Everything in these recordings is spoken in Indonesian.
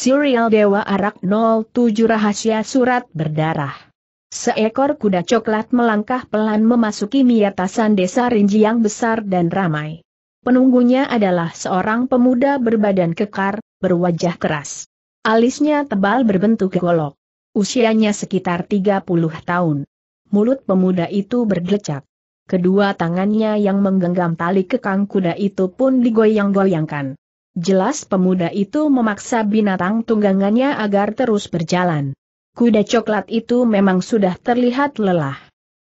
Serial Dewa Arak 07 Rahasia Surat Berdarah Seekor kuda coklat melangkah pelan memasuki miatasan desa Rinji yang besar dan ramai. Penunggunya adalah seorang pemuda berbadan kekar, berwajah keras. Alisnya tebal berbentuk golok. Usianya sekitar 30 tahun. Mulut pemuda itu berdelecak. Kedua tangannya yang menggenggam tali kekang kuda itu pun digoyang-goyangkan. Jelas pemuda itu memaksa binatang tunggangannya agar terus berjalan. Kuda coklat itu memang sudah terlihat lelah.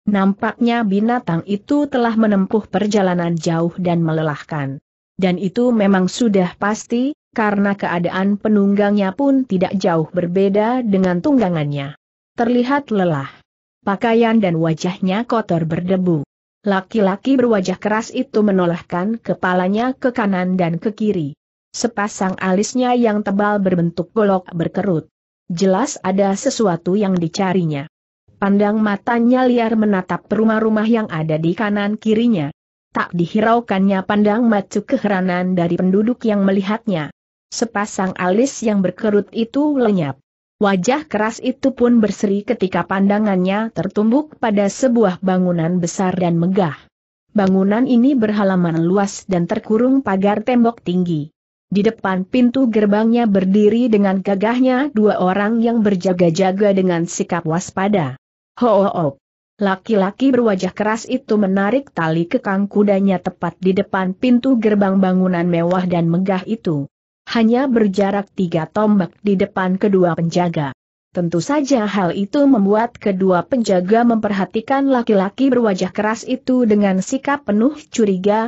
Nampaknya binatang itu telah menempuh perjalanan jauh dan melelahkan. Dan itu memang sudah pasti, karena keadaan penunggangnya pun tidak jauh berbeda dengan tunggangannya. Terlihat lelah. Pakaian dan wajahnya kotor berdebu. Laki-laki berwajah keras itu menolehkan kepalanya ke kanan dan ke kiri. Sepasang alisnya yang tebal berbentuk golok berkerut. Jelas ada sesuatu yang dicarinya. Pandang matanya liar menatap rumah-rumah yang ada di kanan kirinya. Tak dihiraukannya pandang macu keheranan dari penduduk yang melihatnya. Sepasang alis yang berkerut itu lenyap. Wajah keras itu pun berseri ketika pandangannya tertumbuk pada sebuah bangunan besar dan megah. Bangunan ini berhalaman luas dan terkurung pagar tembok tinggi. Di depan pintu gerbangnya berdiri dengan gagahnya dua orang yang berjaga-jaga dengan sikap waspada. Ho ho Laki-laki berwajah keras itu menarik tali kekang kudanya tepat di depan pintu gerbang bangunan mewah dan megah itu. Hanya berjarak tiga tombak di depan kedua penjaga. Tentu saja hal itu membuat kedua penjaga memperhatikan laki-laki berwajah keras itu dengan sikap penuh curiga,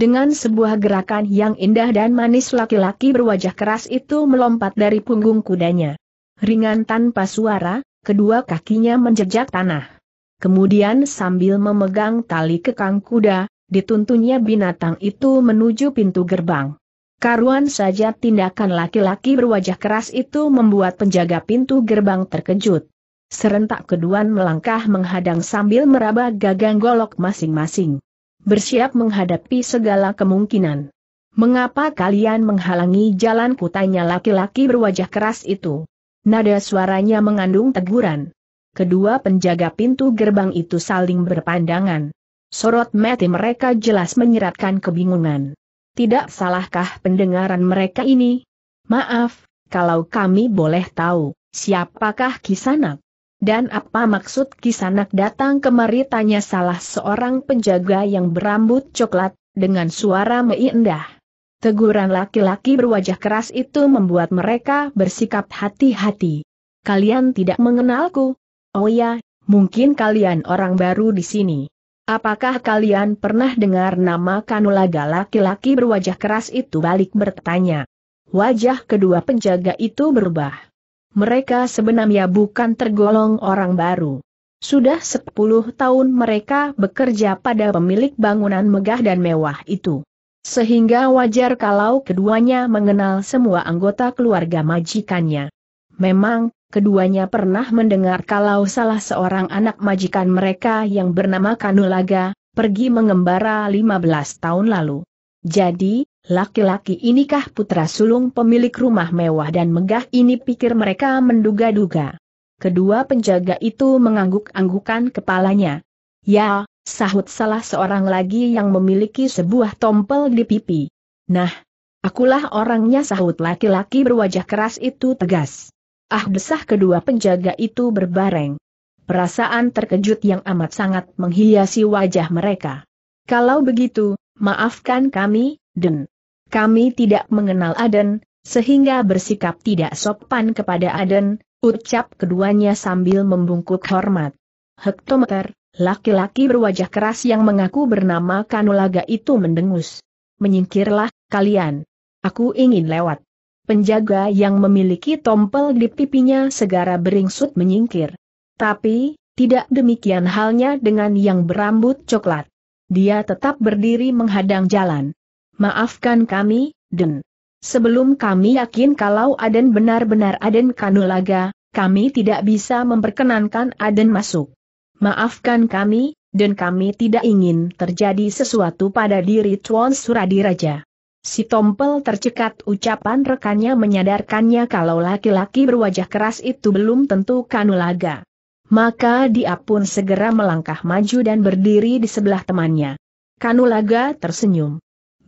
dengan sebuah gerakan yang indah dan manis laki-laki berwajah keras itu melompat dari punggung kudanya. Ringan tanpa suara, kedua kakinya menjejak tanah. Kemudian sambil memegang tali kekang kuda, dituntunnya binatang itu menuju pintu gerbang. Karuan saja tindakan laki-laki berwajah keras itu membuat penjaga pintu gerbang terkejut. Serentak keduan melangkah menghadang sambil meraba gagang golok masing-masing bersiap menghadapi segala kemungkinan. Mengapa kalian menghalangi jalan kutanya laki-laki berwajah keras itu? Nada suaranya mengandung teguran. Kedua penjaga pintu gerbang itu saling berpandangan. Sorot mati mereka jelas menyiratkan kebingungan. Tidak salahkah pendengaran mereka ini? Maaf, kalau kami boleh tahu, siapakah Kisanak? Dan apa maksud Kisanak datang kemari tanya salah seorang penjaga yang berambut coklat, dengan suara meindah. Teguran laki-laki berwajah keras itu membuat mereka bersikap hati-hati. Kalian tidak mengenalku? Oh ya, mungkin kalian orang baru di sini. Apakah kalian pernah dengar nama Kanulaga laki-laki berwajah keras itu balik bertanya? Wajah kedua penjaga itu berubah. Mereka sebenarnya bukan tergolong orang baru. Sudah sepuluh tahun mereka bekerja pada pemilik bangunan megah dan mewah itu. Sehingga wajar kalau keduanya mengenal semua anggota keluarga majikannya. Memang, keduanya pernah mendengar kalau salah seorang anak majikan mereka yang bernama Kanulaga, pergi mengembara 15 tahun lalu. Jadi, laki-laki inikah putra sulung pemilik rumah mewah dan megah ini pikir mereka menduga-duga. Kedua penjaga itu mengangguk-anggukan kepalanya. Ya, sahut salah seorang lagi yang memiliki sebuah tompel di pipi. Nah, akulah orangnya sahut laki-laki berwajah keras itu tegas. Ah desah kedua penjaga itu berbareng. Perasaan terkejut yang amat sangat menghiasi wajah mereka. Kalau begitu, maafkan kami, Den. Kami tidak mengenal Aden, sehingga bersikap tidak sopan kepada Aden, ucap keduanya sambil membungkuk hormat. Hektometer, laki-laki berwajah keras yang mengaku bernama Kanulaga itu mendengus. Menyingkirlah, kalian. Aku ingin lewat. Penjaga yang memiliki tompel di pipinya segera beringsut menyingkir. Tapi, tidak demikian halnya dengan yang berambut coklat dia tetap berdiri menghadang jalan. Maafkan kami, Den. Sebelum kami yakin kalau Aden benar-benar Aden Kanulaga, kami tidak bisa memperkenankan Aden masuk. Maafkan kami, dan kami tidak ingin terjadi sesuatu pada diri Tuan Suradiraja. Si Tompel tercekat ucapan rekannya menyadarkannya kalau laki-laki berwajah keras itu belum tentu Kanulaga. Maka dia pun segera melangkah maju dan berdiri di sebelah temannya. Kanulaga tersenyum.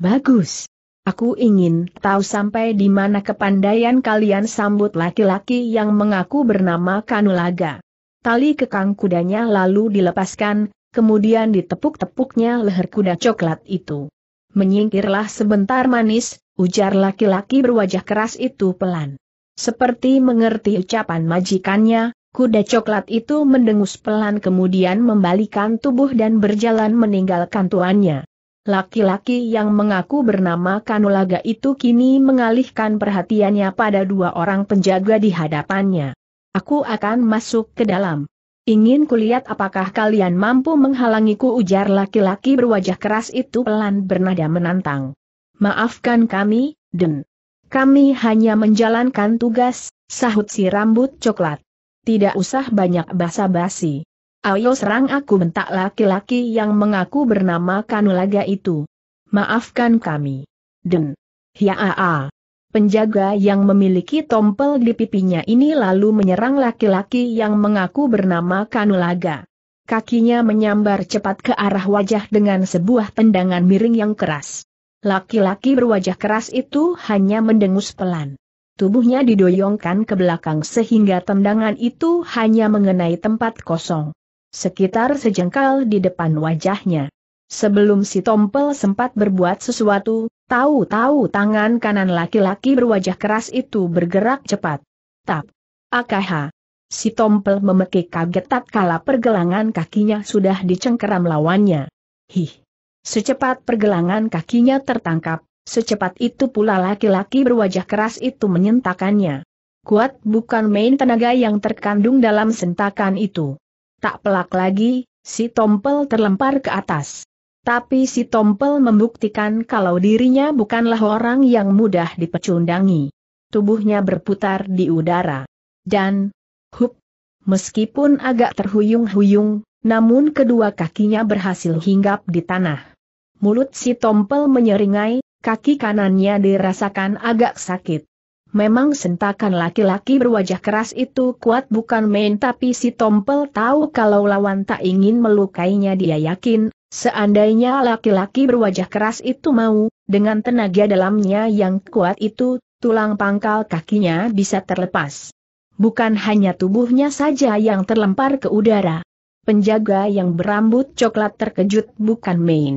Bagus. Aku ingin tahu sampai di mana kepandaian kalian sambut laki-laki yang mengaku bernama Kanulaga. Tali kekang kudanya lalu dilepaskan, kemudian ditepuk-tepuknya leher kuda coklat itu. Menyingkirlah sebentar manis, ujar laki-laki berwajah keras itu pelan. Seperti mengerti ucapan majikannya, kuda coklat itu mendengus pelan kemudian membalikan tubuh dan berjalan meninggalkan tuannya. Laki-laki yang mengaku bernama Kanulaga itu kini mengalihkan perhatiannya pada dua orang penjaga di hadapannya. Aku akan masuk ke dalam. Ingin kulihat apakah kalian mampu menghalangiku ujar laki-laki berwajah keras itu pelan bernada menantang. Maafkan kami, Den. Kami hanya menjalankan tugas, sahut si rambut coklat. Tidak usah banyak basa-basi. Ayo serang aku bentak laki-laki yang mengaku bernama Kanulaga itu. Maafkan kami. Den. Hiaa. Penjaga yang memiliki tompel di pipinya ini lalu menyerang laki-laki yang mengaku bernama Kanulaga. Kakinya menyambar cepat ke arah wajah dengan sebuah tendangan miring yang keras. Laki-laki berwajah keras itu hanya mendengus pelan. Tubuhnya didoyongkan ke belakang sehingga tendangan itu hanya mengenai tempat kosong. Sekitar sejengkal di depan wajahnya. Sebelum si Tompel sempat berbuat sesuatu, tahu-tahu tangan kanan laki-laki berwajah keras itu bergerak cepat. Tap. AKH. Si Tompel memekik kaget tatkala pergelangan kakinya sudah dicengkeram lawannya. Hih. Secepat pergelangan kakinya tertangkap, secepat itu pula laki-laki berwajah keras itu menyentakannya. Kuat bukan main tenaga yang terkandung dalam sentakan itu. Tak pelak lagi, si Tompel terlempar ke atas. Tapi si Tompel membuktikan kalau dirinya bukanlah orang yang mudah dipecundangi. Tubuhnya berputar di udara. Dan, hup, meskipun agak terhuyung-huyung, namun kedua kakinya berhasil hinggap di tanah. Mulut si Tompel menyeringai, kaki kanannya dirasakan agak sakit. Memang sentakan laki-laki berwajah keras itu kuat bukan main tapi si Tompel tahu kalau lawan tak ingin melukainya dia yakin, Seandainya laki-laki berwajah keras itu mau, dengan tenaga dalamnya yang kuat itu, tulang pangkal kakinya bisa terlepas. Bukan hanya tubuhnya saja yang terlempar ke udara. Penjaga yang berambut coklat terkejut bukan main.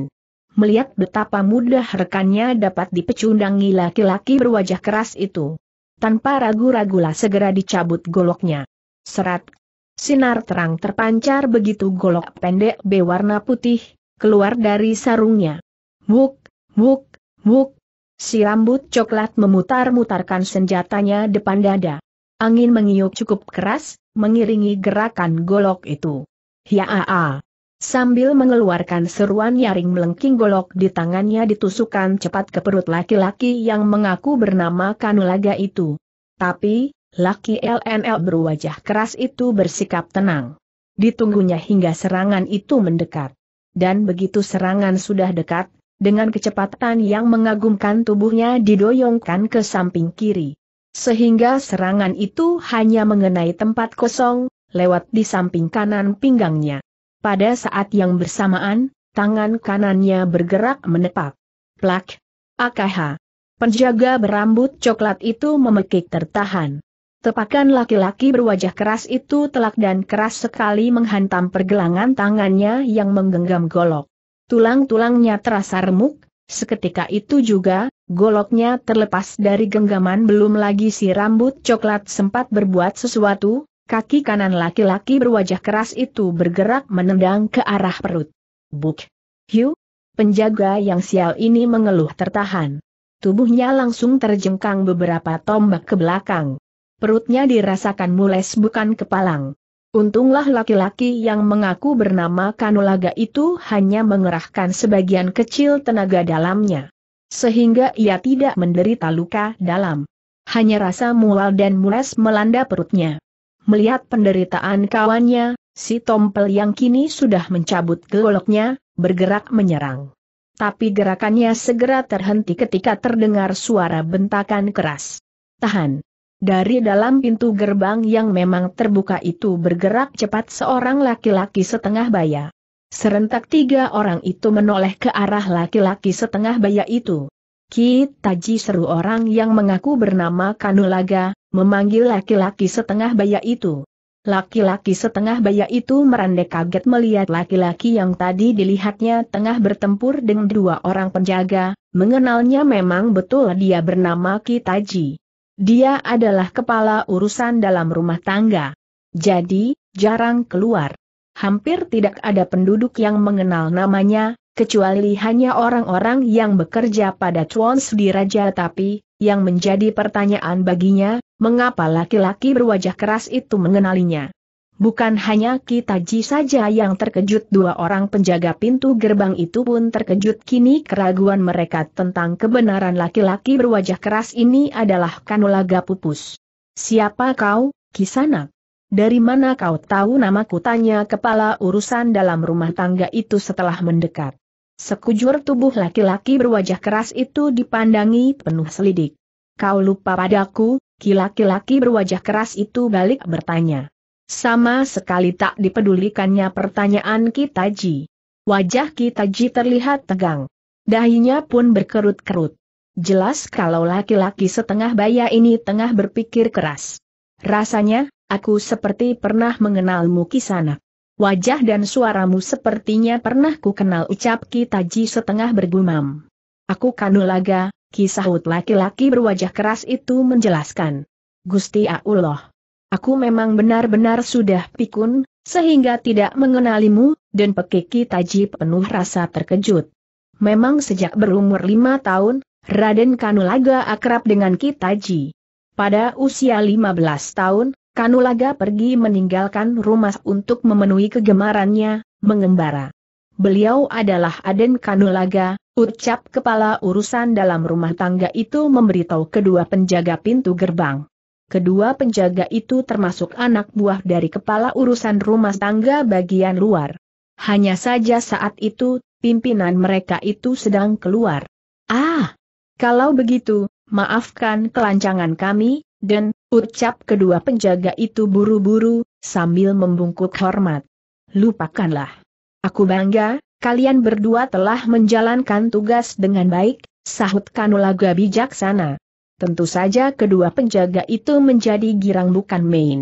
Melihat betapa mudah rekannya dapat dipecundangi laki-laki berwajah keras itu. Tanpa ragu-ragulah segera dicabut goloknya. Serat. Sinar terang terpancar begitu golok pendek berwarna putih, keluar dari sarungnya. Wuk, wuk, wuk. Si rambut coklat memutar-mutarkan senjatanya depan dada. Angin mengiyuk cukup keras, mengiringi gerakan golok itu. Hiaa. Sambil mengeluarkan seruan nyaring melengking golok di tangannya ditusukkan cepat ke perut laki-laki yang mengaku bernama Kanulaga itu. Tapi, laki LNL berwajah keras itu bersikap tenang. Ditunggunya hingga serangan itu mendekat dan begitu serangan sudah dekat, dengan kecepatan yang mengagumkan tubuhnya didoyongkan ke samping kiri. Sehingga serangan itu hanya mengenai tempat kosong, lewat di samping kanan pinggangnya. Pada saat yang bersamaan, tangan kanannya bergerak menepak. Plak. AKH. Penjaga berambut coklat itu memekik tertahan. Tepakan laki-laki berwajah keras itu telak dan keras sekali menghantam pergelangan tangannya yang menggenggam golok. Tulang-tulangnya terasa remuk, seketika itu juga, goloknya terlepas dari genggaman belum lagi si rambut coklat sempat berbuat sesuatu, kaki kanan laki-laki berwajah keras itu bergerak menendang ke arah perut. Buk! Hiu! Penjaga yang sial ini mengeluh tertahan. Tubuhnya langsung terjengkang beberapa tombak ke belakang. Perutnya dirasakan mules bukan kepalang. Untunglah laki-laki yang mengaku bernama Kanulaga itu hanya mengerahkan sebagian kecil tenaga dalamnya. Sehingga ia tidak menderita luka dalam. Hanya rasa mual dan mules melanda perutnya. Melihat penderitaan kawannya, si Tompel yang kini sudah mencabut goloknya, bergerak menyerang. tapi gerakannya segera terhenti ketika terdengar suara bentakan keras. Tahan! Dari dalam pintu gerbang yang memang terbuka itu bergerak cepat seorang laki-laki setengah baya. Serentak tiga orang itu menoleh ke arah laki-laki setengah baya itu. Ki Taji seru orang yang mengaku bernama Kanulaga, memanggil laki-laki setengah baya itu. Laki-laki setengah baya itu merandek kaget melihat laki-laki yang tadi dilihatnya tengah bertempur dengan dua orang penjaga, mengenalnya memang betul dia bernama Kitaji. Dia adalah kepala urusan dalam rumah tangga. Jadi, jarang keluar. Hampir tidak ada penduduk yang mengenal namanya, kecuali hanya orang-orang yang bekerja pada Chuan Raja tapi, yang menjadi pertanyaan baginya, Mengapa laki-laki berwajah keras itu mengenalinya? Bukan hanya Kitaji saja yang terkejut dua orang penjaga pintu gerbang itu pun terkejut kini keraguan mereka tentang kebenaran laki-laki berwajah keras ini adalah Kanulaga Pupus. Siapa kau, Kisana? Dari mana kau tahu namaku tanya kepala urusan dalam rumah tangga itu setelah mendekat. Sekujur tubuh laki-laki berwajah keras itu dipandangi penuh selidik. Kau lupa padaku, Laki-laki berwajah keras itu balik bertanya. Sama sekali tak dipedulikannya pertanyaan Kitaji. Wajah Kitaji terlihat tegang. Dahinya pun berkerut-kerut. Jelas kalau laki-laki setengah baya ini tengah berpikir keras. Rasanya, aku seperti pernah mengenalmu kisana. Wajah dan suaramu sepertinya pernah ku kenal ucap Kitaji setengah bergumam. Aku Kanulaga, kisahut laki-laki berwajah keras itu menjelaskan. Gusti Allah. Aku memang benar-benar sudah pikun, sehingga tidak mengenalimu, dan Pekiki Taji penuh rasa terkejut. Memang sejak berumur lima tahun, Raden Kanulaga akrab dengan Kitaji. Pada usia 15 tahun, Kanulaga pergi meninggalkan rumah untuk memenuhi kegemarannya, mengembara. Beliau adalah Aden Kanulaga, ucap kepala urusan dalam rumah tangga itu memberitahu kedua penjaga pintu gerbang. Kedua penjaga itu termasuk anak buah dari kepala urusan rumah tangga bagian luar. Hanya saja saat itu, pimpinan mereka itu sedang keluar. Ah! Kalau begitu, maafkan kelancangan kami, dan, ucap kedua penjaga itu buru-buru, sambil membungkuk hormat. Lupakanlah. Aku bangga, kalian berdua telah menjalankan tugas dengan baik, sahut Kanulaga bijaksana. Tentu saja kedua penjaga itu menjadi girang bukan main.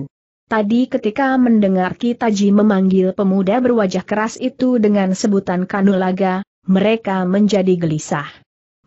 Tadi ketika mendengar Kitaji memanggil pemuda berwajah keras itu dengan sebutan Kanulaga, mereka menjadi gelisah.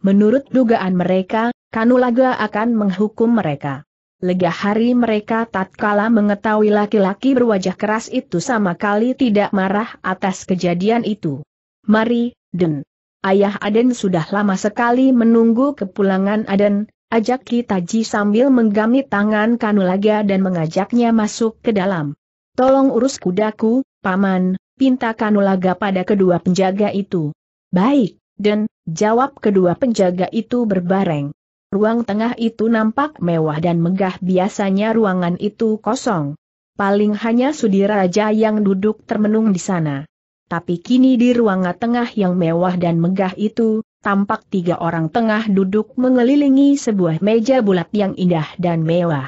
Menurut dugaan mereka, Kanulaga akan menghukum mereka. Lega hari mereka tatkala mengetahui laki-laki berwajah keras itu sama kali tidak marah atas kejadian itu. Mari, Den. Ayah Aden sudah lama sekali menunggu kepulangan Aden, ajak Kitaji sambil menggamit tangan Kanulaga dan mengajaknya masuk ke dalam. Tolong urus kudaku, Paman, pinta Kanulaga pada kedua penjaga itu. Baik, Den, jawab kedua penjaga itu berbareng. Ruang tengah itu nampak mewah dan megah biasanya ruangan itu kosong. Paling hanya Sudiraja yang duduk termenung di sana. Tapi kini di ruangan tengah yang mewah dan megah itu, tampak tiga orang tengah duduk mengelilingi sebuah meja bulat yang indah dan mewah.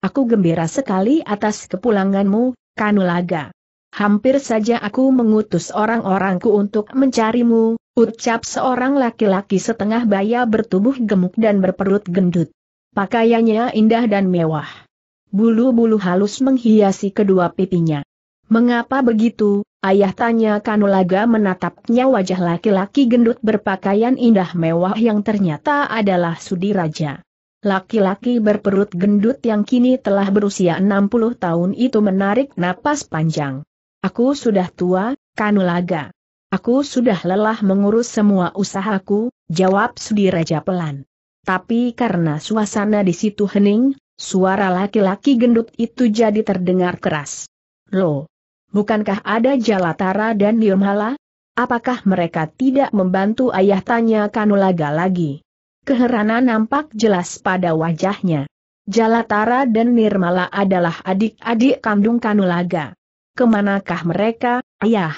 Aku gembira sekali atas kepulanganmu, Kanulaga. Hampir saja aku mengutus orang-orangku untuk mencarimu, Ucap seorang laki-laki setengah baya bertubuh gemuk dan berperut gendut. Pakaiannya indah dan mewah. Bulu-bulu halus menghiasi kedua pipinya. Mengapa begitu? Ayah tanya Kanulaga menatapnya wajah laki-laki gendut berpakaian indah mewah yang ternyata adalah Sudiraja. Laki-laki berperut gendut yang kini telah berusia 60 tahun itu menarik napas panjang. Aku sudah tua, Kanulaga. Aku sudah lelah mengurus semua usahaku, jawab Sudiraja pelan. Tapi karena suasana di situ hening, suara laki-laki gendut itu jadi terdengar keras. Loh, bukankah ada Jalatara dan Nirmala? Apakah mereka tidak membantu ayah tanya Kanulaga lagi? Keheranan nampak jelas pada wajahnya. Jalatara dan Nirmala adalah adik-adik kandung Kanulaga. Ke manakah mereka, ayah?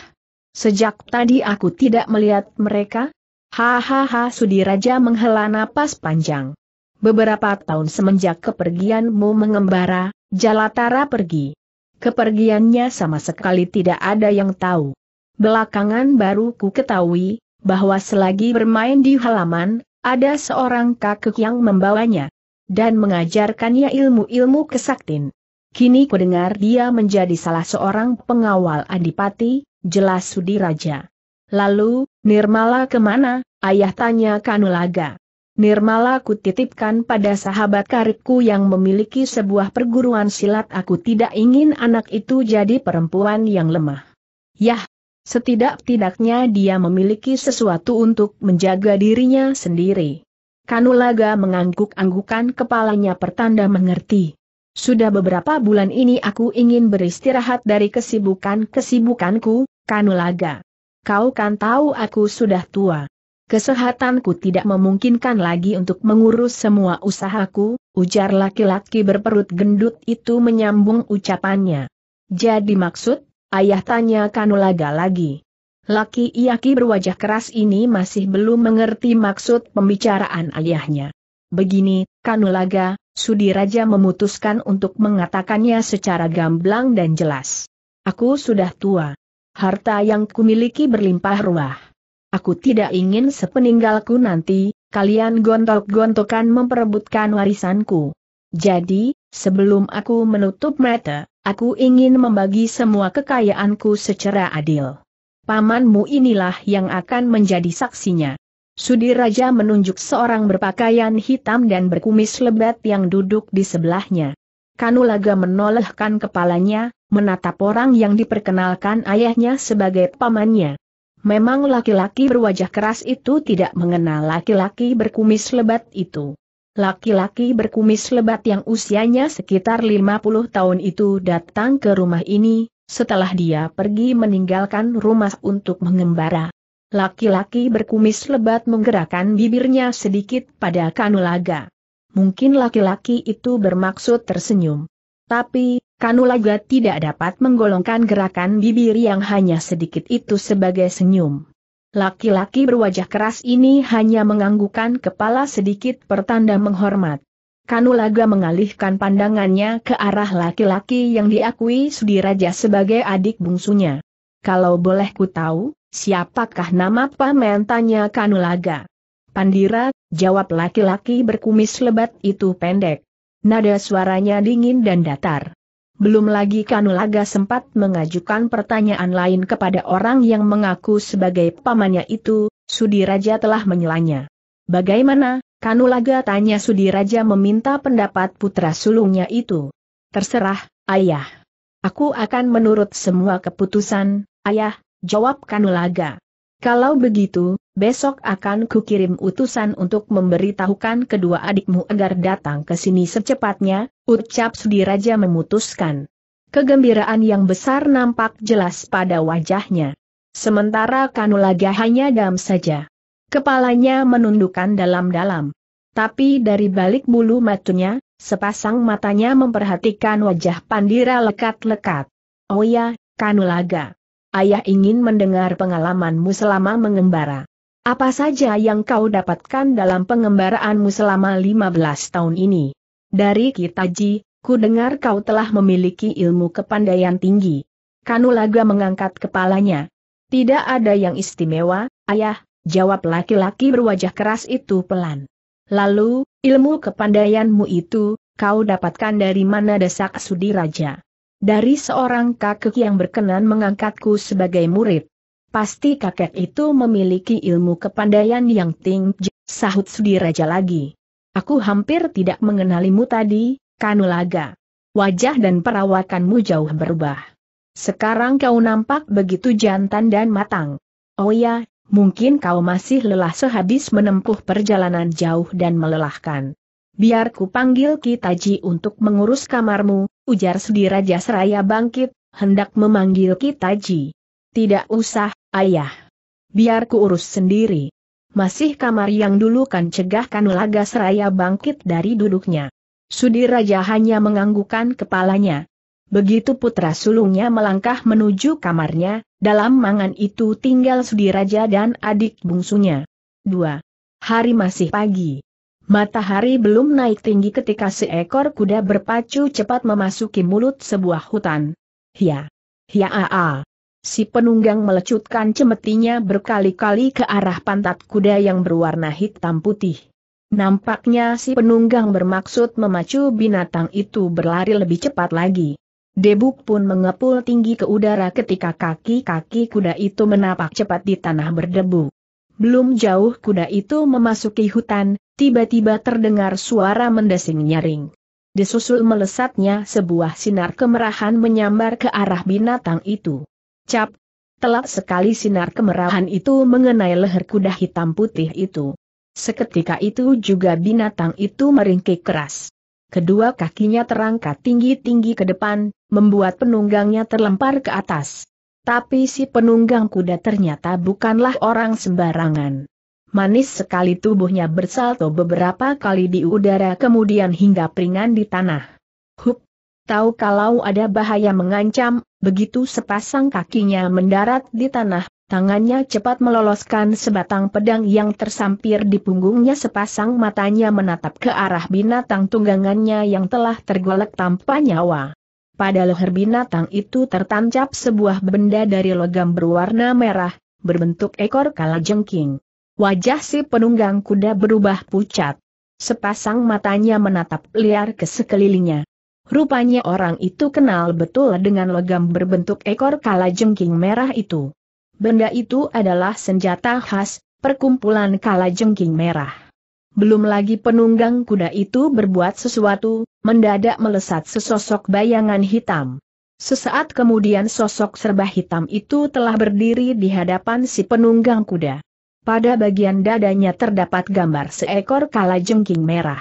Sejak tadi aku tidak melihat mereka. Hahaha Sudiraja menghela napas panjang. Beberapa tahun semenjak kepergianmu mengembara, Jalatara pergi. Kepergiannya sama sekali tidak ada yang tahu. Belakangan baru ku ketahui, bahwa selagi bermain di halaman, ada seorang kakek yang membawanya dan mengajarkannya ilmu-ilmu kesaktin. Kini ku dengar dia menjadi salah seorang pengawal adipati, jelas Sudiraja. Lalu, Nirmala ke mana? Ayah tanya Kanulaga. Nirmala kutitipkan pada sahabat karibku yang memiliki sebuah perguruan silat aku tidak ingin anak itu jadi perempuan yang lemah. Yah, setidak-tidaknya dia memiliki sesuatu untuk menjaga dirinya sendiri. Kanulaga mengangguk-anggukan kepalanya pertanda mengerti. Sudah beberapa bulan ini aku ingin beristirahat dari kesibukan-kesibukanku, Kanulaga. Kau kan tahu aku sudah tua. Kesehatanku tidak memungkinkan lagi untuk mengurus semua usahaku, ujar laki-laki berperut gendut itu menyambung ucapannya. Jadi maksud, ayah tanya Kanulaga lagi. Laki-laki berwajah keras ini masih belum mengerti maksud pembicaraan ayahnya. Begini, Kanulaga, Sudiraja memutuskan untuk mengatakannya secara gamblang dan jelas. Aku sudah tua. Harta yang kumiliki berlimpah ruah. Aku tidak ingin sepeninggalku nanti, kalian gontok-gontokan memperebutkan warisanku. Jadi, sebelum aku menutup mata, aku ingin membagi semua kekayaanku secara adil. Pamanmu inilah yang akan menjadi saksinya. Sudiraja menunjuk seorang berpakaian hitam dan berkumis lebat yang duduk di sebelahnya. Kanulaga menolehkan kepalanya, menatap orang yang diperkenalkan ayahnya sebagai pamannya. Memang laki-laki berwajah keras itu tidak mengenal laki-laki berkumis lebat itu. Laki-laki berkumis lebat yang usianya sekitar 50 tahun itu datang ke rumah ini, setelah dia pergi meninggalkan rumah untuk mengembara. Laki-laki berkumis lebat menggerakkan bibirnya sedikit pada Kanulaga. Mungkin laki-laki itu bermaksud tersenyum. Tapi, Kanulaga tidak dapat menggolongkan gerakan bibir yang hanya sedikit itu sebagai senyum. Laki-laki berwajah keras ini hanya menganggukkan kepala sedikit pertanda menghormat. Kanulaga mengalihkan pandangannya ke arah laki-laki yang diakui Sudiraja sebagai adik bungsunya. Kalau boleh ku tahu, siapakah nama pamen tanya Kanulaga. Pandira, jawab laki-laki berkumis lebat itu pendek. Nada suaranya dingin dan datar. Belum lagi Kanulaga sempat mengajukan pertanyaan lain kepada orang yang mengaku sebagai pamannya itu, Sudiraja telah menyelanya. Bagaimana, Kanulaga tanya Sudiraja meminta pendapat putra sulungnya itu. Terserah, ayah. Aku akan menurut semua keputusan, ayah, jawab Kanulaga. Kalau begitu, besok akan kukirim utusan untuk memberitahukan kedua adikmu agar datang ke sini secepatnya, Ucap Sudiraja memutuskan. Kegembiraan yang besar nampak jelas pada wajahnya. Sementara Kanulaga hanya dam saja. Kepalanya menundukkan dalam-dalam. Tapi dari balik bulu matunya, sepasang matanya memperhatikan wajah Pandira lekat-lekat. Oh ya, Kanulaga. Ayah ingin mendengar pengalamanmu selama mengembara. Apa saja yang kau dapatkan dalam pengembaraanmu selama 15 tahun ini? Dari Kitaji, ku dengar kau telah memiliki ilmu kepandaian tinggi. Kanulaga mengangkat kepalanya. Tidak ada yang istimewa, ayah, jawab laki-laki berwajah keras itu pelan. Lalu, ilmu kepandaianmu itu, kau dapatkan dari mana desak Sudiraja? Dari seorang kakek yang berkenan mengangkatku sebagai murid. Pasti kakek itu memiliki ilmu kepandaian yang tinggi, sahut Sudiraja lagi. Aku hampir tidak mengenalimu tadi, Kanulaga. Wajah dan perawakanmu jauh berubah. Sekarang kau nampak begitu jantan dan matang. Oh ya, mungkin kau masih lelah sehabis menempuh perjalanan jauh dan melelahkan. Biar ku panggil Kitaji untuk mengurus kamarmu, ujar Sudiraja Seraya bangkit, hendak memanggil Kitaji. Tidak usah, ayah. Biar ku urus sendiri. Masih kamar yang dulu kan cegah Kanulaga Seraya bangkit dari duduknya. Sudiraja hanya menganggukkan kepalanya. Begitu putra sulungnya melangkah menuju kamarnya, dalam mangan itu tinggal Sudiraja dan adik bungsunya. 2. Hari masih pagi. Matahari belum naik tinggi ketika seekor kuda berpacu cepat memasuki mulut sebuah hutan. Hia. Hia a. Si penunggang melecutkan cemetinya berkali-kali ke arah pantat kuda yang berwarna hitam putih. Nampaknya si penunggang bermaksud memacu binatang itu berlari lebih cepat lagi. Debuk pun mengepul tinggi ke udara ketika kaki-kaki kuda itu menapak cepat di tanah berdebu. Belum jauh kuda itu memasuki hutan, tiba-tiba terdengar suara mendesing nyaring. Disusul melesatnya sebuah sinar kemerahan menyambar ke arah binatang itu. Cap! Telak sekali sinar kemerahan itu mengenai leher kuda hitam putih itu. Seketika itu juga binatang itu meringkik keras. Kedua kakinya terangkat tinggi-tinggi ke depan, membuat penunggangnya terlempar ke atas. Tapi si penunggang kuda ternyata bukanlah orang sembarangan. Manis sekali tubuhnya bersalto beberapa kali di udara kemudian hingga peringan di tanah. Hup! Tahu kalau ada bahaya mengancam, begitu sepasang kakinya mendarat di tanah, Tangannya cepat meloloskan sebatang pedang yang tersampir di punggungnya sepasang matanya menatap ke arah binatang tunggangannya yang telah tergolek tanpa nyawa. Pada leher binatang itu tertancap sebuah benda dari logam berwarna merah, berbentuk ekor kalajengking. Wajah si penunggang kuda berubah pucat. Sepasang matanya menatap liar ke sekelilingnya. Rupanya orang itu kenal betul dengan logam berbentuk ekor kalajengking merah itu. Benda itu adalah senjata khas, perkumpulan kala jengking merah. Belum lagi penunggang kuda itu berbuat sesuatu, mendadak melesat sesosok bayangan hitam. Sesaat kemudian sosok serba hitam itu telah berdiri di hadapan si penunggang kuda. Pada bagian dadanya terdapat gambar seekor kala jengking merah.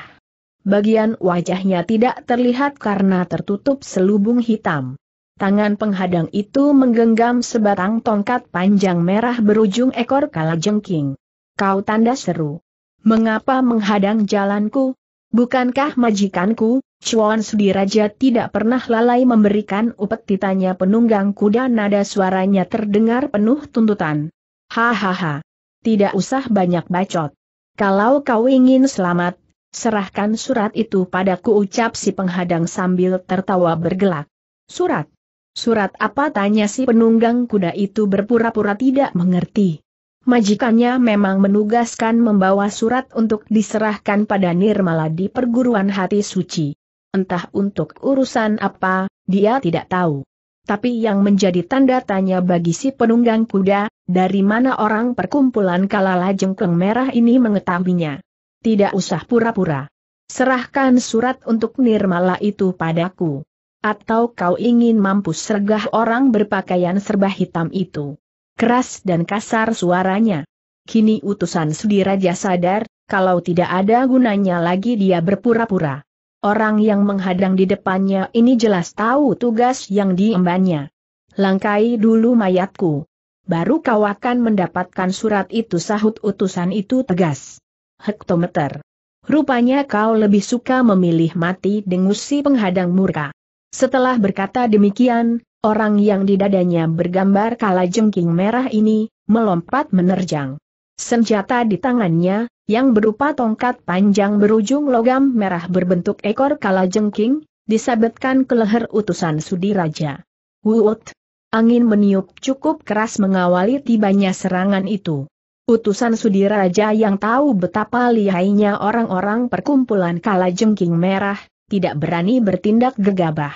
Bagian wajahnya tidak terlihat karena tertutup selubung hitam. Tangan penghadang itu menggenggam sebatang tongkat panjang merah berujung ekor kalajengking. Kau tanda seru. Mengapa menghadang jalanku? Bukankah majikanku, Chuan Sudiraja tidak pernah lalai memberikan upet titanya penunggang kuda nada suaranya terdengar penuh tuntutan. Hahaha. Tidak usah banyak bacot. Kalau kau ingin selamat, serahkan surat itu padaku ucap si penghadang sambil tertawa bergelak. Surat. Surat apa tanya si penunggang kuda itu berpura-pura tidak mengerti. Majikannya memang menugaskan membawa surat untuk diserahkan pada Nirmala di perguruan hati suci. Entah untuk urusan apa, dia tidak tahu. Tapi yang menjadi tanda tanya bagi si penunggang kuda, dari mana orang perkumpulan kalala jengkeng merah ini mengetahuinya. Tidak usah pura-pura. Serahkan surat untuk Nirmala itu padaku. Atau kau ingin mampus sergah orang berpakaian serba hitam itu? Keras dan kasar suaranya. Kini utusan Sudiraja sadar, kalau tidak ada gunanya lagi dia berpura-pura. Orang yang menghadang di depannya ini jelas tahu tugas yang diembannya. Langkai dulu mayatku. Baru kau akan mendapatkan surat itu sahut utusan itu tegas. Hektometer. Rupanya kau lebih suka memilih mati dengus si penghadang murka. Setelah berkata demikian, orang yang di dadanya bergambar kala jengking merah ini, melompat menerjang. Senjata di tangannya, yang berupa tongkat panjang berujung logam merah berbentuk ekor kala jengking, disabetkan ke leher utusan Sudiraja. Wuut! Angin meniup cukup keras mengawali tibanya serangan itu. Utusan Sudiraja yang tahu betapa lihainya orang-orang perkumpulan kala jengking merah, tidak berani bertindak gegabah.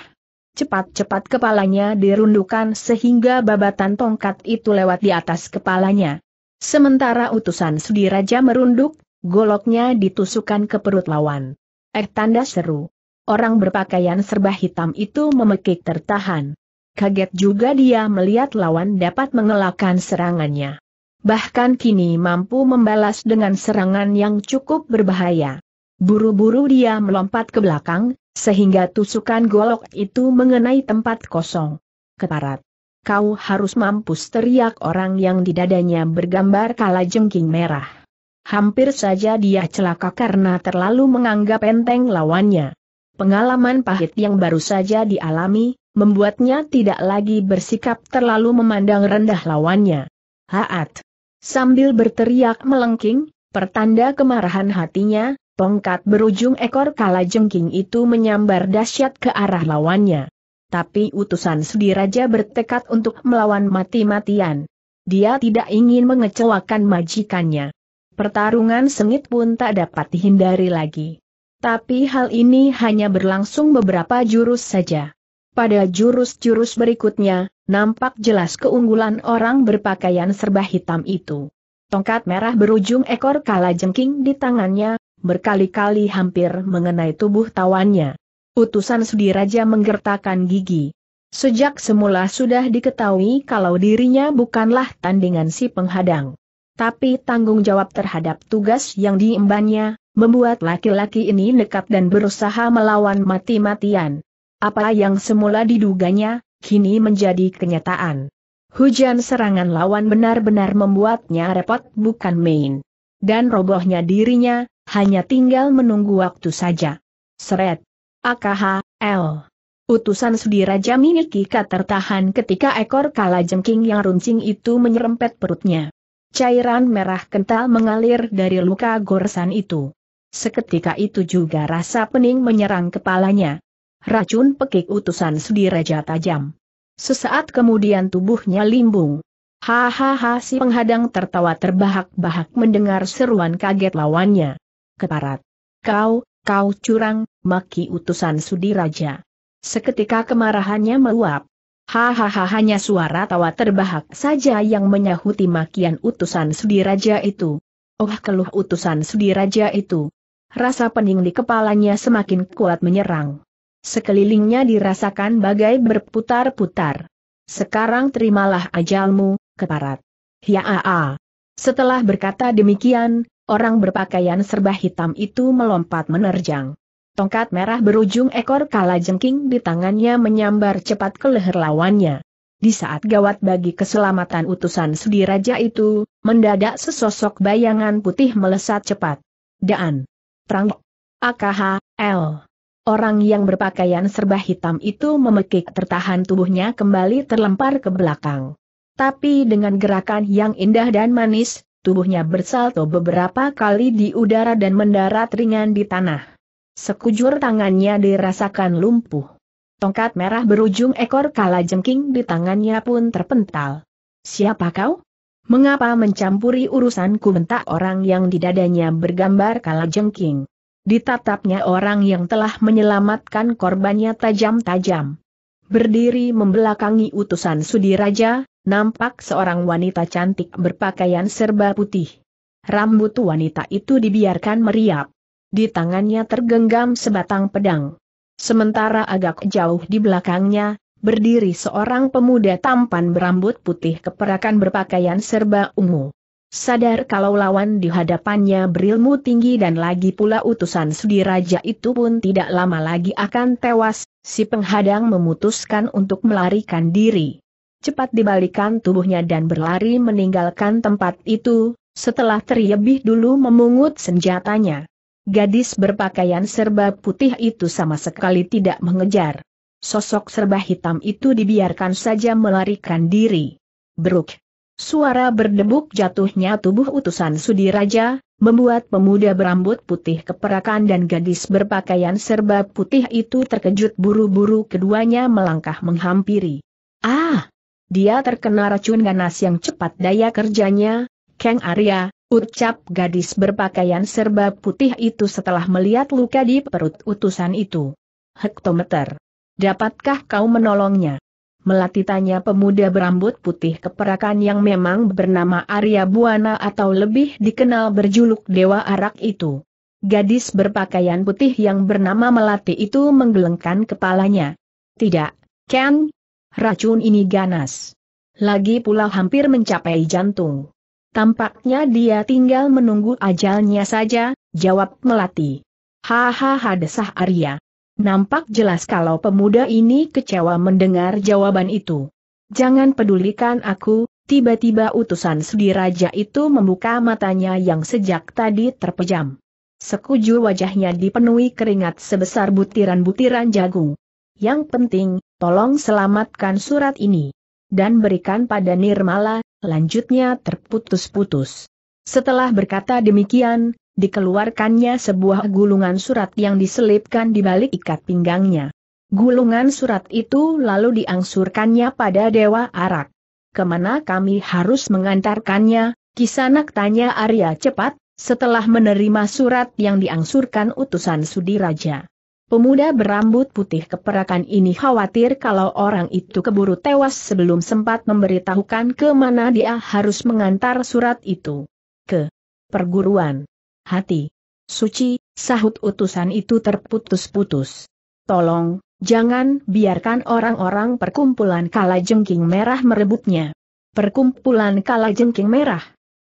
Cepat-cepat kepalanya dirundukkan sehingga babatan tongkat itu lewat di atas kepalanya. Sementara utusan Sudiraja merunduk, goloknya ditusukkan ke perut lawan. Eh tanda seru. Orang berpakaian serba hitam itu memekik tertahan. Kaget juga dia melihat lawan dapat mengelakkan serangannya. Bahkan kini mampu membalas dengan serangan yang cukup berbahaya. Buru-buru dia melompat ke belakang, sehingga tusukan golok itu mengenai tempat kosong. Keparat. Kau harus mampus teriak orang yang di dadanya bergambar kala jengking merah. Hampir saja dia celaka karena terlalu menganggap enteng lawannya. Pengalaman pahit yang baru saja dialami, membuatnya tidak lagi bersikap terlalu memandang rendah lawannya. Haat. Sambil berteriak melengking, Pertanda kemarahan hatinya, tongkat berujung ekor kala jengking itu menyambar dahsyat ke arah lawannya. Tapi utusan Sudiraja bertekad untuk melawan mati-matian. Dia tidak ingin mengecewakan majikannya. Pertarungan sengit pun tak dapat dihindari lagi. Tapi hal ini hanya berlangsung beberapa jurus saja. Pada jurus-jurus berikutnya, nampak jelas keunggulan orang berpakaian serba hitam itu. Tongkat merah berujung ekor kala jengking di tangannya, berkali-kali hampir mengenai tubuh tawannya. Utusan Sudiraja menggertakkan gigi. Sejak semula sudah diketahui kalau dirinya bukanlah tandingan si penghadang. Tapi tanggung jawab terhadap tugas yang diembannya, membuat laki-laki ini nekat dan berusaha melawan mati-matian. Apa yang semula diduganya, kini menjadi kenyataan. Hujan serangan lawan benar-benar membuatnya repot bukan main. Dan robohnya dirinya, hanya tinggal menunggu waktu saja. Seret. AKH, L. Utusan Sudiraja Minikika tertahan ketika ekor kala jengking yang runcing itu menyerempet perutnya. Cairan merah kental mengalir dari luka goresan itu. Seketika itu juga rasa pening menyerang kepalanya. Racun pekik utusan Sudiraja tajam. Sesaat kemudian tubuhnya limbung. Hahaha si penghadang tertawa terbahak-bahak mendengar seruan kaget lawannya. Keparat. Kau, kau curang, maki utusan Sudiraja. Seketika kemarahannya meluap. Hahaha hanya suara tawa terbahak saja yang menyahuti makian utusan Sudiraja itu. Oh keluh utusan Sudiraja itu. Rasa pening di kepalanya semakin kuat menyerang. Sekelilingnya dirasakan bagai berputar-putar. Sekarang terimalah ajalmu, keparat. Hiaa. Setelah berkata demikian, orang berpakaian serba hitam itu melompat menerjang. Tongkat merah berujung ekor kala jengking di tangannya menyambar cepat ke leher lawannya. Di saat gawat bagi keselamatan utusan Sudiraja itu, mendadak sesosok bayangan putih melesat cepat. Dan. Perang. AKH, L. Orang yang berpakaian serba hitam itu memekik tertahan tubuhnya kembali terlempar ke belakang. Tapi dengan gerakan yang indah dan manis, tubuhnya bersalto beberapa kali di udara dan mendarat ringan di tanah. Sekujur tangannya dirasakan lumpuh. Tongkat merah berujung ekor kala jengking di tangannya pun terpental. Siapa kau? Mengapa mencampuri urusanku bentak orang yang di dadanya bergambar kala jengking? Ditatapnya orang yang telah menyelamatkan korbannya tajam-tajam. Berdiri membelakangi utusan Sudiraja, nampak seorang wanita cantik berpakaian serba putih. Rambut wanita itu dibiarkan meriap. Di tangannya tergenggam sebatang pedang. Sementara agak jauh di belakangnya, berdiri seorang pemuda tampan berambut putih keperakan berpakaian serba ungu. Sadar kalau lawan di hadapannya berilmu tinggi dan lagi pula utusan Sudiraja itu pun tidak lama lagi akan tewas, si penghadang memutuskan untuk melarikan diri. Cepat dibalikan tubuhnya dan berlari meninggalkan tempat itu, setelah terlebih dulu memungut senjatanya. Gadis berpakaian serba putih itu sama sekali tidak mengejar. Sosok serba hitam itu dibiarkan saja melarikan diri. Bruk! Suara berdebuk jatuhnya tubuh utusan Sudiraja, membuat pemuda berambut putih keperakan dan gadis berpakaian serba putih itu terkejut buru-buru keduanya melangkah menghampiri. Ah! Dia terkena racun ganas yang cepat daya kerjanya, Kang Arya, ucap gadis berpakaian serba putih itu setelah melihat luka di perut utusan itu. Hektometer. Dapatkah kau menolongnya? Melati tanya pemuda berambut putih keperakan yang memang bernama Arya Buana atau lebih dikenal berjuluk Dewa Arak itu. Gadis berpakaian putih yang bernama Melati itu menggelengkan kepalanya. Tidak, Ken. Racun ini ganas. Lagi pula hampir mencapai jantung. Tampaknya dia tinggal menunggu ajalnya saja, jawab Melati. Hahaha desah Arya. Nampak jelas kalau pemuda ini kecewa mendengar jawaban itu. Jangan pedulikan aku, tiba-tiba utusan Sudiraja itu membuka matanya yang sejak tadi terpejam. Sekujur wajahnya dipenuhi keringat sebesar butiran-butiran jagung. Yang penting, tolong selamatkan surat ini. Dan berikan pada Nirmala, lanjutnya terputus-putus. Setelah berkata demikian, dikeluarkannya sebuah gulungan surat yang diselipkan di balik ikat pinggangnya. Gulungan surat itu lalu diangsurkannya pada Dewa Arak. Ke mana kami harus mengantarkannya? Kisanak tanya Arya cepat, setelah menerima surat yang diangsurkan utusan Sudiraja. Pemuda berambut putih keperakan ini khawatir kalau orang itu keburu tewas sebelum sempat memberitahukan ke mana dia harus mengantar surat itu. Ke perguruan. Hati. Suci, sahut utusan itu terputus-putus. Tolong, jangan biarkan orang-orang perkumpulan kala jengking merah merebutnya. Perkumpulan kala jengking merah.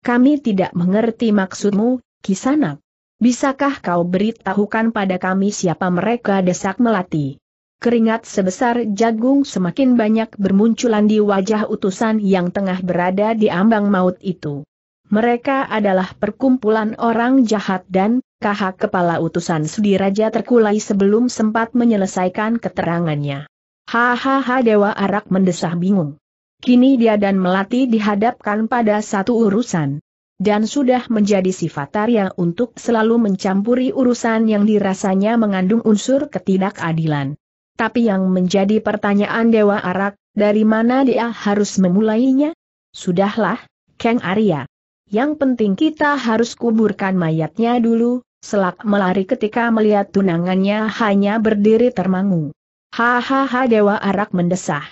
Kami tidak mengerti maksudmu, Kisanak. Bisakah kau beritahukan pada kami siapa mereka desak melati? Keringat sebesar jagung semakin banyak bermunculan di wajah utusan yang tengah berada di ambang maut itu. Mereka adalah perkumpulan orang jahat dan, kahak kepala utusan Sudiraja terkulai sebelum sempat menyelesaikan keterangannya. Hahaha Dewa Arak mendesah bingung. Kini dia dan Melati dihadapkan pada satu urusan dan sudah menjadi sifat Arya untuk selalu mencampuri urusan yang dirasanya mengandung unsur ketidakadilan. Tapi yang menjadi pertanyaan Dewa Arak, dari mana dia harus memulainya? Sudahlah, Kang Arya. Yang penting kita harus kuburkan mayatnya dulu, selak melari ketika melihat tunangannya hanya berdiri termangu. Hahaha Dewa Arak mendesah.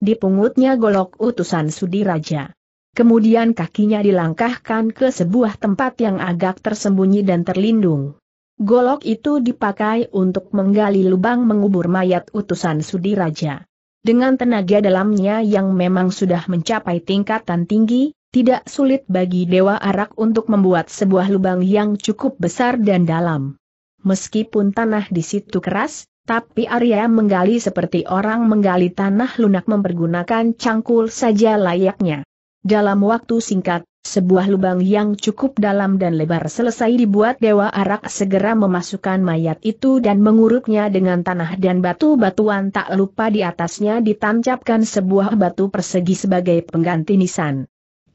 Dipungutnya golok utusan Sudiraja. Kemudian kakinya dilangkahkan ke sebuah tempat yang agak tersembunyi dan terlindung. Golok itu dipakai untuk menggali lubang mengubur mayat utusan Sudiraja. Dengan tenaga dalamnya yang memang sudah mencapai tingkatan tinggi, tidak sulit bagi Dewa Arak untuk membuat sebuah lubang yang cukup besar dan dalam. Meskipun tanah di situ keras, tapi Arya menggali seperti orang menggali tanah lunak mempergunakan cangkul saja layaknya. Dalam waktu singkat, sebuah lubang yang cukup dalam dan lebar selesai dibuat Dewa Arak segera memasukkan mayat itu dan menguruknya dengan tanah dan batu-batuan tak lupa di atasnya ditancapkan sebuah batu persegi sebagai pengganti nisan.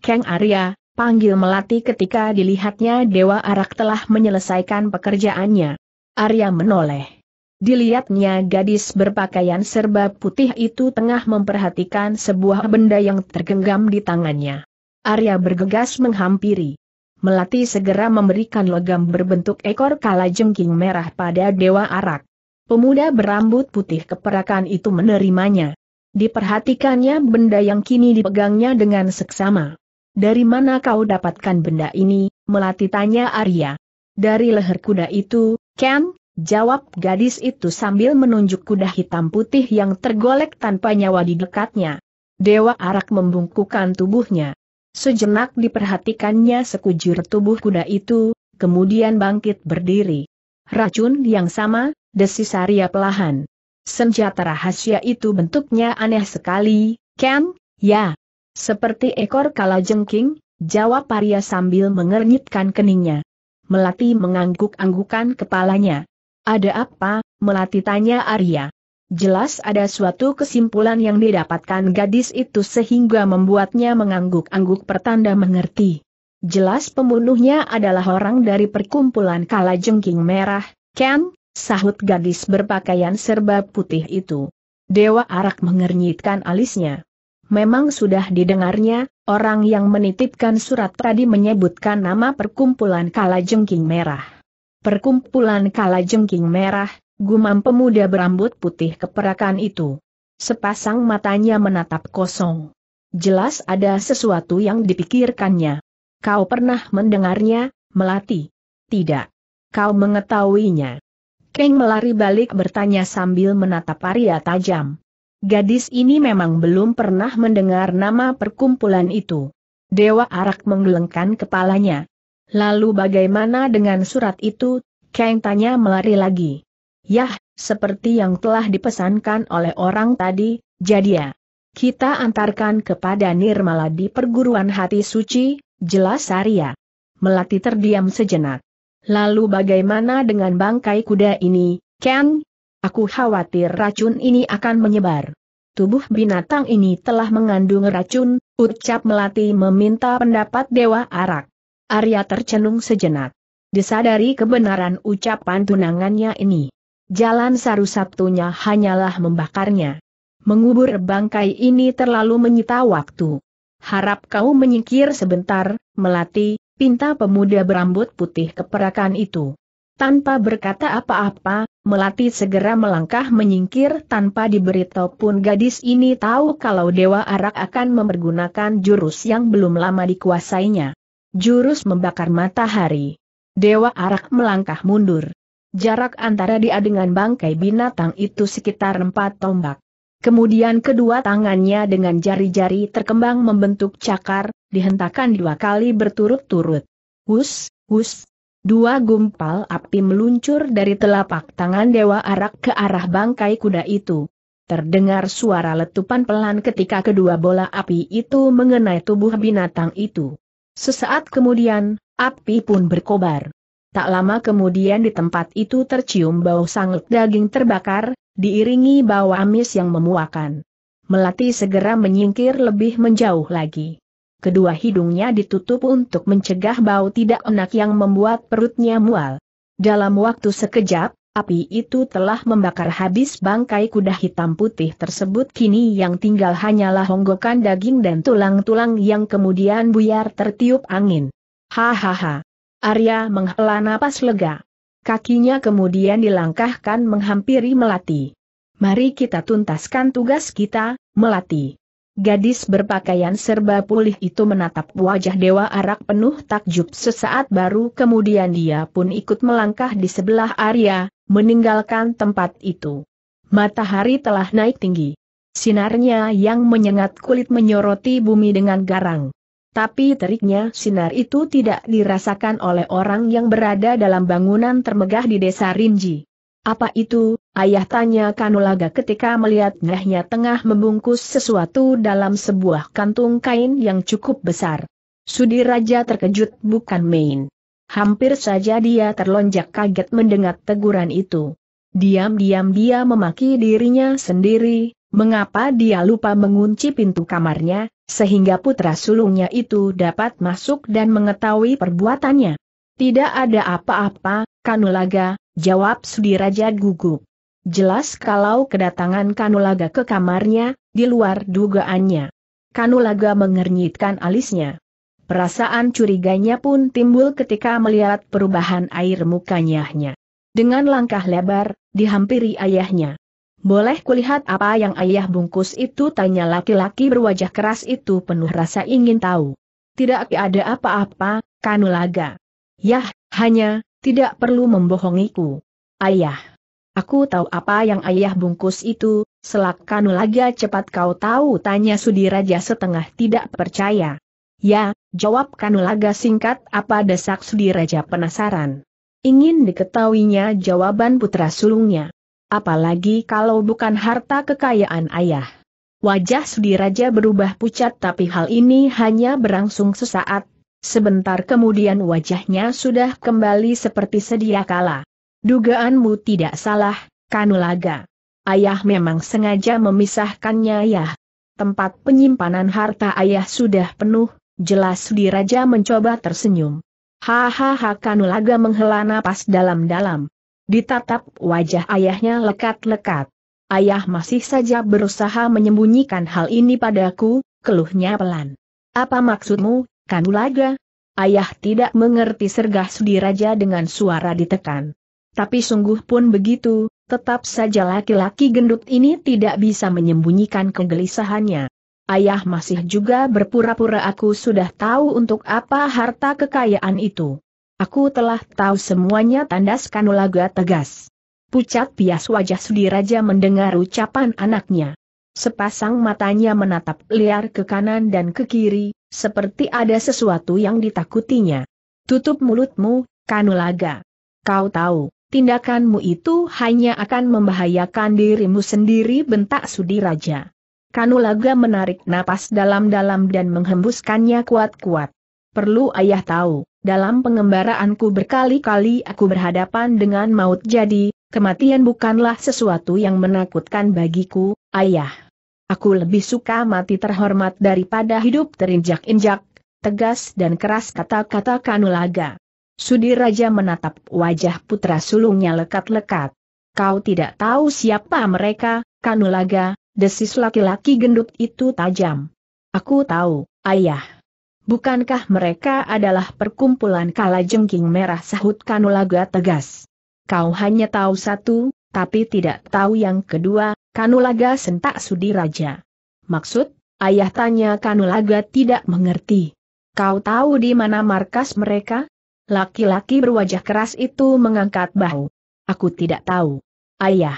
Kang Arya, panggil Melati ketika dilihatnya Dewa Arak telah menyelesaikan pekerjaannya. Arya menoleh. Dilihatnya gadis berpakaian serba putih itu tengah memperhatikan sebuah benda yang tergenggam di tangannya. Arya bergegas menghampiri. Melati segera memberikan logam berbentuk ekor kala jengking merah pada Dewa Arak. Pemuda berambut putih keperakan itu menerimanya. Diperhatikannya benda yang kini dipegangnya dengan seksama. Dari mana kau dapatkan benda ini, Melati tanya Arya. Dari leher kuda itu, Ken, Jawab gadis itu sambil menunjuk kuda hitam putih yang tergolek tanpa nyawa di dekatnya. Dewa Arak membungkukan tubuhnya. Sejenak diperhatikannya sekujur tubuh kuda itu, kemudian bangkit berdiri. Racun yang sama, desis Arya pelahan. Senjata rahasia itu bentuknya aneh sekali, kan? Ya. Seperti ekor kala jengking, jawab Arya sambil mengernyitkan keningnya. Melati mengangguk-anggukan kepalanya. Ada apa, Melati tanya Arya. Jelas ada suatu kesimpulan yang didapatkan gadis itu sehingga membuatnya mengangguk-angguk pertanda mengerti. Jelas pembunuhnya adalah orang dari perkumpulan kala jengking merah, kan? Sahut gadis berpakaian serba putih itu. Dewa Arak mengernyitkan alisnya. Memang sudah didengarnya, orang yang menitipkan surat tadi menyebutkan nama perkumpulan kala jengking merah. Perkumpulan kala jengking merah, gumam pemuda berambut putih keperakan itu. Sepasang matanya menatap kosong. Jelas ada sesuatu yang dipikirkannya. Kau pernah mendengarnya, Melati? Tidak. Kau mengetahuinya. Keng melari balik bertanya sambil menatap Arya tajam. Gadis ini memang belum pernah mendengar nama perkumpulan itu. Dewa Arak menggelengkan kepalanya. Lalu bagaimana dengan surat itu? Kang tanya melari lagi. Yah, seperti yang telah dipesankan oleh orang tadi, jadi ya. Kita antarkan kepada Nirmala di perguruan hati suci, jelas Arya. Melati terdiam sejenak. Lalu bagaimana dengan bangkai kuda ini, Ken? Aku khawatir racun ini akan menyebar. Tubuh binatang ini telah mengandung racun, ucap Melati meminta pendapat Dewa Arak. Arya tercenung sejenak. Disadari kebenaran ucapan tunangannya ini. Jalan saru-satunya hanyalah membakarnya. Mengubur bangkai ini terlalu menyita waktu. Harap kau menyingkir sebentar, Melati, pinta pemuda berambut putih keperakan itu. Tanpa berkata apa-apa, Melati segera melangkah menyingkir tanpa diberitahu pun gadis ini tahu kalau Dewa Arak akan mempergunakan jurus yang belum lama dikuasainya. Jurus membakar matahari. Dewa Arak melangkah mundur. Jarak antara dia dengan bangkai binatang itu sekitar empat tombak. Kemudian kedua tangannya dengan jari-jari terkembang membentuk cakar, dihentakkan dua kali berturut-turut. Hus, hus. Dua gumpal api meluncur dari telapak tangan Dewa Arak ke arah bangkai kuda itu. Terdengar suara letupan pelan ketika kedua bola api itu mengenai tubuh binatang itu. Sesaat kemudian, api pun berkobar. Tak lama kemudian di tempat itu tercium bau sangat daging terbakar, diiringi bau amis yang memuakan. Melati segera menyingkir lebih menjauh lagi. Kedua hidungnya ditutup untuk mencegah bau tidak enak yang membuat perutnya mual. Dalam waktu sekejap, api itu telah membakar habis bangkai kuda hitam putih tersebut kini yang tinggal hanyalah honggokan daging dan tulang-tulang yang kemudian buyar tertiup angin. Hahaha. Arya menghela napas lega. Kakinya kemudian dilangkahkan menghampiri Melati. Mari kita tuntaskan tugas kita, Melati. Gadis berpakaian serba pulih itu menatap wajah Dewa Arak penuh takjub sesaat baru kemudian dia pun ikut melangkah di sebelah Arya, meninggalkan tempat itu. Matahari telah naik tinggi. Sinarnya yang menyengat kulit menyoroti bumi dengan garang. Tapi teriknya sinar itu tidak dirasakan oleh orang yang berada dalam bangunan termegah di desa Rinji. Apa itu, ayah tanya Kanulaga ketika melihat tengah membungkus sesuatu dalam sebuah kantung kain yang cukup besar. Sudiraja terkejut bukan main. Hampir saja dia terlonjak kaget mendengar teguran itu. Diam-diam dia memaki dirinya sendiri, mengapa dia lupa mengunci pintu kamarnya, sehingga putra sulungnya itu dapat masuk dan mengetahui perbuatannya. Tidak ada apa-apa, Kanulaga, jawab Sudiraja gugup. Jelas kalau kedatangan Kanulaga ke kamarnya, di luar dugaannya. Kanulaga mengernyitkan alisnya. Perasaan curiganya pun timbul ketika melihat perubahan air mukanya. Dengan langkah lebar, dihampiri ayahnya. Boleh kulihat apa yang ayah bungkus itu tanya laki-laki berwajah keras itu penuh rasa ingin tahu. Tidak ada apa-apa, Kanulaga. Yah, hanya, tidak perlu membohongiku. Ayah. Aku tahu apa yang ayah bungkus itu, selak Kanulaga cepat kau tahu tanya Sudiraja setengah tidak percaya. Ya, jawab Kanulaga singkat apa desak Sudiraja penasaran. Ingin diketahuinya jawaban putra sulungnya apalagi kalau bukan harta kekayaan ayah. Wajah Sudiraja berubah pucat tapi hal ini hanya berlangsung sesaat, sebentar kemudian wajahnya sudah kembali seperti sedia kala. Dugaanmu tidak salah, Kanulaga. Ayah memang sengaja memisahkannya ya. Tempat penyimpanan harta ayah sudah penuh, jelas Sudiraja mencoba tersenyum. Hahaha Kanulaga menghela napas dalam-dalam. Ditatap wajah ayahnya lekat-lekat. Ayah masih saja berusaha menyembunyikan hal ini padaku, keluhnya pelan. Apa maksudmu, Kanulaga? Ayah tidak mengerti sergah Sudiraja dengan suara ditekan. Tapi sungguh pun begitu, tetap saja laki-laki gendut ini tidak bisa menyembunyikan kegelisahannya. Ayah masih juga berpura-pura aku sudah tahu untuk apa harta kekayaan itu. Aku telah tahu semuanya tandas Kanulaga tegas. Pucat pias wajah Sudiraja mendengar ucapan anaknya. Sepasang matanya menatap liar ke kanan dan ke kiri, seperti ada sesuatu yang ditakutinya. Tutup mulutmu, Kanulaga. Kau tahu, tindakanmu itu hanya akan membahayakan dirimu sendiri bentak Sudiraja. Kanulaga menarik napas dalam-dalam dan menghembuskannya kuat-kuat. Perlu ayah tahu, dalam pengembaraanku berkali-kali aku berhadapan dengan maut jadi, kematian bukanlah sesuatu yang menakutkan bagiku, ayah. Aku lebih suka mati terhormat daripada hidup terinjak-injak, tegas dan keras kata-kata Kanulaga. Sudiraja menatap wajah putra sulungnya lekat-lekat. Kau tidak tahu siapa mereka, Kanulaga, desis laki-laki gendut itu tajam. Aku tahu, ayah. Bukankah mereka adalah perkumpulan kala jengking merah sahut Kanulaga tegas. Kau hanya tahu satu, tapi tidak tahu yang kedua, Kanulaga sentak Sudiraja. Maksud, ayah tanya Kanulaga tidak mengerti. Kau tahu di mana markas mereka? Laki-laki berwajah keras itu mengangkat bahu. Aku tidak tahu. Ayah.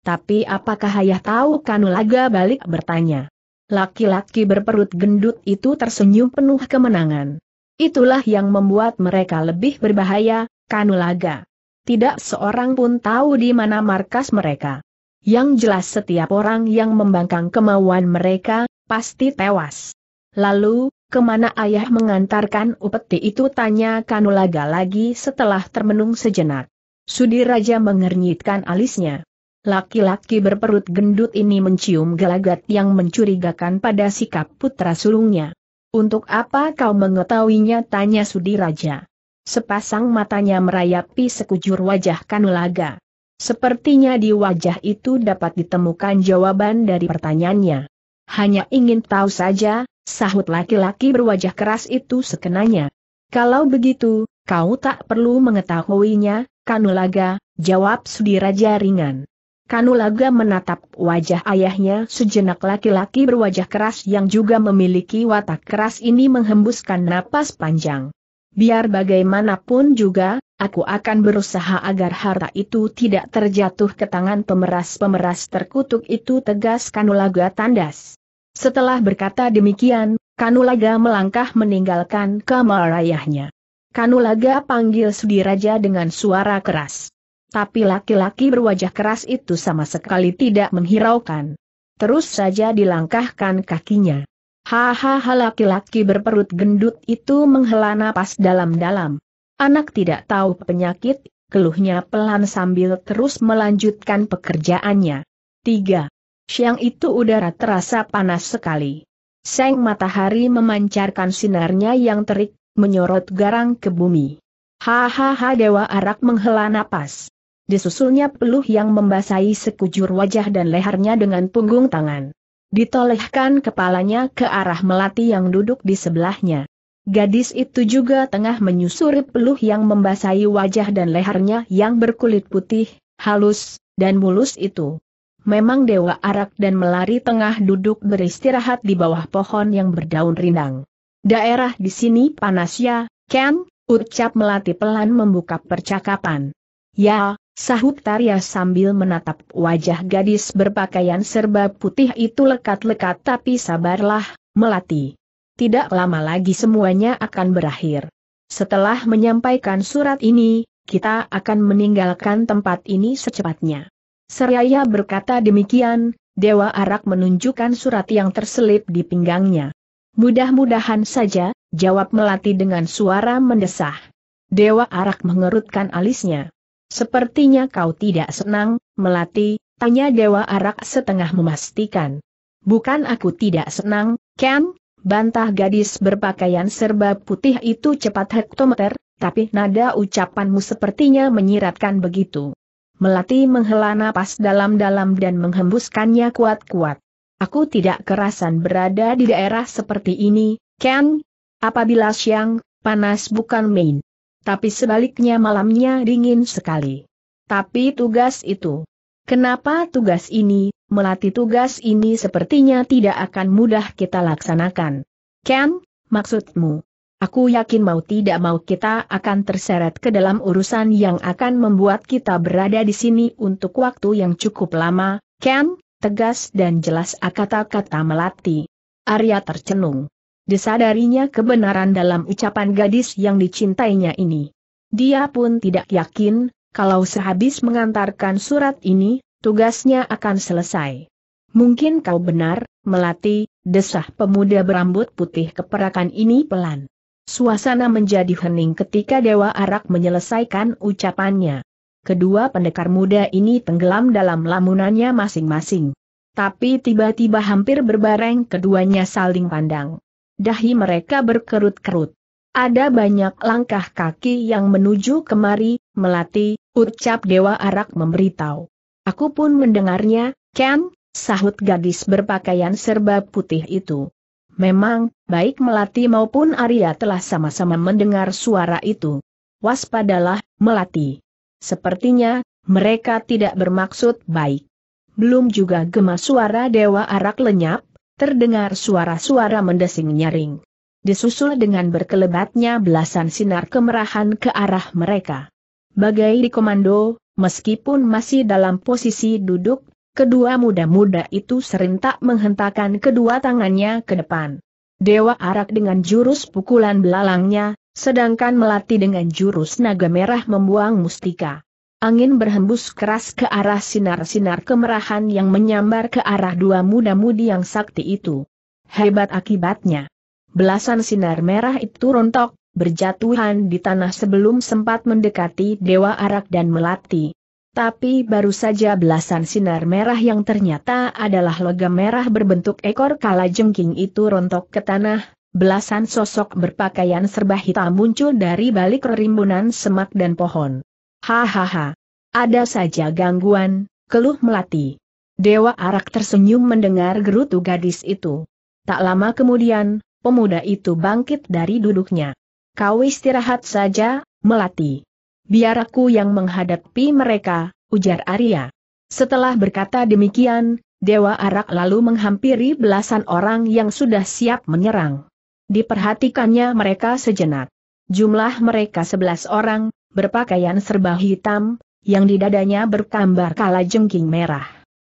Tapi apakah ayah tahu Kanulaga balik bertanya. Laki-laki berperut gendut itu tersenyum penuh kemenangan. Itulah yang membuat mereka lebih berbahaya, Kanulaga. Tidak seorang pun tahu di mana markas mereka. Yang jelas setiap orang yang membangkang kemauan mereka, pasti tewas. Lalu, ke mana ayah mengantarkan upeti itu tanya Kanulaga lagi setelah termenung sejenak. Sudiraja mengernyitkan alisnya. Laki-laki berperut gendut ini mencium gelagat yang mencurigakan pada sikap putra sulungnya. Untuk apa kau mengetahuinya? tanya Sudiraja. Sepasang matanya merayapi sekujur wajah Kanulaga. Sepertinya di wajah itu dapat ditemukan jawaban dari pertanyaannya. Hanya ingin tahu saja, sahut laki-laki berwajah keras itu sekenanya. Kalau begitu, kau tak perlu mengetahuinya, Kanulaga, jawab Sudiraja ringan. Kanulaga menatap wajah ayahnya sejenak laki-laki berwajah keras yang juga memiliki watak keras ini menghembuskan napas panjang. Biar bagaimanapun juga, aku akan berusaha agar harta itu tidak terjatuh ke tangan pemeras-pemeras terkutuk itu tegas Kanulaga tandas. Setelah berkata demikian, Kanulaga melangkah meninggalkan kamar ayahnya. Kanulaga panggil Sudiraja dengan suara keras. Tapi laki-laki berwajah keras itu sama sekali tidak menghiraukan. Terus saja dilangkahkan kakinya. Hahaha laki-laki berperut gendut itu menghela napas dalam-dalam. Anak tidak tahu penyakit, keluhnya pelan sambil terus melanjutkan pekerjaannya. 3. Siang itu udara terasa panas sekali. Seng matahari memancarkan sinarnya yang terik, menyorot garang ke bumi. Hahaha Dewa Arak menghela napas. Disusulnya peluh yang membasahi sekujur wajah dan lehernya dengan punggung tangan. Ditolehkan kepalanya ke arah melati yang duduk di sebelahnya. Gadis itu juga tengah menyusuri peluh yang membasahi wajah dan lehernya yang berkulit putih, halus, dan mulus itu. Memang Dewa Arak dan Melari tengah duduk beristirahat di bawah pohon yang berdaun rindang. Daerah di sini panas ya, Ken? Ucap Melati pelan membuka percakapan. Ya, sahut Tarya sambil menatap wajah gadis berpakaian serba putih itu lekat-lekat tapi sabarlah, Melati. Tidak lama lagi semuanya akan berakhir. Setelah menyampaikan surat ini, kita akan meninggalkan tempat ini secepatnya. Seraya berkata demikian, Dewa Arak menunjukkan surat yang terselip di pinggangnya. Mudah-mudahan saja, jawab Melati dengan suara mendesah. Dewa Arak mengerutkan alisnya. Sepertinya kau tidak senang, Melati, tanya Dewa Arak setengah memastikan. Bukan aku tidak senang, Ken, bantah gadis berpakaian serba putih itu cepat hektometer, tapi nada ucapanmu sepertinya menyiratkan begitu. Melati menghela napas dalam-dalam dan menghembuskannya kuat-kuat. Aku tidak kerasan berada di daerah seperti ini, Ken. Apabila siang, panas bukan main. Tapi sebaliknya malamnya dingin sekali. Tapi tugas itu. Kenapa tugas ini, melatih tugas ini sepertinya tidak akan mudah kita laksanakan. Ken, maksudmu? Aku yakin mau tidak mau kita akan terseret ke dalam urusan yang akan membuat kita berada di sini untuk waktu yang cukup lama, Ken, tegas dan jelas kata-kata melati. Arya tercenung. Disadarinya kebenaran dalam ucapan gadis yang dicintainya ini. Dia pun tidak yakin, kalau sehabis mengantarkan surat ini, tugasnya akan selesai. Mungkin kau benar, Melati, desah pemuda berambut putih keperakan ini pelan. Suasana menjadi hening ketika Dewa Arak menyelesaikan ucapannya. Kedua pendekar muda ini tenggelam dalam lamunannya masing-masing. Tapi tiba-tiba hampir berbareng keduanya saling pandang. dahi mereka berkerut-kerut. Ada banyak langkah kaki yang menuju kemari, melati, ucap Dewa Arak memberitahu. Aku pun mendengarnya, Ken, sahut gadis berpakaian serba putih itu. Memang, baik Melati maupun Arya telah sama-sama mendengar suara itu. Waspadalah, Melati. Sepertinya, mereka tidak bermaksud baik. Belum juga gema suara Dewa Arak lenyap, terdengar suara-suara mendesing nyaring disusul dengan berkelebatnya belasan sinar kemerahan ke arah mereka. Bagai di komando, meskipun masih dalam posisi duduk, kedua muda-muda itu serentak menghentakkan kedua tangannya ke depan. Dewa Arak dengan jurus pukulan belalangnya, sedangkan Melati dengan jurus naga merah membuang mustika. Angin berhembus keras ke arah sinar-sinar kemerahan yang menyambar ke arah dua muda-mudi yang sakti itu. Hebat akibatnya. Belasan sinar merah itu rontok, berjatuhan di tanah sebelum sempat mendekati Dewa Arak dan Melati. Tapi baru saja belasan sinar merah yang ternyata adalah logam merah berbentuk ekor kala jengking itu rontok ke tanah, belasan sosok berpakaian serba hitam muncul dari balik rimbunan semak dan pohon. Hahaha. Ada saja gangguan, keluh melati. Dewa Arak tersenyum mendengar gerutu gadis itu. Tak lama kemudian, pemuda itu bangkit dari duduknya. Kau istirahat saja, Melati. Biar aku yang menghadapi mereka, ujar Arya. Setelah berkata demikian, Dewa Arak lalu menghampiri belasan orang yang sudah siap menyerang. Diperhatikannya mereka sejenak. Jumlah mereka sebelas orang, berpakaian serba hitam, yang di dadanya berkambar kala jengking merah.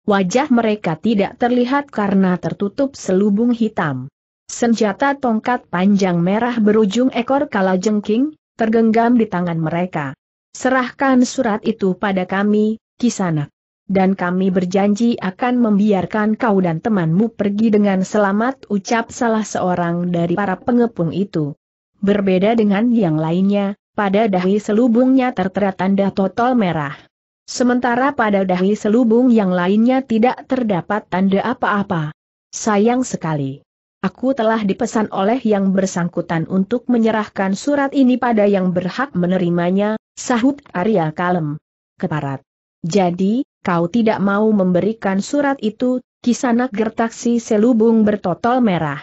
Wajah mereka tidak terlihat karena tertutup selubung hitam. Senjata tongkat panjang merah berujung ekor kalajengking, tergenggam di tangan mereka. Serahkan surat itu pada kami, Kisanak. Dan kami berjanji akan membiarkan kau dan temanmu pergi dengan selamat ucap salah seorang dari para pengepung itu. Berbeda dengan yang lainnya, pada dahi selubungnya tertera tanda totol merah. Sementara pada dahi selubung yang lainnya tidak terdapat tanda apa-apa. Sayang sekali. Aku telah dipesan oleh yang bersangkutan untuk menyerahkan surat ini pada yang berhak menerimanya, sahut Arya kalem. Keparat. Jadi, kau tidak mau memberikan surat itu, kisanak gertaksi selubung bertotol merah.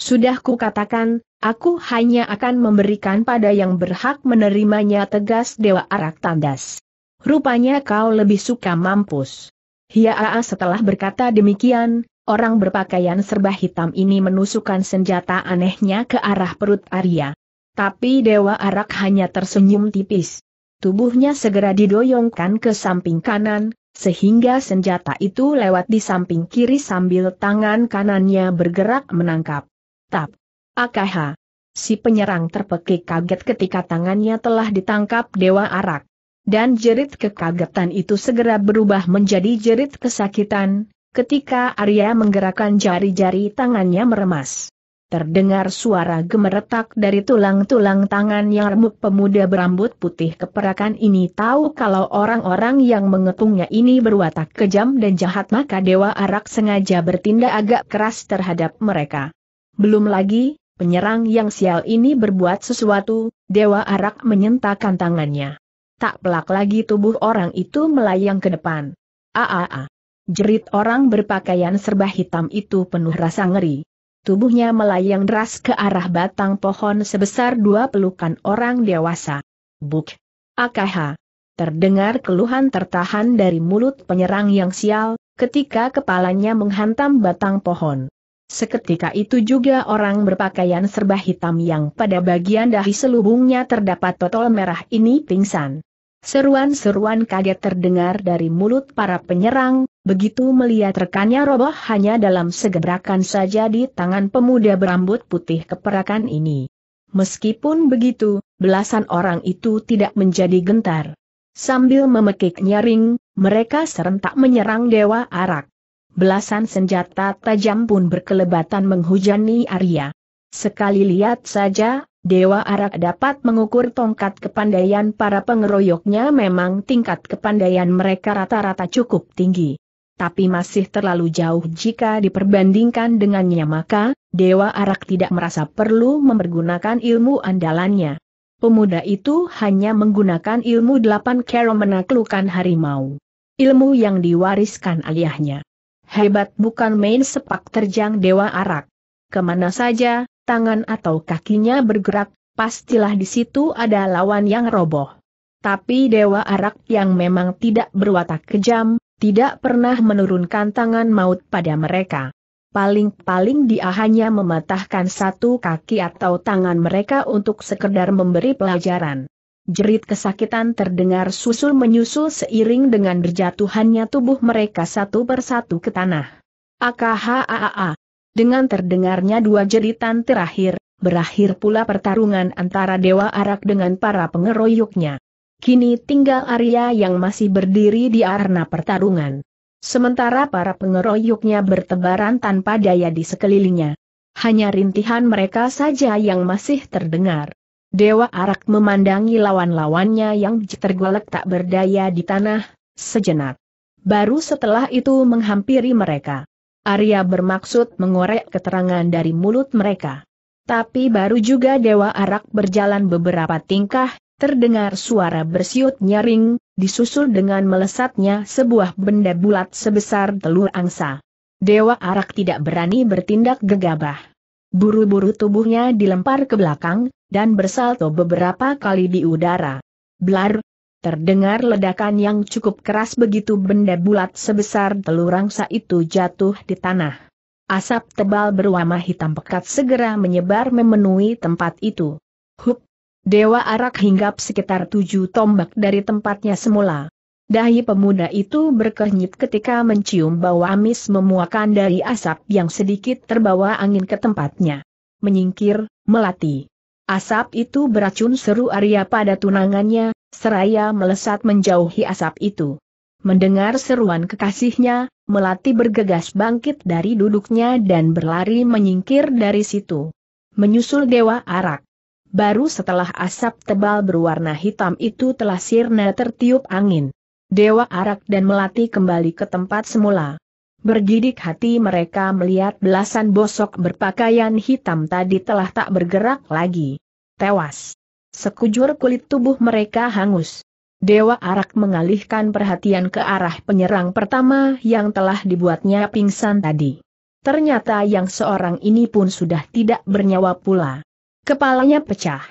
Sudah kukatakan, aku hanya akan memberikan pada yang berhak menerimanya tegas Dewa Arak Tandas. Rupanya kau lebih suka mampus. Hiaa setelah berkata demikian, orang berpakaian serba hitam ini menusukkan senjata anehnya ke arah perut Arya. Tapi Dewa Arak hanya tersenyum tipis. Tubuhnya segera didoyongkan ke samping kanan, sehingga senjata itu lewat di samping kiri sambil tangan kanannya bergerak menangkap. Tap! AKH! Si penyerang terpekik kaget ketika tangannya telah ditangkap Dewa Arak. Dan jerit kekagetan itu segera berubah menjadi jerit kesakitan, Ketika Arya menggerakkan jari-jari tangannya meremas. Terdengar suara gemeretak dari tulang-tulang tangan yang remuk pemuda berambut putih keperakan ini tahu kalau orang-orang yang mengepungnya ini berwatak kejam dan jahat maka Dewa Arak sengaja bertindak agak keras terhadap mereka. Belum lagi, penyerang yang sial ini berbuat sesuatu, Dewa Arak menyentakkan tangannya. Tak pelak lagi tubuh orang itu melayang ke depan. Aa, Jerit orang berpakaian serba hitam itu penuh rasa ngeri. Tubuhnya melayang deras ke arah batang pohon sebesar dua pelukan orang dewasa. Buk! AKH! Terdengar keluhan tertahan dari mulut penyerang yang sial, ketika kepalanya menghantam batang pohon. Seketika itu juga orang berpakaian serba hitam yang pada bagian dahi selubungnya terdapat totol merah ini pingsan. Seruan-seruan kaget terdengar dari mulut para penyerang, begitu melihat rekannya roboh hanya dalam segebrakan saja di tangan pemuda berambut putih keperakan ini. Meskipun begitu, belasan orang itu tidak menjadi gentar. Sambil memekik nyaring, mereka serentak menyerang Dewa Arak. Belasan senjata tajam pun berkelebatan menghujani Arya. Sekali lihat saja, Dewa Arak dapat mengukur tongkat kepandaian para pengeroyoknya memang tingkat kepandaian mereka rata-rata cukup tinggi. Tapi masih terlalu jauh jika diperbandingkan dengannya maka, Dewa Arak tidak merasa perlu mempergunakan ilmu andalannya. Pemuda itu hanya menggunakan ilmu delapan kero menaklukkan harimau. Ilmu yang diwariskan ayahnya. Hebat bukan main sepak terjang Dewa Arak. Ke mana saja, tangan atau kakinya bergerak, pastilah di situ ada lawan yang roboh. Tapi Dewa Arak yang memang tidak berwatak kejam, tidak pernah menurunkan tangan maut pada mereka. Paling-paling dia hanya mematahkan satu kaki atau tangan mereka untuk sekedar memberi pelajaran. Jerit kesakitan terdengar susul menyusul seiring dengan berjatuhannya tubuh mereka satu persatu ke tanah. AKHAAA. Dengan terdengarnya dua jeritan terakhir, berakhir pula pertarungan antara Dewa Arak dengan para pengeroyoknya. Kini tinggal Arya yang masih berdiri di arena pertarungan. Sementara para pengeroyoknya bertebaran tanpa daya di sekelilingnya. Hanya rintihan mereka saja yang masih terdengar. Dewa Arak memandangi lawan-lawannya yang tergolek tak berdaya di tanah, sejenak. Baru setelah itu menghampiri mereka. Arya bermaksud mengorek keterangan dari mulut mereka. Tapi baru juga Dewa Arak berjalan beberapa tingkah, terdengar suara bersiut nyaring, disusul dengan melesatnya sebuah benda bulat sebesar telur angsa. Dewa Arak tidak berani bertindak gegabah. Buru-buru tubuhnya dilempar ke belakang, dan bersalto beberapa kali di udara. Blar! Terdengar ledakan yang cukup keras begitu benda bulat sebesar telur angsa itu jatuh di tanah. Asap tebal berwarna hitam pekat segera menyebar memenuhi tempat itu. Hup! Dewa Arak hinggap sekitar tujuh tombak dari tempatnya semula. Dahi pemuda itu berkenyit ketika mencium bau amis memuakan dari asap yang sedikit terbawa angin ke tempatnya. Menyingkir, melati. Asap itu beracun seru Arya pada tunangannya, seraya melesat menjauhi asap itu. Mendengar seruan kekasihnya, Melati bergegas bangkit dari duduknya dan berlari menyingkir dari situ. Menyusul Dewa Arak. Baru setelah asap tebal berwarna hitam itu telah sirna tertiup angin. Dewa Arak dan Melati kembali ke tempat semula. Bergidik hati mereka melihat belasan bosok berpakaian hitam tadi telah tak bergerak lagi. Tewas. Sekujur kulit tubuh mereka hangus. Dewa Arak mengalihkan perhatian ke arah penyerang pertama yang telah dibuatnya pingsan tadi. Ternyata yang seorang ini pun sudah tidak bernyawa pula. Kepalanya pecah.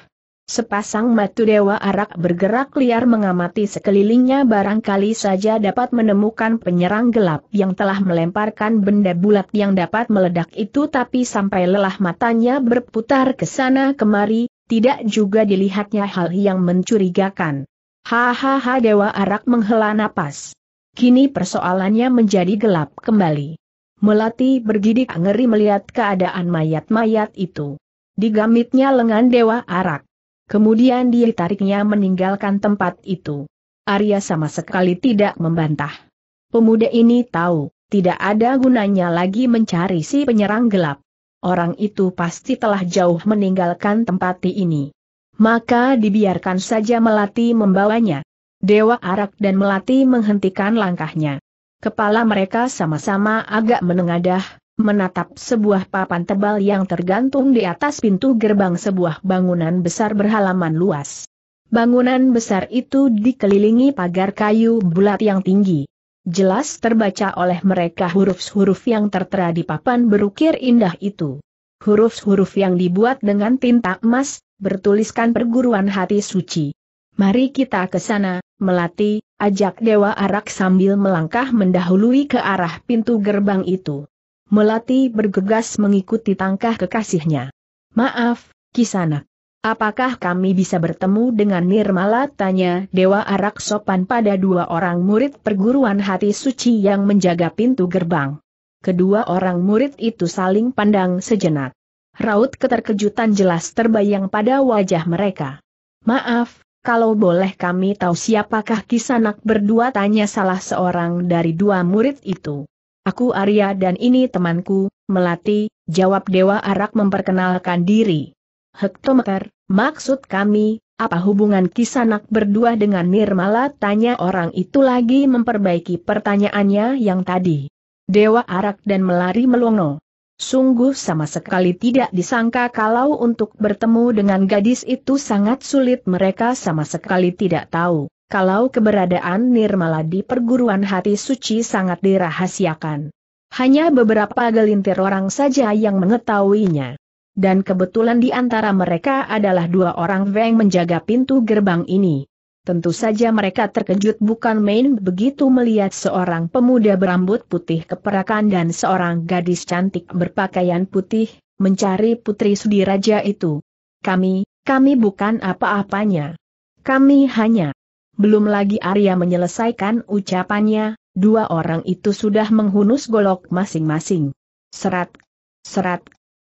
Sepasang matu Dewa Arak bergerak liar mengamati sekelilingnya barangkali saja dapat menemukan penyerang gelap yang telah melemparkan benda bulat yang dapat meledak itu tapi sampai lelah matanya berputar ke sana kemari, tidak juga dilihatnya hal yang mencurigakan. Hahaha Dewa Arak menghela napas. Kini persoalannya menjadi gelap kembali. Melati bergidik ngeri melihat keadaan mayat-mayat itu digamitnya lengan Dewa Arak. Kemudian dia ditariknya meninggalkan tempat itu. Arya sama sekali tidak membantah. Pemuda ini tahu, tidak ada gunanya lagi mencari si penyerang gelap. Orang itu pasti telah jauh meninggalkan tempat ini. Maka dibiarkan saja Melati membawanya. Dewa Arak dan Melati menghentikan langkahnya. Kepala mereka sama-sama agak menengadah, menatap sebuah papan tebal yang tergantung di atas pintu gerbang sebuah bangunan besar berhalaman luas. Bangunan besar itu dikelilingi pagar kayu bulat yang tinggi. Jelas terbaca oleh mereka huruf-huruf yang tertera di papan berukir indah itu. Huruf-huruf yang dibuat dengan tinta emas, bertuliskan perguruan hati suci. Mari kita ke sana, melati, ajak Dewa Arak sambil melangkah mendahului ke arah pintu gerbang itu. Melati bergegas mengikuti tangkah kekasihnya. Maaf, Kisanak. Apakah kami bisa bertemu dengan Nirmala? Tanya Dewa Arak sopan pada dua orang murid perguruan hati suci yang menjaga pintu gerbang. Kedua orang murid itu saling pandang sejenak. Raut keterkejutan jelas terbayang pada wajah mereka. Maaf, kalau boleh kami tahu siapakah Kisanak berdua tanya salah seorang dari dua murid itu. Aku Arya dan ini temanku, Melati, jawab Dewa Arak memperkenalkan diri. Hektometer, Maksud kami, apa hubungan Kisanak berdua dengan Nirmala? Tanya orang itu lagi memperbaiki pertanyaannya yang tadi. Dewa Arak dan Melari Melongo. Sungguh sama sekali tidak disangka kalau untuk bertemu dengan gadis itu sangat sulit mereka sama sekali tidak tahu. Kalau keberadaan Nirmala di perguruan hati suci sangat dirahasiakan. Hanya beberapa gelintir orang saja yang mengetahuinya dan kebetulan di antara mereka adalah dua orang Weng menjaga pintu gerbang ini. Tentu saja mereka terkejut bukan main begitu melihat seorang pemuda berambut putih keperakan dan seorang gadis cantik berpakaian putih, mencari putri Sudiraja itu. Kami, kami bukan apa-apanya. Kami hanya. Belum lagi Arya menyelesaikan ucapannya, dua orang itu sudah menghunus golok masing-masing. Serat, serat,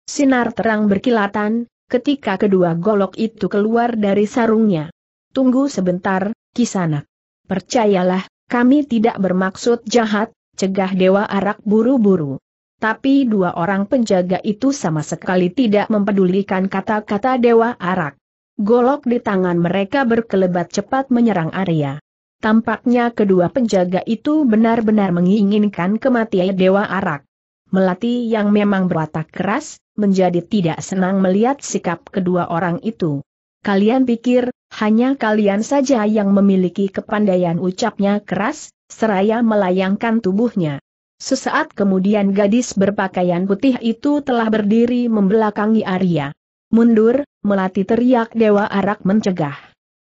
Sinar terang berkilatan, ketika kedua golok itu keluar dari sarungnya. Tunggu sebentar, Kisanak. Percayalah, kami tidak bermaksud jahat, cegah Dewa Arak buru-buru. Tapi dua orang penjaga itu sama sekali tidak mempedulikan kata-kata Dewa Arak. Golok di tangan mereka berkelebat cepat menyerang Arya. Tampaknya kedua penjaga itu benar-benar menginginkan kematian Dewa Arak. Melati yang memang berwatak keras, menjadi tidak senang melihat sikap kedua orang itu. Kalian pikir, hanya kalian saja yang memiliki kepandaian ucapnya keras, seraya melayangkan tubuhnya. Sesaat kemudian gadis berpakaian putih itu telah berdiri membelakangi Arya. Mundur, melati teriak Dewa Arak mencegah.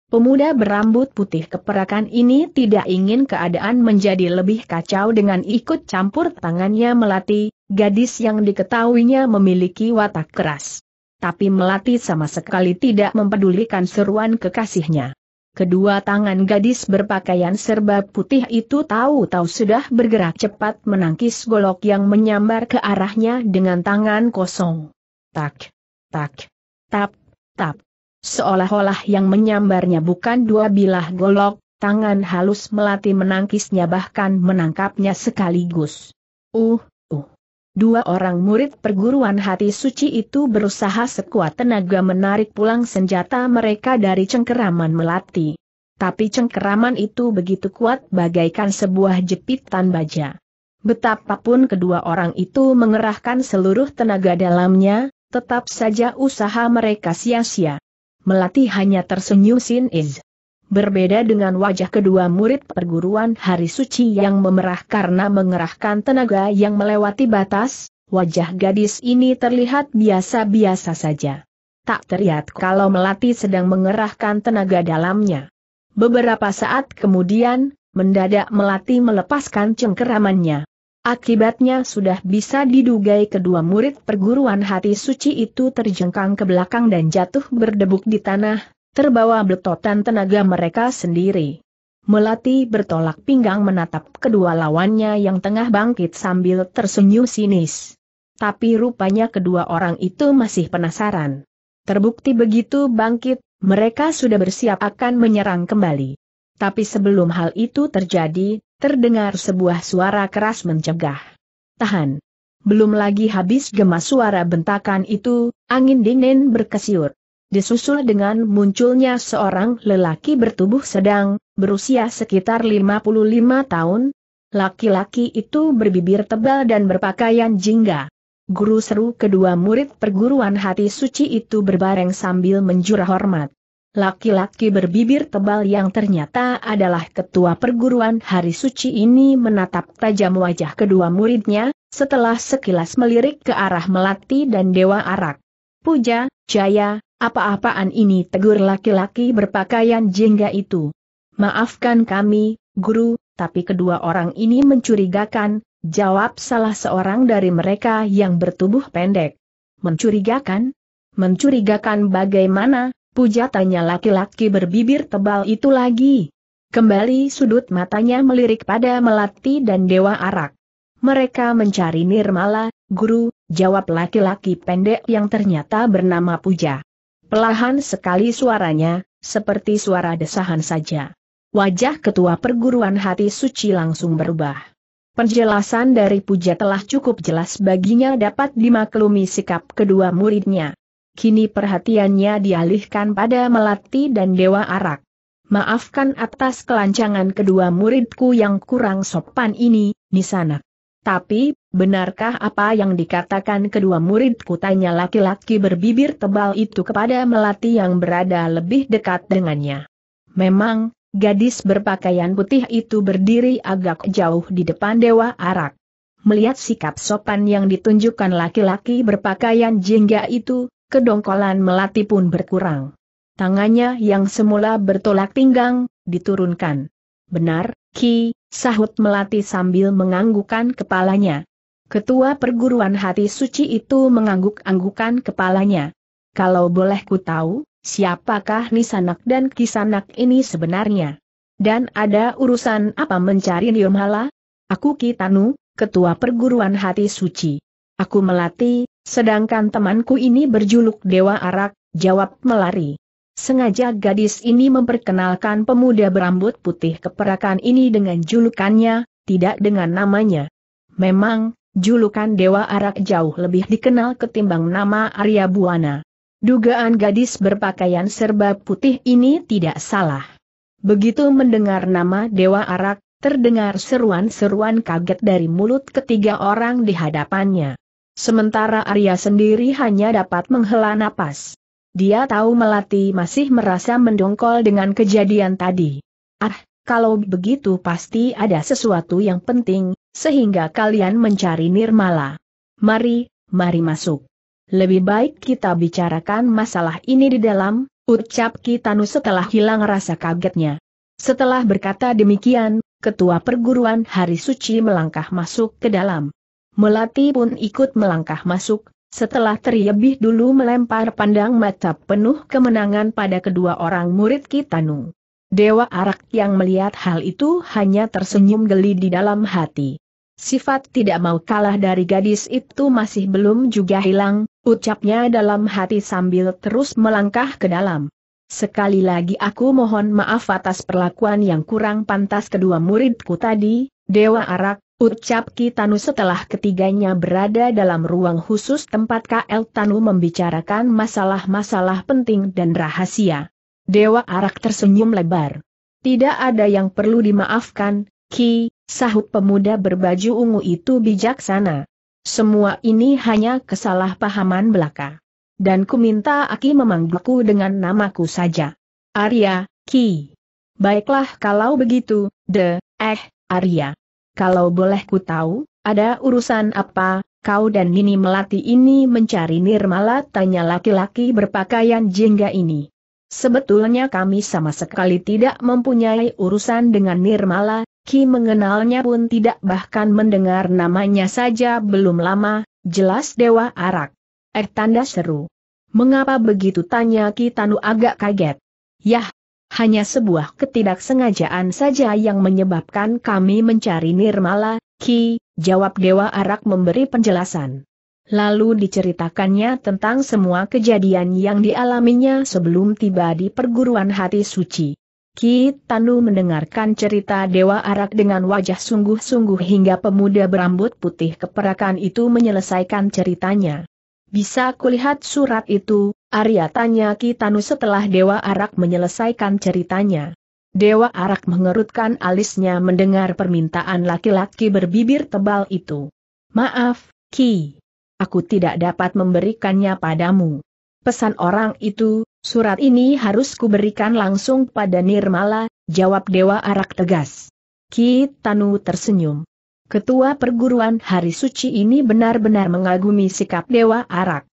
Pemuda berambut putih keperakan ini tidak ingin keadaan menjadi lebih kacau dengan ikut campur tangannya melati, gadis yang diketahuinya memiliki watak keras. Tapi Melati sama sekali tidak mempedulikan seruan kekasihnya. Kedua tangan gadis berpakaian serba putih itu tahu-tahu sudah bergerak cepat menangkis golok yang menyambar ke arahnya dengan tangan kosong. Tak, tak, tap, tap. Seolah-olah yang menyambarnya bukan dua bilah golok, tangan halus melati menangkisnya bahkan menangkapnya sekaligus. Uh, Dua orang murid perguruan hati suci itu berusaha sekuat tenaga menarik pulang senjata mereka dari cengkeraman melati. Tapi cengkeraman itu begitu kuat bagaikan sebuah jepitan baja. Betapapun kedua orang itu mengerahkan seluruh tenaga dalamnya, tetap saja usaha mereka sia-sia. Melati hanya tersenyum sin is. Berbeda dengan wajah kedua murid perguruan hari suci yang memerah karena mengerahkan tenaga yang melewati batas, wajah gadis ini terlihat biasa-biasa saja. Tak terlihat kalau Melati sedang mengerahkan tenaga dalamnya. Beberapa saat kemudian, mendadak Melati melepaskan cengkeramannya. Akibatnya sudah bisa didugai kedua murid perguruan hati suci itu terjengkang ke belakang dan jatuh berdebuk di tanah, terbawa betotan tenaga mereka sendiri. Melati bertolak pinggang menatap kedua lawannya yang tengah bangkit sambil tersenyum sinis. Tapi rupanya kedua orang itu masih penasaran. Terbukti begitu bangkit, mereka sudah bersiap akan menyerang kembali. Tapi sebelum hal itu terjadi, terdengar sebuah suara keras mencegah. Tahan. Belum lagi habis gemas suara bentakan itu, angin dingin berkesiut disusul dengan munculnya seorang lelaki bertubuh sedang, berusia sekitar 55 tahun. Laki-laki itu berbibir tebal dan berpakaian jingga. Guru seru kedua murid perguruan hati suci itu berbareng sambil menjurah hormat. Laki-laki berbibir tebal yang ternyata adalah ketua perguruan hari suci ini menatap tajam wajah kedua muridnya, setelah sekilas melirik ke arah Melati dan Dewa Arak. Puja, Jaya, apa-apaan ini tegur laki-laki berpakaian jingga itu. Maafkan kami, guru, tapi kedua orang ini mencurigakan, jawab salah seorang dari mereka yang bertubuh pendek. Mencurigakan? Mencurigakan bagaimana? Puja tanya laki-laki berbibir tebal itu lagi. Kembali sudut matanya melirik pada Melati dan Dewa Arak. Mereka mencari Nirmala, guru, jawab laki-laki pendek yang ternyata bernama Puja. Pelahan sekali suaranya, seperti suara desahan saja. Wajah ketua perguruan hati suci langsung berubah. Penjelasan dari Puja telah cukup jelas baginya dapat dimaklumi sikap kedua muridnya. Kini perhatiannya dialihkan pada Melati dan Dewa Arak. Maafkan atas kelancangan kedua muridku yang kurang sopan ini, Nisanak. Tapi, benarkah apa yang dikatakan kedua muridku tanya laki-laki berbibir tebal itu kepada Melati yang berada lebih dekat dengannya. Memang, gadis berpakaian putih itu berdiri agak jauh di depan Dewa Arak. Melihat sikap sopan yang ditunjukkan laki-laki berpakaian jingga itu, kedongkolan Melati pun berkurang. Tangannya yang semula bertolak pinggang, diturunkan. Benar, Ki, sahut Melati sambil menganggukkan kepalanya. Ketua perguruan hati suci itu mengangguk-anggukan kepalanya. Kalau boleh ku tahu, siapakah Nisanak dan Kisanak ini sebenarnya? Dan ada urusan apa mencari Nirmala? Aku Kitanu, ketua perguruan hati suci. Aku melati, sedangkan temanku ini berjuluk Dewa Arak, jawab melari. Sengaja gadis ini memperkenalkan pemuda berambut putih keperakan ini dengan julukannya, tidak dengan namanya. Memang, julukan Dewa Arak jauh lebih dikenal ketimbang nama Arya Buana. Dugaan gadis berpakaian serba putih ini tidak salah. Begitu mendengar nama Dewa Arak, terdengar seruan-seruan kaget dari mulut ketiga orang di hadapannya. Sementara Arya sendiri hanya dapat menghela napas. Dia tahu Melati masih merasa mendongkol dengan kejadian tadi. Ah, kalau begitu pasti ada sesuatu yang penting, sehingga kalian mencari Nirmala. Mari, mari masuk. Lebih baik kita bicarakan masalah ini di dalam, ucap Kitanu setelah hilang rasa kagetnya. Setelah berkata demikian, ketua perguruan hari suci melangkah masuk ke dalam. Melati pun ikut melangkah masuk, setelah terlebih dulu melempar pandang mata penuh kemenangan pada kedua orang murid Kitanu. Dewa Arak yang melihat hal itu hanya tersenyum geli di dalam hati. Sifat tidak mau kalah dari gadis itu masih belum juga hilang, ucapnya dalam hati sambil terus melangkah ke dalam. Sekali lagi aku mohon maaf atas perlakuan yang kurang pantas kedua muridku tadi, Dewa Arak, ucap Kitanu setelah ketiganya berada dalam ruang khusus tempat KL Tanu membicarakan masalah-masalah penting dan rahasia. Dewa Arak tersenyum lebar. Tidak ada yang perlu dimaafkan, Ki, sahut pemuda berbaju ungu itu bijaksana. Semua ini hanya kesalahpahaman belaka. Dan ku minta Aki memanggilku dengan namaku saja. Arya, Ki. Baiklah kalau begitu, de, eh, Arya. Kalau boleh ku tahu, ada urusan apa, kau dan Nini Melati ini mencari Nirmala tanya laki-laki berpakaian jingga ini. Sebetulnya kami sama sekali tidak mempunyai urusan dengan Nirmala, Ki mengenalnya pun tidak bahkan mendengar namanya saja belum lama, jelas Dewa Arak. Eh tanda seru. Mengapa begitu tanya Ki Tanu agak kaget. Yah, hanya sebuah ketidaksengajaan saja yang menyebabkan kami mencari Nirmala, Ki, jawab Dewa Arak memberi penjelasan. Lalu diceritakannya tentang semua kejadian yang dialaminya sebelum tiba di perguruan hati suci. Ki Tanu mendengarkan cerita Dewa Arak dengan wajah sungguh-sungguh hingga pemuda berambut putih keperakan itu menyelesaikan ceritanya. Bisa kulihat surat itu, Arya tanya Ki Tanu setelah Dewa Arak menyelesaikan ceritanya. Dewa Arak mengerutkan alisnya mendengar permintaan laki-laki berbibir tebal itu. Maaf, Ki. Aku tidak dapat memberikannya padamu. Pesan orang itu, Surat ini harus kuberikan langsung pada Nirmala, jawab Dewa Arak tegas. Ki Tanu tersenyum. Ketua perguruan hari suci ini benar-benar mengagumi sikap Dewa Arak.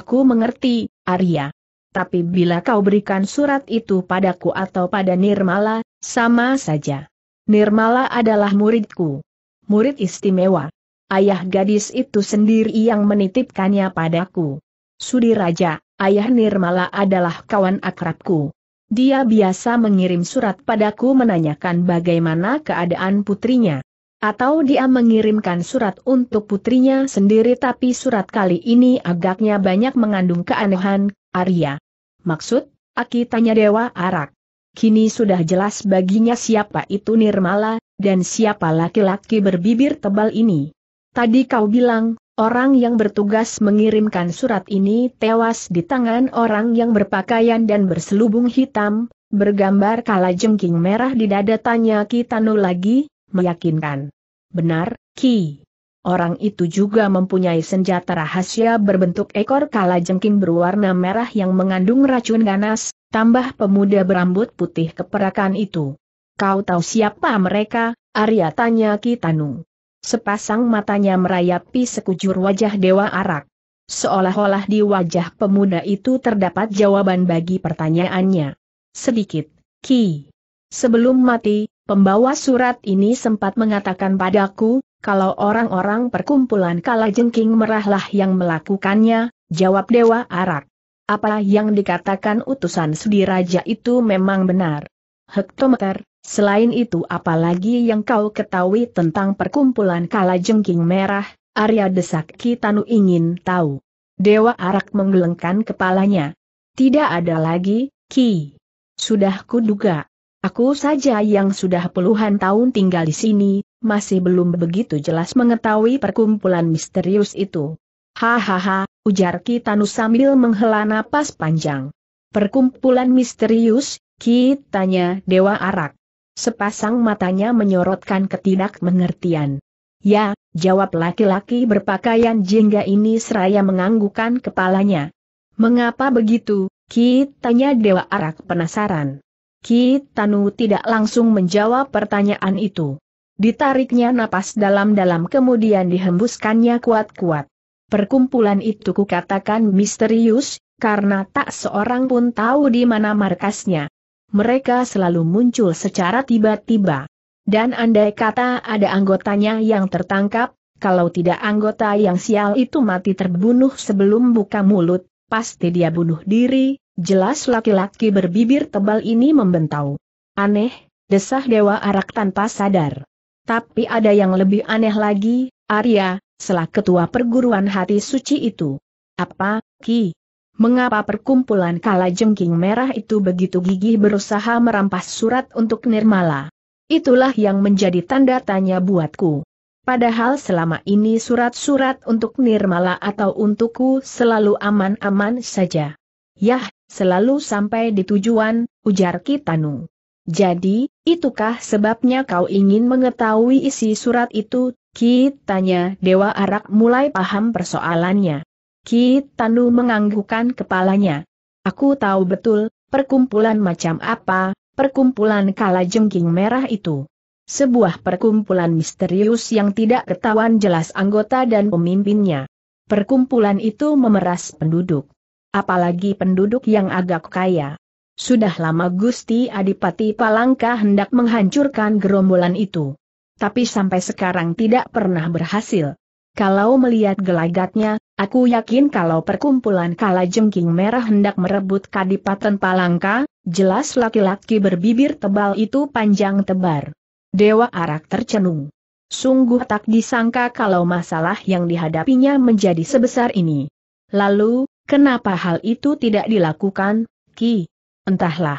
Aku mengerti, Arya. Tapi bila kau berikan surat itu padaku atau pada Nirmala, sama saja. Nirmala adalah muridku. Murid istimewa. Ayah gadis itu sendiri yang menitipkannya padaku. Sudi Raja, ayah Nirmala adalah kawan akrabku. Dia biasa mengirim surat padaku menanyakan bagaimana keadaan putrinya. Atau dia mengirimkan surat untuk putrinya sendiri tapi surat kali ini agaknya banyak mengandung keanehan, Arya. Maksud, Aki tanya Dewa Arak. Kini sudah jelas baginya siapa itu Nirmala, dan siapa laki-laki berbibir tebal ini. Tadi kau bilang, Orang yang bertugas mengirimkan surat ini tewas di tangan orang yang berpakaian dan berselubung hitam, bergambar kala jengking merah di dada tanya Kitanu lagi, meyakinkan. Benar, Ki. Orang itu juga mempunyai senjata rahasia berbentuk ekor kala jengking berwarna merah yang mengandung racun ganas, tambah pemuda berambut putih keperakan itu. Kau tahu siapa mereka? Arya tanya Kitanu. Sepasang matanya merayapi sekujur wajah Dewa Arak. Seolah-olah di wajah pemuda itu terdapat jawaban bagi pertanyaannya. Sedikit, Ki. Sebelum mati, pembawa surat ini sempat mengatakan padaku, kalau orang-orang perkumpulan kala jengking merahlah yang melakukannya, jawab Dewa Arak. Apa yang dikatakan utusan Sudiraja itu memang benar. Hektometer, Selain itu apalagi yang kau ketahui tentang perkumpulan kala jengking merah, Arya desak Kitanu ingin tahu. Dewa Arak menggelengkan kepalanya. Tidak ada lagi, Ki. Sudah kuduga. Aku saja yang sudah puluhan tahun tinggal di sini, masih belum begitu jelas mengetahui perkumpulan misterius itu. Hahaha, ujar Kitanu sambil menghela napas panjang. Perkumpulan misterius, Ki tanya Dewa Arak. Sepasang matanya menyorotkan ketidakmengertian. Ya, jawab laki-laki berpakaian jingga ini seraya menganggukkan kepalanya. Mengapa begitu? Ki tanya Dewa Arak penasaran. Ki Tanu tidak langsung menjawab pertanyaan itu. Ditariknya napas dalam-dalam kemudian dihembuskannya kuat-kuat. Perkumpulan itu kukatakan misterius, karena tak seorang pun tahu di mana markasnya mereka selalu muncul secara tiba-tiba. Dan andai kata ada anggotanya yang tertangkap, kalau tidak anggota yang sial itu mati terbunuh sebelum buka mulut, pasti dia bunuh diri, jelas laki-laki berbibir tebal ini membentau. Aneh, desah Dewa Arak tanpa sadar. Tapi ada yang lebih aneh lagi, Arya, selah ketua perguruan hati suci itu. Apa, Ki? Mengapa perkumpulan kala jengking merah itu begitu gigih berusaha merampas surat untuk Nirmala? Itulah yang menjadi tanda tanya buatku. Padahal selama ini surat-surat untuk Nirmala atau untukku selalu aman-aman saja. Yah, selalu sampai di tujuan, ujar Kitanu. Jadi, itukah sebabnya kau ingin mengetahui isi surat itu? Kitanya Dewa Arak mulai paham persoalannya. Ki Tanu menganggukkan kepalanya. Aku tahu betul, perkumpulan macam apa, perkumpulan kala jengking merah itu. Sebuah perkumpulan misterius yang tidak ketahuan jelas anggota dan pemimpinnya. Perkumpulan itu memeras penduduk. Apalagi penduduk yang agak kaya. Sudah lama Gusti Adipati Palangka hendak menghancurkan gerombolan itu. Tapi sampai sekarang tidak pernah berhasil. Kalau melihat gelagatnya, aku yakin kalau perkumpulan kala jengking merah hendak merebut kadipaten Palangka, jelas laki-laki berbibir tebal itu panjang tebar. Dewa Arak tercenung. Sungguh tak disangka kalau masalah yang dihadapinya menjadi sebesar ini. Lalu, kenapa hal itu tidak dilakukan, Ki? Entahlah.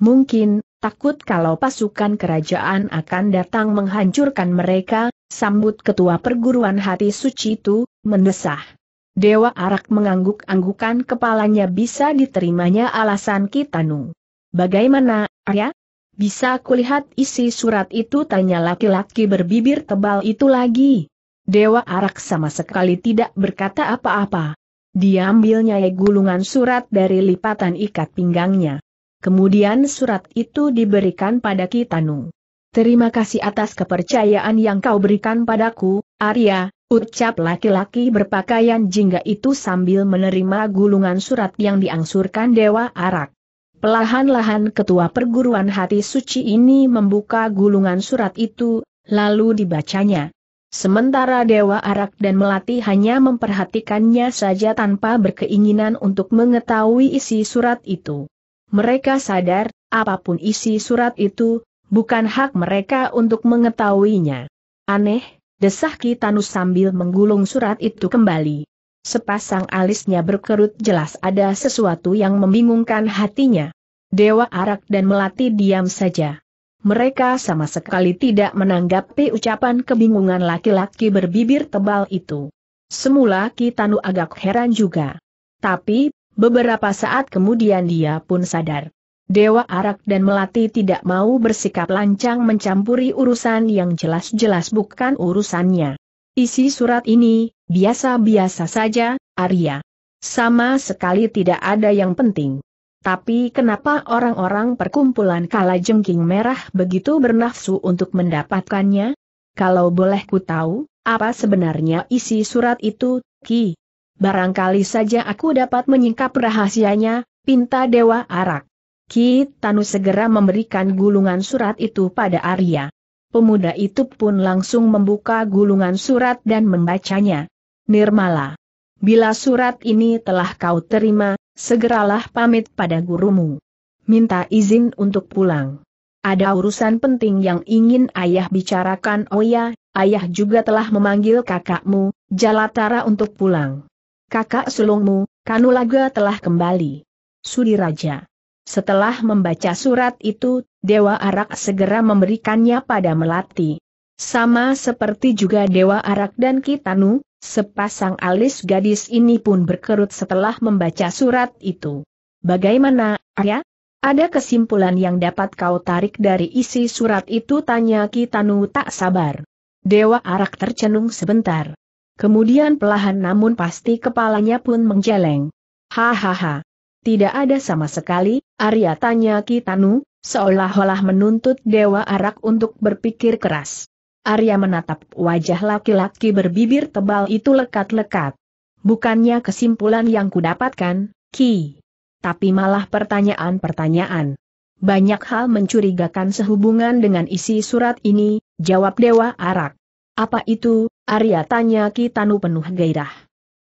Mungkin, takut kalau pasukan kerajaan akan datang menghancurkan mereka, sambut ketua perguruan hati suci itu, mendesah. Dewa Arak mengangguk-anggukan kepalanya bisa diterimanya alasan Kitanu. Bagaimana, Arya? Bisa kulihat isi surat itu tanya laki-laki berbibir tebal itu lagi. Dewa Arak sama sekali tidak berkata apa-apa. Dia ambilnya gulungan surat dari lipatan ikat pinggangnya. Kemudian surat itu diberikan pada Kitanu. Terima kasih atas kepercayaan yang kau berikan padaku, Arya, ucap laki-laki berpakaian jingga itu sambil menerima gulungan surat yang diangsurkan Dewa Arak. Pelahan-lahan ketua perguruan hati suci ini membuka gulungan surat itu, lalu dibacanya. Sementara Dewa Arak dan Melati hanya memperhatikannya saja tanpa berkeinginan untuk mengetahui isi surat itu. Mereka sadar, apa pun isi surat itu, bukan hak mereka untuk mengetahuinya. Aneh, desah Kitanus sambil menggulung surat itu kembali. Sepasang alisnya berkerut jelas ada sesuatu yang membingungkan hatinya. Dewa Arak dan Melati diam saja. Mereka sama sekali tidak menanggapi ucapan kebingungan laki-laki berbibir tebal itu. Semula Kitanu agak heran juga. Tapi, beberapa saat kemudian dia pun sadar. Dewa Arak dan Melati tidak mau bersikap lancang mencampuri urusan yang jelas-jelas bukan urusannya. Isi surat ini, biasa-biasa saja, Arya. Sama sekali tidak ada yang penting. Tapi kenapa orang-orang perkumpulan kala jengking merah begitu bernafsu untuk mendapatkannya? Kalau boleh ku tahu, apa sebenarnya isi surat itu, Ki? Barangkali saja aku dapat menyingkap rahasianya, pinta Dewa Arak. Ki Tanu segera memberikan gulungan surat itu pada Arya. Pemuda itu pun langsung membuka gulungan surat dan membacanya. Nirmala. Bila surat ini telah kau terima, segeralah pamit pada gurumu. Minta izin untuk pulang. Ada urusan penting yang ingin ayah bicarakan oh ya, ayah juga telah memanggil kakakmu, Jalatara untuk pulang. Kakak sulungmu, Kanulaga telah kembali. Sudiraja. Setelah membaca surat itu, Dewa Arak segera memberikannya pada Melati. Sama seperti juga Dewa Arak dan Kitanu, sepasang alis gadis ini pun berkerut setelah membaca surat itu. Bagaimana, Arya? Ada kesimpulan yang dapat kau tarik dari isi surat itu tanya Kitanu tak sabar. Dewa Arak tercenung sebentar. Kemudian pelahan namun pasti kepalanya pun menjeleng. Hahaha. Tidak ada sama sekali, Arya tanya Kitanu, seolah-olah menuntut Dewa Arak untuk berpikir keras. Arya menatap wajah laki-laki berbibir tebal itu lekat-lekat. Bukannya kesimpulan yang kudapatkan, Ki tapi malah pertanyaan-pertanyaan. Banyak hal mencurigakan sehubungan dengan isi surat ini, jawab Dewa Arak. Apa itu, Arya tanya Kitanu penuh gairah.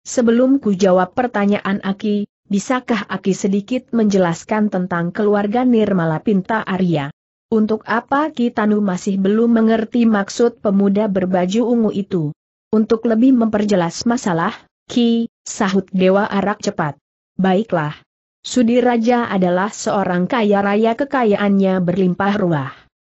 Sebelum ku jawab pertanyaan Aki, bisakah Aki sedikit menjelaskan tentang keluarga Nirmala Pinta Arya? Untuk apa Kitanu masih belum mengerti maksud pemuda berbaju ungu itu? Untuk lebih memperjelas masalah, Ki, sahut Dewa Arak cepat. Baiklah. Sudiraja adalah seorang kaya raya kekayaannya berlimpah ruah.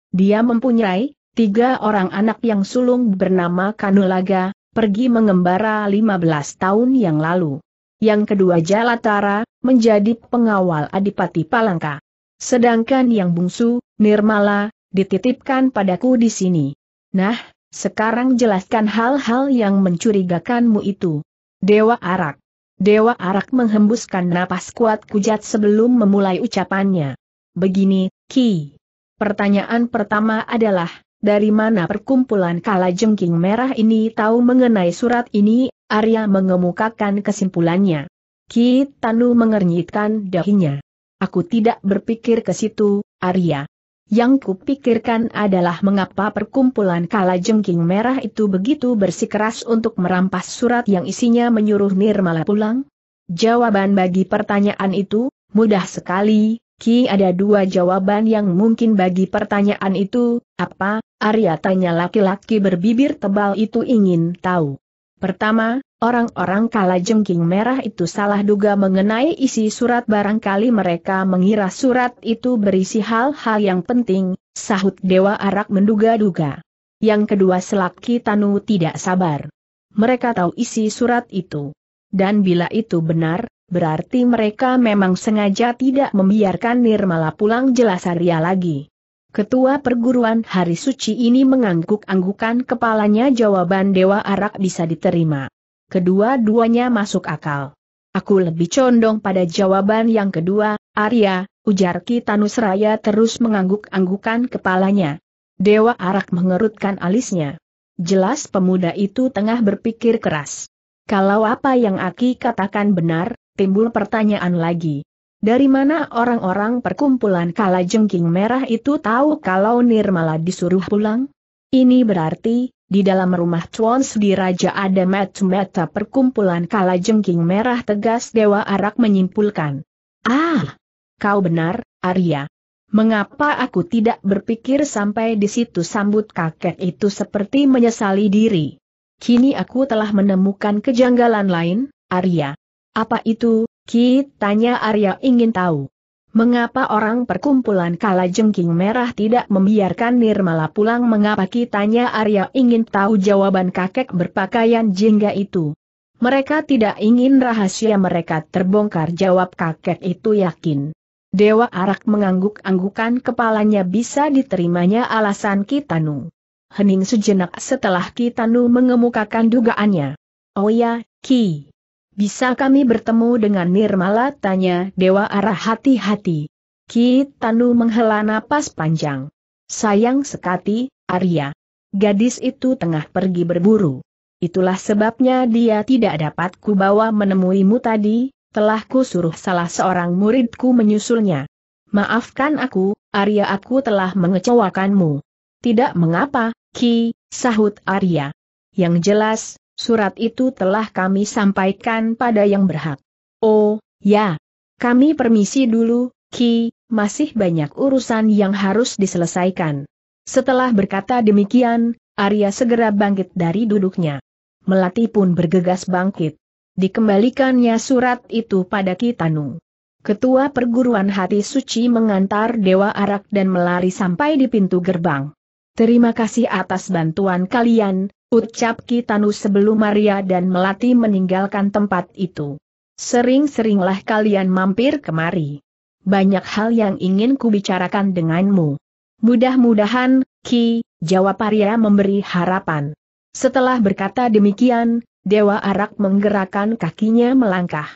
Dia mempunyai tiga orang anak yang sulung bernama Kanulaga, pergi mengembara 15 tahun yang lalu. Yang kedua Jalatara, menjadi pengawal Adipati Palangka. Sedangkan yang bungsu, Nirmala, dititipkan padaku di sini. Nah, sekarang jelaskan hal-hal yang mencurigakanmu itu. Dewa Arak. Dewa Arak menghembuskan napas kuat kujat sebelum memulai ucapannya. Begini, Ki. Pertanyaan pertama adalah, dari mana perkumpulan kala jengking merah ini tahu mengenai surat ini, Arya mengemukakan kesimpulannya. Ki Tanu mengernyitkan dahinya. Aku tidak berpikir ke situ, Arya. Yang kupikirkan adalah mengapa perkumpulan kala jengking merah itu begitu bersikeras untuk merampas surat yang isinya menyuruh Nirmala pulang? Jawaban bagi pertanyaan itu, mudah sekali, Ki ada dua jawaban yang mungkin bagi pertanyaan itu, apa, Arya tanya laki-laki berbibir tebal itu ingin tahu. Pertama, orang-orang kala jengking merah itu salah duga mengenai isi surat barangkali mereka mengira surat itu berisi hal-hal yang penting, sahut Dewa Arak menduga-duga. Yang kedua selaki Tanu tidak sabar. Mereka tahu isi surat itu. Dan bila itu benar, berarti mereka memang sengaja tidak membiarkan Nirmala pulang jelas Arya lagi. Ketua perguruan hari suci ini mengangguk-anggukan kepalanya jawaban Dewa Arak bisa diterima. Kedua-duanya masuk akal. Aku lebih condong pada jawaban yang kedua, Arya, ujar Kitanusraya terus mengangguk-anggukan kepalanya. Dewa Arak mengerutkan alisnya. Jelas pemuda itu tengah berpikir keras. Kalau apa yang Aki katakan benar, timbul pertanyaan lagi. Dari mana orang-orang perkumpulan kala jengking merah itu tahu kalau Nirmala disuruh pulang? Ini berarti, di dalam rumah Chuan di Raja ada mata-mata perkumpulan kala jengking merah tegas Dewa Arak menyimpulkan. Ah! Kau benar, Arya. Mengapa aku tidak berpikir sampai di situ sambut kakek itu seperti menyesali diri? Kini aku telah menemukan kejanggalan lain, Arya. Apa itu, Ki, tanya Arya ingin tahu. Mengapa orang perkumpulan kala jengking merah tidak membiarkan Nirmala pulang? Mengapa Ki tanya Arya ingin tahu jawaban kakek berpakaian jingga itu? Mereka tidak ingin rahasia mereka terbongkar jawab kakek itu yakin. Dewa Arak mengangguk-anggukan kepalanya bisa diterimanya alasan Kitanu. Hening sejenak setelah Kitanu mengemukakan dugaannya. Oh ya, Ki. Bisa kami bertemu dengan Nirmala tanya Dewa Arak hati-hati. Kitanu menghela napas panjang. Sayang sekali, Arya. Gadis itu tengah pergi berburu. Itulah sebabnya dia tidak dapat kubawa menemuimu tadi, telah ku suruh salah seorang muridku menyusulnya. Maafkan aku, Arya aku telah mengecewakanmu. Tidak mengapa, Ki, sahut Arya. Yang jelas, surat itu telah kami sampaikan pada yang berhak. Oh, ya. Kami permisi dulu, Ki, masih banyak urusan yang harus diselesaikan. Setelah berkata demikian, Arya segera bangkit dari duduknya. Melati pun bergegas bangkit. Dikembalikannya surat itu pada Kitanu. Ketua perguruan hati suci mengantar Dewa Arak dan melari sampai di pintu gerbang. Terima kasih atas bantuan kalian, ucap Kitanu sebelum Maria dan Melati meninggalkan tempat itu. Sering-seringlah kalian mampir kemari. Banyak hal yang ingin kubicarakan denganmu. Mudah-mudahan, Ki, jawab Arya memberi harapan. Setelah berkata demikian, Dewa Arak menggerakkan kakinya melangkah.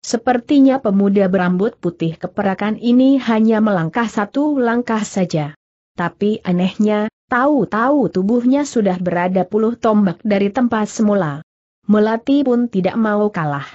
Sepertinya pemuda berambut putih keperakan ini hanya melangkah satu langkah saja. Tapi anehnya, tahu-tahu tubuhnya sudah berada puluh tombak dari tempat semula. Melati pun tidak mau kalah.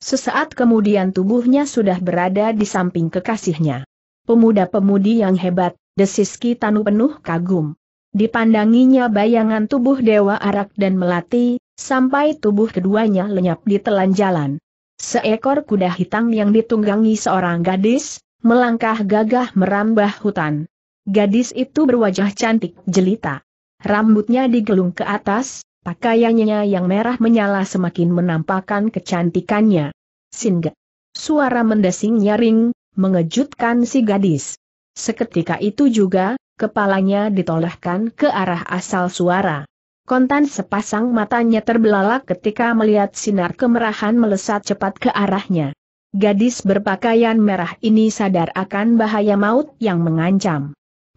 Sesaat kemudian tubuhnya sudah berada di samping kekasihnya. Pemuda-pemudi yang hebat, desis Kitanu penuh kagum. Dipandanginya bayangan tubuh Dewa Arak dan Melati, sampai tubuh keduanya lenyap di telan jalan. Seekor kuda hitam yang ditunggangi seorang gadis, melangkah gagah merambah hutan. Gadis itu berwajah cantik jelita. Rambutnya digelung ke atas, pakaiannya yang merah menyala semakin menampakkan kecantikannya. Singa. Suara mendesing nyaring, mengejutkan si gadis. Seketika itu juga, kepalanya ditolehkan ke arah asal suara. Kontan sepasang matanya terbelalak ketika melihat sinar kemerahan melesat cepat ke arahnya. Gadis berpakaian merah ini sadar akan bahaya maut yang mengancam.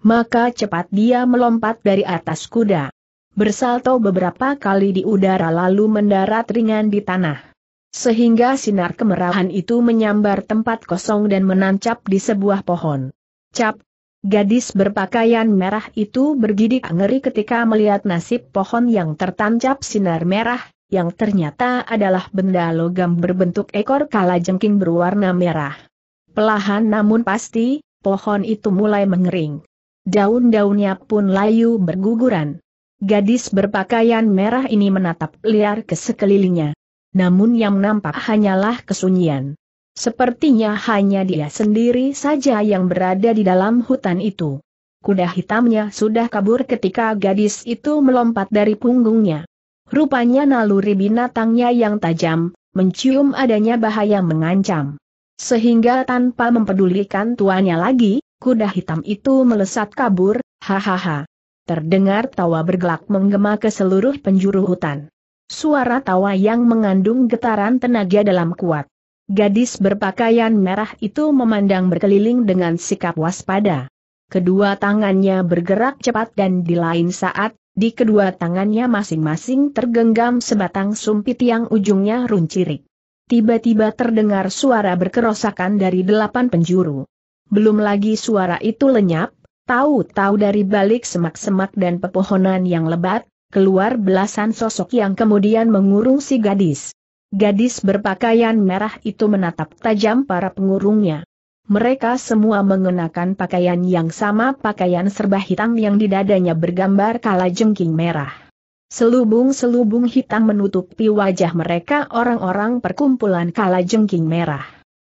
Maka cepat dia melompat dari atas kuda. Bersalto beberapa kali di udara lalu mendarat ringan di tanah. Sehingga sinar kemerahan itu menyambar tempat kosong dan menancap di sebuah pohon. Cap, Gadis berpakaian merah itu bergidik ngeri ketika melihat nasib pohon yang tertancap sinar merah, yang ternyata adalah benda logam berbentuk ekor kala jengking berwarna merah. Pelahan namun pasti, pohon itu mulai mengering. Daun-daunnya pun layu berguguran. Gadis berpakaian merah ini menatap liar ke sekelilingnya. Namun yang nampak hanyalah kesunyian. Sepertinya hanya dia sendiri saja yang berada di dalam hutan itu. Kuda hitamnya sudah kabur ketika gadis itu melompat dari punggungnya. Rupanya naluri binatangnya yang tajam, mencium adanya bahaya mengancam. Sehingga tanpa mempedulikan tuannya lagi, kuda hitam itu melesat kabur, hahaha. Terdengar tawa bergelak menggema ke seluruh penjuru hutan. Suara tawa yang mengandung getaran tenaga dalam kuat. Gadis berpakaian merah itu memandang berkeliling dengan sikap waspada. Kedua tangannya bergerak cepat dan di lain saat, di kedua tangannya masing-masing tergenggam sebatang sumpit yang ujungnya runcirik. Tiba-tiba terdengar suara berkerosakan dari delapan penjuru. Belum lagi suara itu lenyap, tahu-tahu dari balik semak-semak dan pepohonan yang lebat, keluar belasan sosok yang kemudian mengurung si gadis. Gadis berpakaian merah itu menatap tajam para pengurungnya. Mereka semua mengenakan pakaian yang sama pakaian serba hitam yang di dadanya bergambar kala jengking merah. Selubung-selubung hitam menutupi wajah mereka orang-orang perkumpulan kala jengking merah.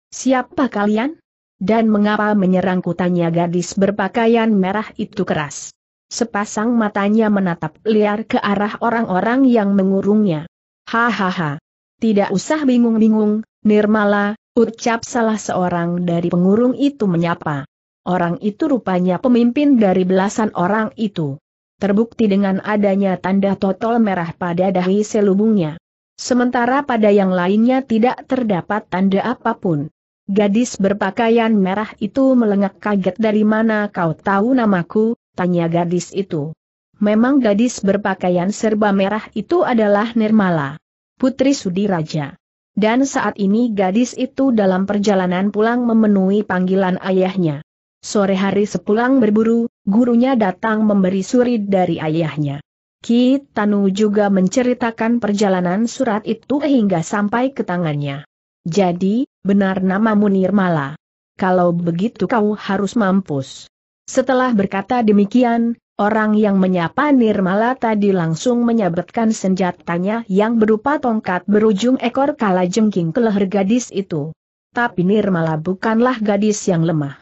Siapa kalian? Dan mengapa menyerang kutanya gadis berpakaian merah itu keras? Sepasang matanya menatap liar ke arah orang-orang yang mengurungnya. Hahaha. Tidak usah bingung-bingung, Nirmala, ucap salah seorang dari pengurung itu menyapa. Orang itu rupanya pemimpin dari belasan orang itu. Terbukti dengan adanya tanda totol merah pada dahi selubungnya. Sementara pada yang lainnya tidak terdapat tanda apa pun. Gadis berpakaian merah itu melengak kaget dari mana kau tahu namaku, tanya gadis itu. Memang gadis berpakaian serba merah itu adalah Nirmala, putri Sudiraja. Dan saat ini gadis itu dalam perjalanan pulang memenuhi panggilan ayahnya. Sore hari sepulang berburu, gurunya datang memberi surit dari ayahnya. Ki Tanu juga menceritakan perjalanan surat itu hingga sampai ke tangannya. Jadi, benar namamu Nirmala. Kalau begitu kau harus mampus. Setelah berkata demikian, orang yang menyapa Nirmala tadi langsung menyabetkan senjatanya yang berupa tongkat berujung ekor kala jengking ke leher gadis itu. Tapi Nirmala bukanlah gadis yang lemah.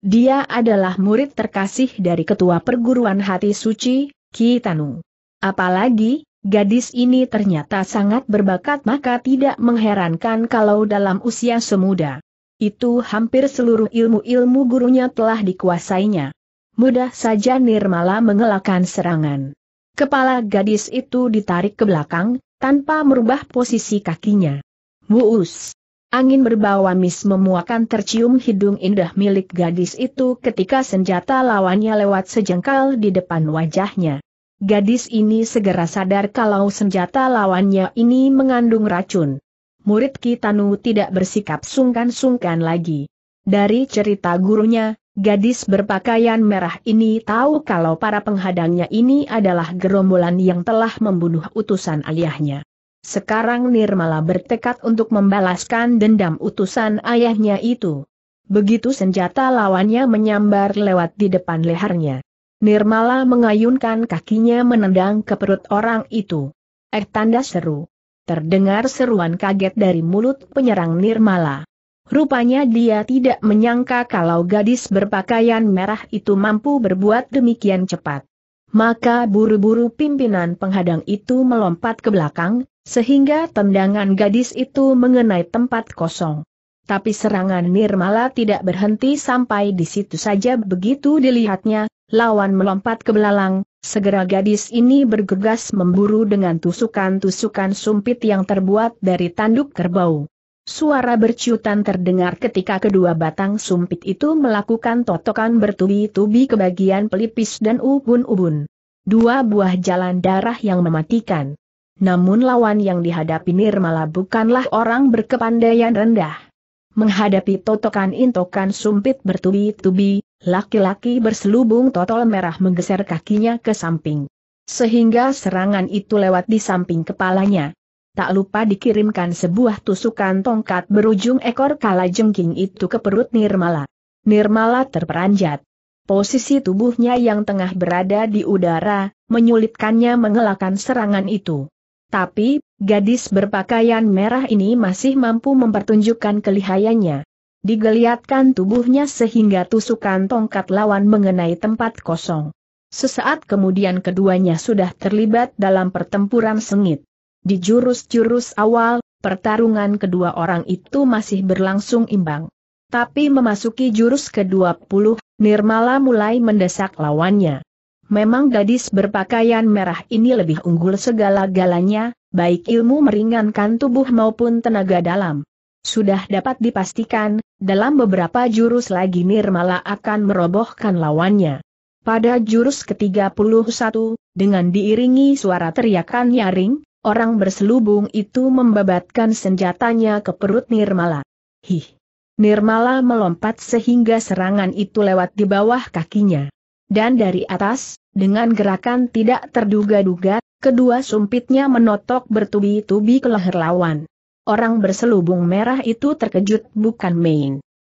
Dia adalah murid terkasih dari ketua perguruan hati suci, Ki Tanu. Apalagi, gadis ini ternyata sangat berbakat maka tidak mengherankan kalau dalam usia semuda. Itu hampir seluruh ilmu-ilmu gurunya telah dikuasainya. Mudah saja Nirmala mengelakkan serangan. Kepala gadis itu ditarik ke belakang, tanpa merubah posisi kakinya. Muus! Angin berbau mis memuakan tercium hidung indah milik gadis itu ketika senjata lawannya lewat sejengkal di depan wajahnya. Gadis ini segera sadar kalau senjata lawannya ini mengandung racun. Murid Kitanu tidak bersikap sungkan-sungkan lagi. Dari cerita gurunya, gadis berpakaian merah ini tahu kalau para penghadangnya ini adalah gerombolan yang telah membunuh utusan ayahnya. Sekarang Nirmala bertekad untuk membalaskan dendam utusan ayahnya itu. Begitu senjata lawannya menyambar lewat di depan lehernya. Nirmala mengayunkan kakinya menendang ke perut orang itu. Eh tanda seru. Terdengar seruan kaget dari mulut penyerang Nirmala. Rupanya dia tidak menyangka kalau gadis berpakaian merah itu mampu berbuat demikian cepat. Maka buru-buru pimpinan penghadang itu melompat ke belakang, sehingga tendangan gadis itu mengenai tempat kosong. Tapi serangan Nirmala tidak berhenti sampai di situ saja begitu dilihatnya, lawan melompat ke belalang, segera gadis ini bergegas memburu dengan tusukan-tusukan sumpit yang terbuat dari tanduk kerbau. Suara berciutan terdengar ketika kedua batang sumpit itu melakukan totokan bertubi-tubi ke bagian pelipis dan ubun-ubun. Dua buah jalan darah yang mematikan. Namun lawan yang dihadapi Nirmala bukanlah orang berkepandaian rendah. Menghadapi totokan intokan sumpit bertubi-tubi, laki-laki berselubung totol merah menggeser kakinya ke samping. Sehingga serangan itu lewat di samping kepalanya. Tak lupa dikirimkan sebuah tusukan tongkat berujung ekor kala jengking itu ke perut Nirmala. Nirmala terperanjat. Posisi tubuhnya yang tengah berada di udara, menyulitkannya mengelakkan serangan itu. Tapi, gadis berpakaian merah ini masih mampu mempertunjukkan kelihayannya. Digeliatkan tubuhnya sehingga tusukan tongkat lawan mengenai tempat kosong. Sesaat kemudian keduanya sudah terlibat dalam pertempuran sengit. Di jurus-jurus awal, pertarungan kedua orang itu masih berlangsung imbang. Tapi memasuki jurus ke-20, Nirmala mulai mendesak lawannya. Memang gadis berpakaian merah ini lebih unggul segala-galanya, baik ilmu meringankan tubuh maupun tenaga dalam. Sudah dapat dipastikan, dalam beberapa jurus lagi Nirmala akan merobohkan lawannya. Pada jurus ke-31, dengan diiringi suara teriakan nyaring, orang berselubung itu membabatkan senjatanya ke perut Nirmala. Hih! Nirmala melompat sehingga serangan itu lewat di bawah kakinya. Dan dari atas, dengan gerakan tidak terduga-duga, kedua sumpitnya menotok bertubi-tubi ke leher lawan. Orang berselubung merah itu terkejut bukan main.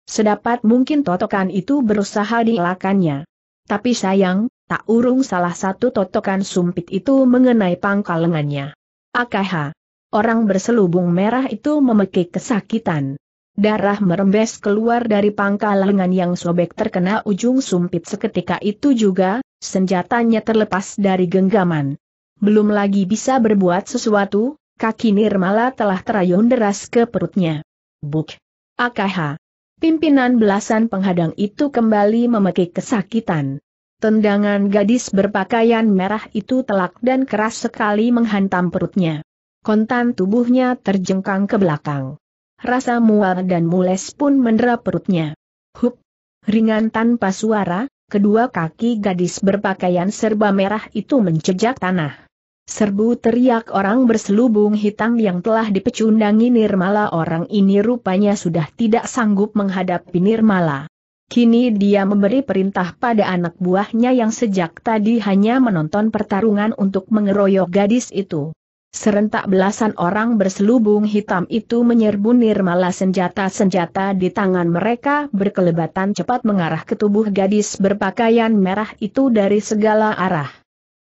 Sedapat mungkin totokan itu berusaha dielakannya. Tapi sayang, tak urung salah satu totokan sumpit itu mengenai pangkal lengannya. AKH. Orang berselubung merah itu memekik kesakitan. Darah merembes keluar dari pangkal lengan yang sobek terkena ujung sumpit seketika itu juga, senjatanya terlepas dari genggaman. Belum lagi bisa berbuat sesuatu, kaki Nirmala telah terayun deras ke perutnya. Buk. AKH. Pimpinan belasan penghadang itu kembali memekik kesakitan. Tendangan gadis berpakaian merah itu telak dan keras sekali menghantam perutnya. Kontan tubuhnya terjengkang ke belakang. Rasa mual dan mules pun mendera perutnya. Hup! Ringan tanpa suara, kedua kaki gadis berpakaian serba merah itu mencejak tanah. Serbu teriak orang berselubung hitam yang telah dipecundangi Nirmala orang ini rupanya sudah tidak sanggup menghadapi Nirmala. Kini dia memberi perintah pada anak buahnya yang sejak tadi hanya menonton pertarungan untuk mengeroyok gadis itu. Serentak belasan orang berselubung hitam itu menyerbu Nirmala senjata-senjata di tangan mereka berkelebatan cepat mengarah ke tubuh gadis berpakaian merah itu dari segala arah.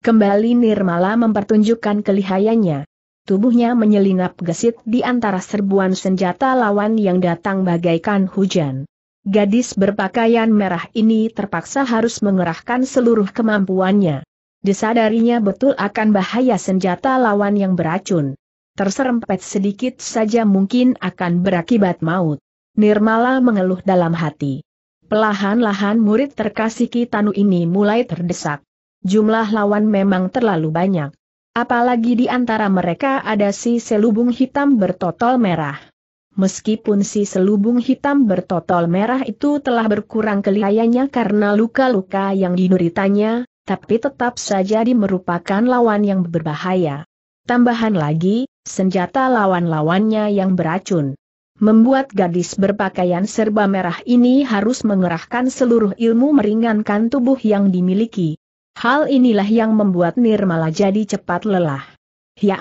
Kembali Nirmala mempertunjukkan kelihayannya. Tubuhnya menyelinap gesit di antara serbuan senjata lawan yang datang bagaikan hujan. Gadis berpakaian merah ini terpaksa harus mengerahkan seluruh kemampuannya. Disadarinya betul akan bahaya senjata lawan yang beracun. Terserempet sedikit saja mungkin akan berakibat maut. Nirmala mengeluh dalam hati. Pelahan-lahan murid terkasih Kitanu ini mulai terdesak. Jumlah lawan memang terlalu banyak. Apalagi di antara mereka ada si selubung hitam bertotol merah. Meskipun si selubung hitam bertotol merah itu telah berkurang kelihayannya karena luka-luka yang dideritanya, tapi tetap saja di merupakan lawan yang berbahaya. Tambahan lagi, senjata lawan-lawannya yang beracun. Membuat gadis berpakaian serba merah ini harus mengerahkan seluruh ilmu meringankan tubuh yang dimiliki. Hal inilah yang membuat Nirmala jadi cepat lelah. Ya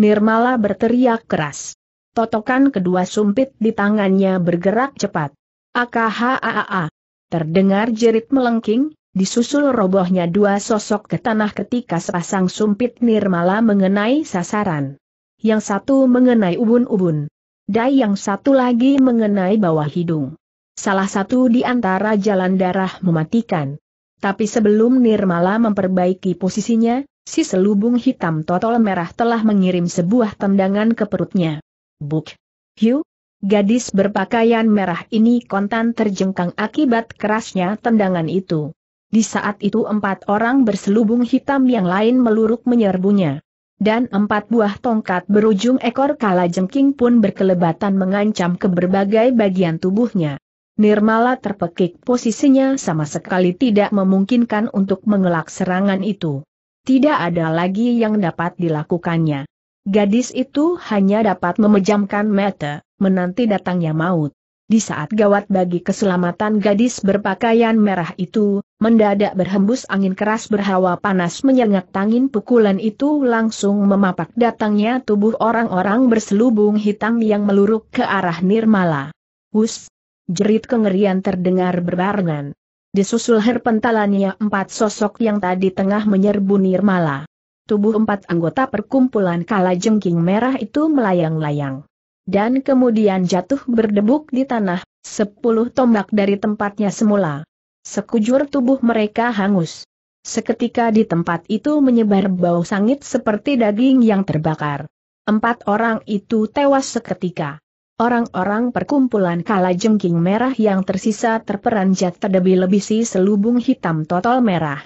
Nirmala berteriak keras. Totokan kedua sumpit di tangannya bergerak cepat. AKHAA. Terdengar jerit melengking, disusul robohnya dua sosok ke tanah ketika sepasang sumpit nirmala mengenai sasaran. Yang satu mengenai ubun-ubun. Dan yang satu lagi mengenai bawah hidung. Salah satu di antara jalan darah mematikan. Tapi sebelum Nirmala memperbaiki posisinya, si selubung hitam totol merah telah mengirim sebuah tendangan ke perutnya. Buk. Hiu, gadis berpakaian merah ini kontan terjengkang akibat kerasnya tendangan itu. Di saat itu empat orang berselubung hitam yang lain meluruk menyerbunya. Dan empat buah tongkat berujung ekor kala jengking pun berkelebatan mengancam ke berbagai bagian tubuhnya. Nirmala terpekik posisinya sama sekali tidak memungkinkan untuk mengelak serangan itu. Tidak ada lagi yang dapat dilakukannya. Gadis itu hanya dapat memejamkan mata, menanti datangnya maut. Di saat gawat bagi keselamatan gadis berpakaian merah itu, mendadak berhembus angin keras berhawa panas menyengat tangin pukulan itu langsung memapak datangnya tubuh orang-orang berselubung hitam yang meluruk ke arah Nirmala. Hus! Jerit kengerian terdengar berbarengan. Disusul herpentalannya empat sosok yang tadi tengah menyerbu Nirmala tubuh empat anggota perkumpulan kala jengking merah itu melayang-layang. Dan kemudian jatuh berdebuk di tanah, sepuluh tombak dari tempatnya semula. Sekujur tubuh mereka hangus. Seketika di tempat itu menyebar bau sangit seperti daging yang terbakar. Empat orang itu tewas seketika. Orang-orang perkumpulan kala jengking merah yang tersisa terperanjat terlebih-lebih si selubung hitam totol merah.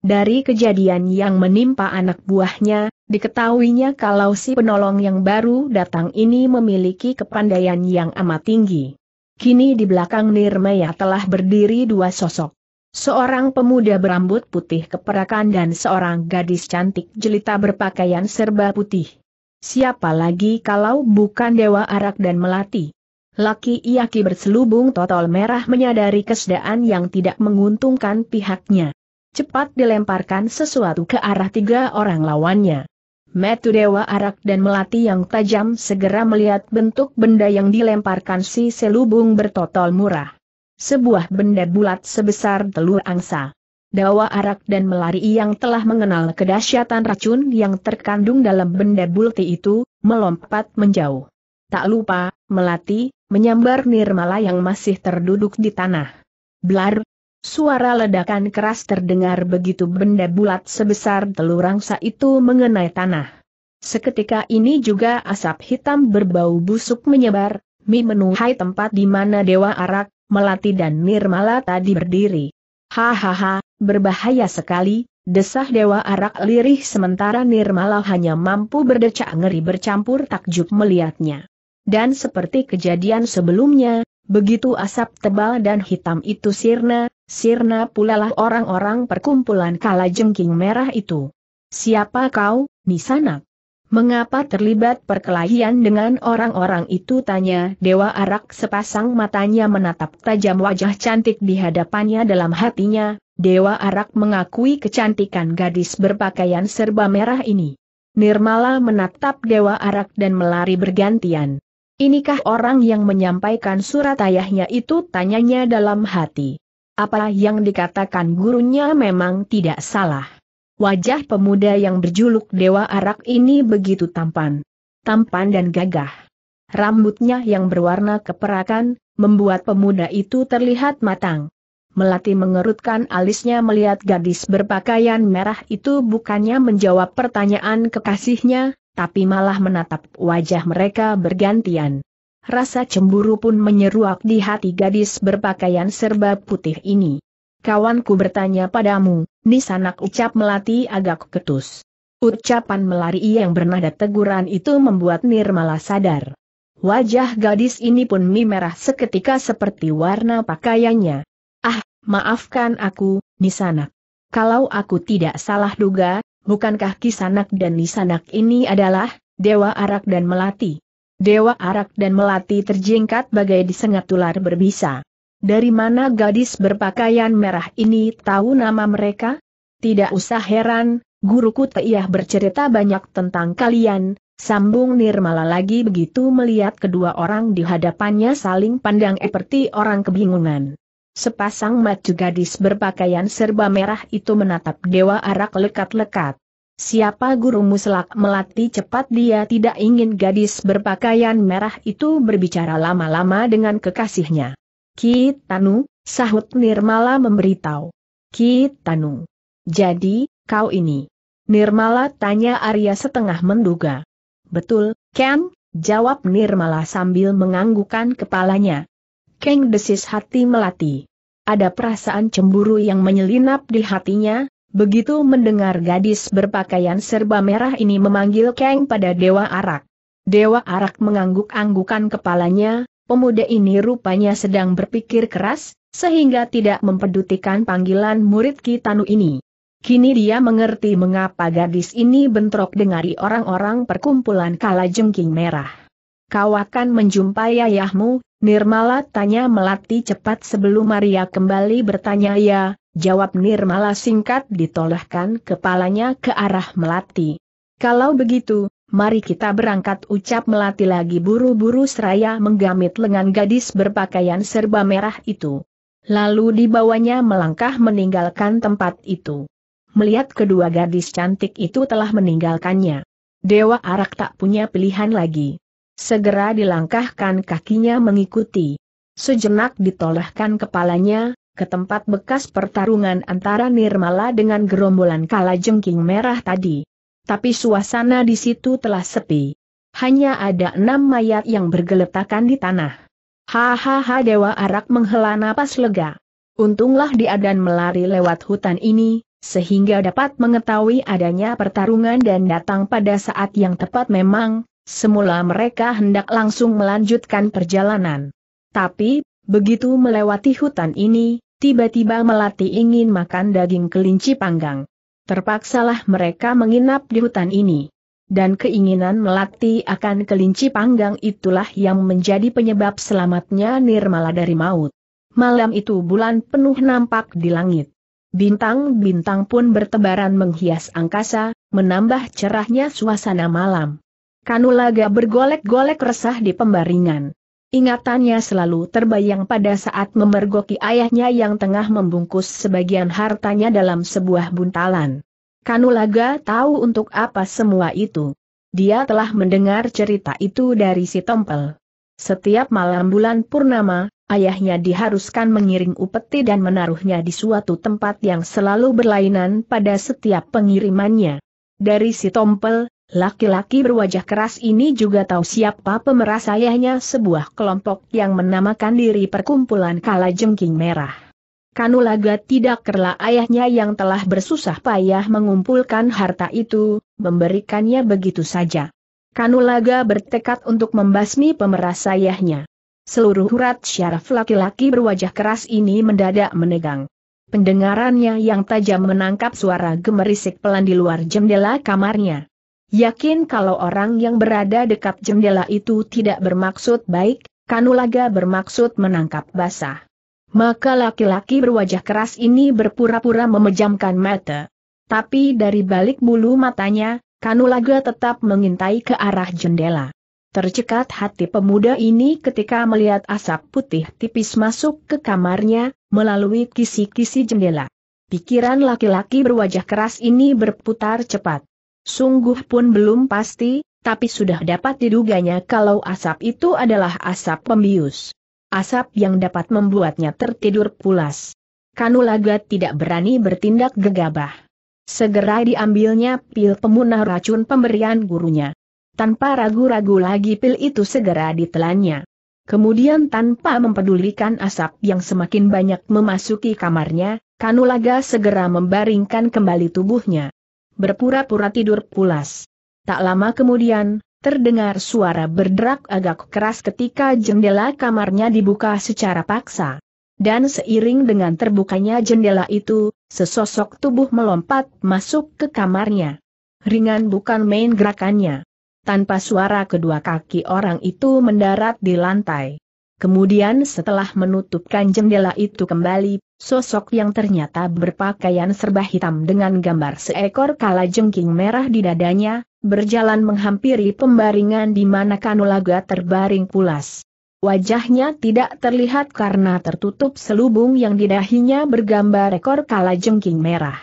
Dari kejadian yang menimpa anak buahnya, diketahuinya kalau si penolong yang baru datang ini memiliki kepandaian yang amat tinggi. Kini di belakang Nirmaya telah berdiri dua sosok. Seorang pemuda berambut putih keperakan dan seorang gadis cantik jelita berpakaian serba putih. Siapa lagi kalau bukan Dewa Arak dan Melati? Laki Iaki berselubung total merah menyadari kesedaan yang tidak menguntungkan pihaknya cepat dilemparkan sesuatu ke arah tiga orang lawannya. Metu Dewa Arak dan Melati yang tajam segera melihat bentuk benda yang dilemparkan si selubung bertotol murah. Sebuah benda bulat sebesar telur angsa. Dewa Arak dan Melari yang telah mengenal kedahsyatan racun yang terkandung dalam benda bulti itu, melompat menjauh. Tak lupa, Melati, menyambar Nirmala yang masih terduduk di tanah. Blar, Suara ledakan keras terdengar begitu benda bulat sebesar telur angsa itu mengenai tanah. Seketika ini juga asap hitam berbau busuk menyebar, memenuhi tempat di mana Dewa Arak, Melati dan Nirmala tadi berdiri. Hahaha, berbahaya sekali, Desah Dewa Arak lirih sementara Nirmala hanya mampu berdecak ngeri bercampur takjub melihatnya. Dan seperti kejadian sebelumnya, begitu asap tebal dan hitam itu sirna, sirna pula lah orang-orang perkumpulan kala jengking merah itu. Siapa kau, Nisanak? Mengapa terlibat perkelahian dengan orang-orang itu tanya Dewa Arak sepasang matanya menatap tajam wajah cantik di hadapannya dalam hatinya, Dewa Arak mengakui kecantikan gadis berpakaian serba merah ini. Nirmala menatap Dewa Arak dan melari bergantian. Inikah orang yang menyampaikan surat ayahnya itu tanyanya dalam hati. Apa yang dikatakan gurunya memang tidak salah. Wajah pemuda yang berjuluk Dewa Arak ini begitu tampan. Tampan dan gagah. Rambutnya yang berwarna keperakan, membuat pemuda itu terlihat matang. Melati mengerutkan alisnya melihat gadis berpakaian merah itu bukannya menjawab pertanyaan kekasihnya, tapi malah menatap wajah mereka bergantian. Rasa cemburu pun menyeruak di hati gadis berpakaian serba putih ini. Kawanku bertanya padamu, Nisanak ucap Melati agak ketus. Ucapan melari yang bernada teguran itu membuat Nirmala sadar. Wajah gadis ini pun merah seketika seperti warna pakaiannya. Ah, maafkan aku, Nisanak. Kalau aku tidak salah duga, bukankah Kisanak dan Nisanak ini adalah Dewa Arak dan Melati? Dewa Arak dan Melati terjingkat bagai disengat ular berbisa. Dari mana gadis berpakaian merah ini tahu nama mereka? Tidak usah heran, guruku Teiyah bercerita banyak tentang kalian, sambung Nirmala lagi begitu melihat kedua orang di hadapannya saling pandang seperti orang kebingungan. Sepasang mata gadis berpakaian serba merah itu menatap Dewa Arak lekat-lekat. Siapa gurumu selak melatih cepat dia tidak ingin gadis berpakaian merah itu berbicara lama-lama dengan kekasihnya. Ki Tanu, sahut Nirmala memberitahu. Ki Tanu. Jadi, kau ini. Nirmala tanya Arya setengah menduga. Betul, Ken, jawab Nirmala sambil menganggukkan kepalanya. Keng desis hati melati. Ada perasaan cemburu yang menyelinap di hatinya, begitu mendengar gadis berpakaian serba merah ini memanggil Keng pada Dewa Arak. Dewa Arak mengangguk-anggukan kepalanya, pemuda ini rupanya sedang berpikir keras, sehingga tidak mempedutikan panggilan murid Kitanu ini. Kini dia mengerti mengapa gadis ini bentrok dengari orang-orang perkumpulan kala jengking merah. Kau akan menjumpai ayahmu, Nirmala tanya Melati cepat sebelum Maria kembali bertanya ya, jawab Nirmala singkat ditolehkan kepalanya ke arah Melati. Kalau begitu, mari kita berangkat ucap Melati lagi buru-buru seraya menggamit lengan gadis berpakaian serba merah itu. Lalu dibawanya melangkah meninggalkan tempat itu. Melihat kedua gadis cantik itu telah meninggalkannya. Dewa Arak tak punya pilihan lagi. Segera dilangkahkan kakinya mengikuti. Sejenak ditolehkan kepalanya, ke tempat bekas pertarungan antara Nirmala dengan gerombolan kala jengking merah tadi. Tapi suasana di situ telah sepi. Hanya ada enam mayat yang bergeletakan di tanah. Hahaha Dewa Arak menghela napas lega. Untunglah dia dan melari lewat hutan ini, sehingga dapat mengetahui adanya pertarungan dan datang pada saat yang tepat memang, Semula mereka hendak langsung melanjutkan perjalanan. Tapi, begitu melewati hutan ini, tiba-tiba Melati ingin makan daging kelinci panggang. Terpaksalah mereka menginap di hutan ini. Dan keinginan Melati akan kelinci panggang itulah yang menjadi penyebab selamatnya Nirmala dari maut. Malam itu bulan penuh nampak di langit. Bintang-bintang pun bertebaran menghias angkasa, menambah cerahnya suasana malam. Kanulaga bergolek-golek resah di pembaringan. Ingatannya selalu terbayang pada saat memergoki ayahnya yang tengah membungkus sebagian hartanya dalam sebuah buntalan. Kanulaga tahu untuk apa semua itu. Dia telah mendengar cerita itu dari si Tompel. Setiap malam bulan purnama, ayahnya diharuskan mengiring upeti dan menaruhnya di suatu tempat yang selalu berlainan pada setiap pengirimannya. Dari si Tompel, Laki-laki berwajah keras ini juga tahu siapa pemeras ayahnya sebuah kelompok yang menamakan diri perkumpulan kala jengking merah. Kanulaga tidak kerla ayahnya yang telah bersusah payah mengumpulkan harta itu, memberikannya begitu saja. Kanulaga bertekad untuk membasmi pemeras ayahnya. Seluruh urat syaraf laki-laki berwajah keras ini mendadak menegang. Pendengarannya yang tajam menangkap suara gemerisik pelan di luar jendela kamarnya. Yakin kalau orang yang berada dekat jendela itu tidak bermaksud baik, Kanulaga bermaksud menangkap basah. Maka laki-laki berwajah keras ini berpura-pura memejamkan mata. Tapi dari balik bulu matanya, Kanulaga tetap mengintai ke arah jendela. Tercekat hati pemuda ini ketika melihat asap putih tipis masuk ke kamarnya, melalui kisi-kisi jendela. Pikiran laki-laki berwajah keras ini berputar cepat. Sungguh pun belum pasti, tapi sudah dapat diduganya kalau asap itu adalah asap pembius. Asap yang dapat membuatnya tertidur pulas. Kanulaga tidak berani bertindak gegabah. Segera diambilnya pil pemunah racun pemberian gurunya. Tanpa ragu-ragu lagi pil itu segera ditelannya. Kemudian tanpa mempedulikan asap yang semakin banyak memasuki kamarnya, Kanulaga segera membaringkan kembali tubuhnya berpura-pura tidur pulas. Tak lama kemudian, terdengar suara berderak agak keras ketika jendela kamarnya dibuka secara paksa. Dan seiring dengan terbukanya jendela itu, sesosok tubuh melompat masuk ke kamarnya. Ringan bukan main gerakannya. Tanpa suara kedua kaki orang itu mendarat di lantai. Kemudian setelah menutupkan jendela itu kembali, Sosok yang ternyata berpakaian serba hitam dengan gambar seekor kala jengking merah di dadanya, berjalan menghampiri pembaringan di mana Kanulaga terbaring pulas. Wajahnya tidak terlihat karena tertutup selubung yang di dahinya bergambar ekor kala jengking merah.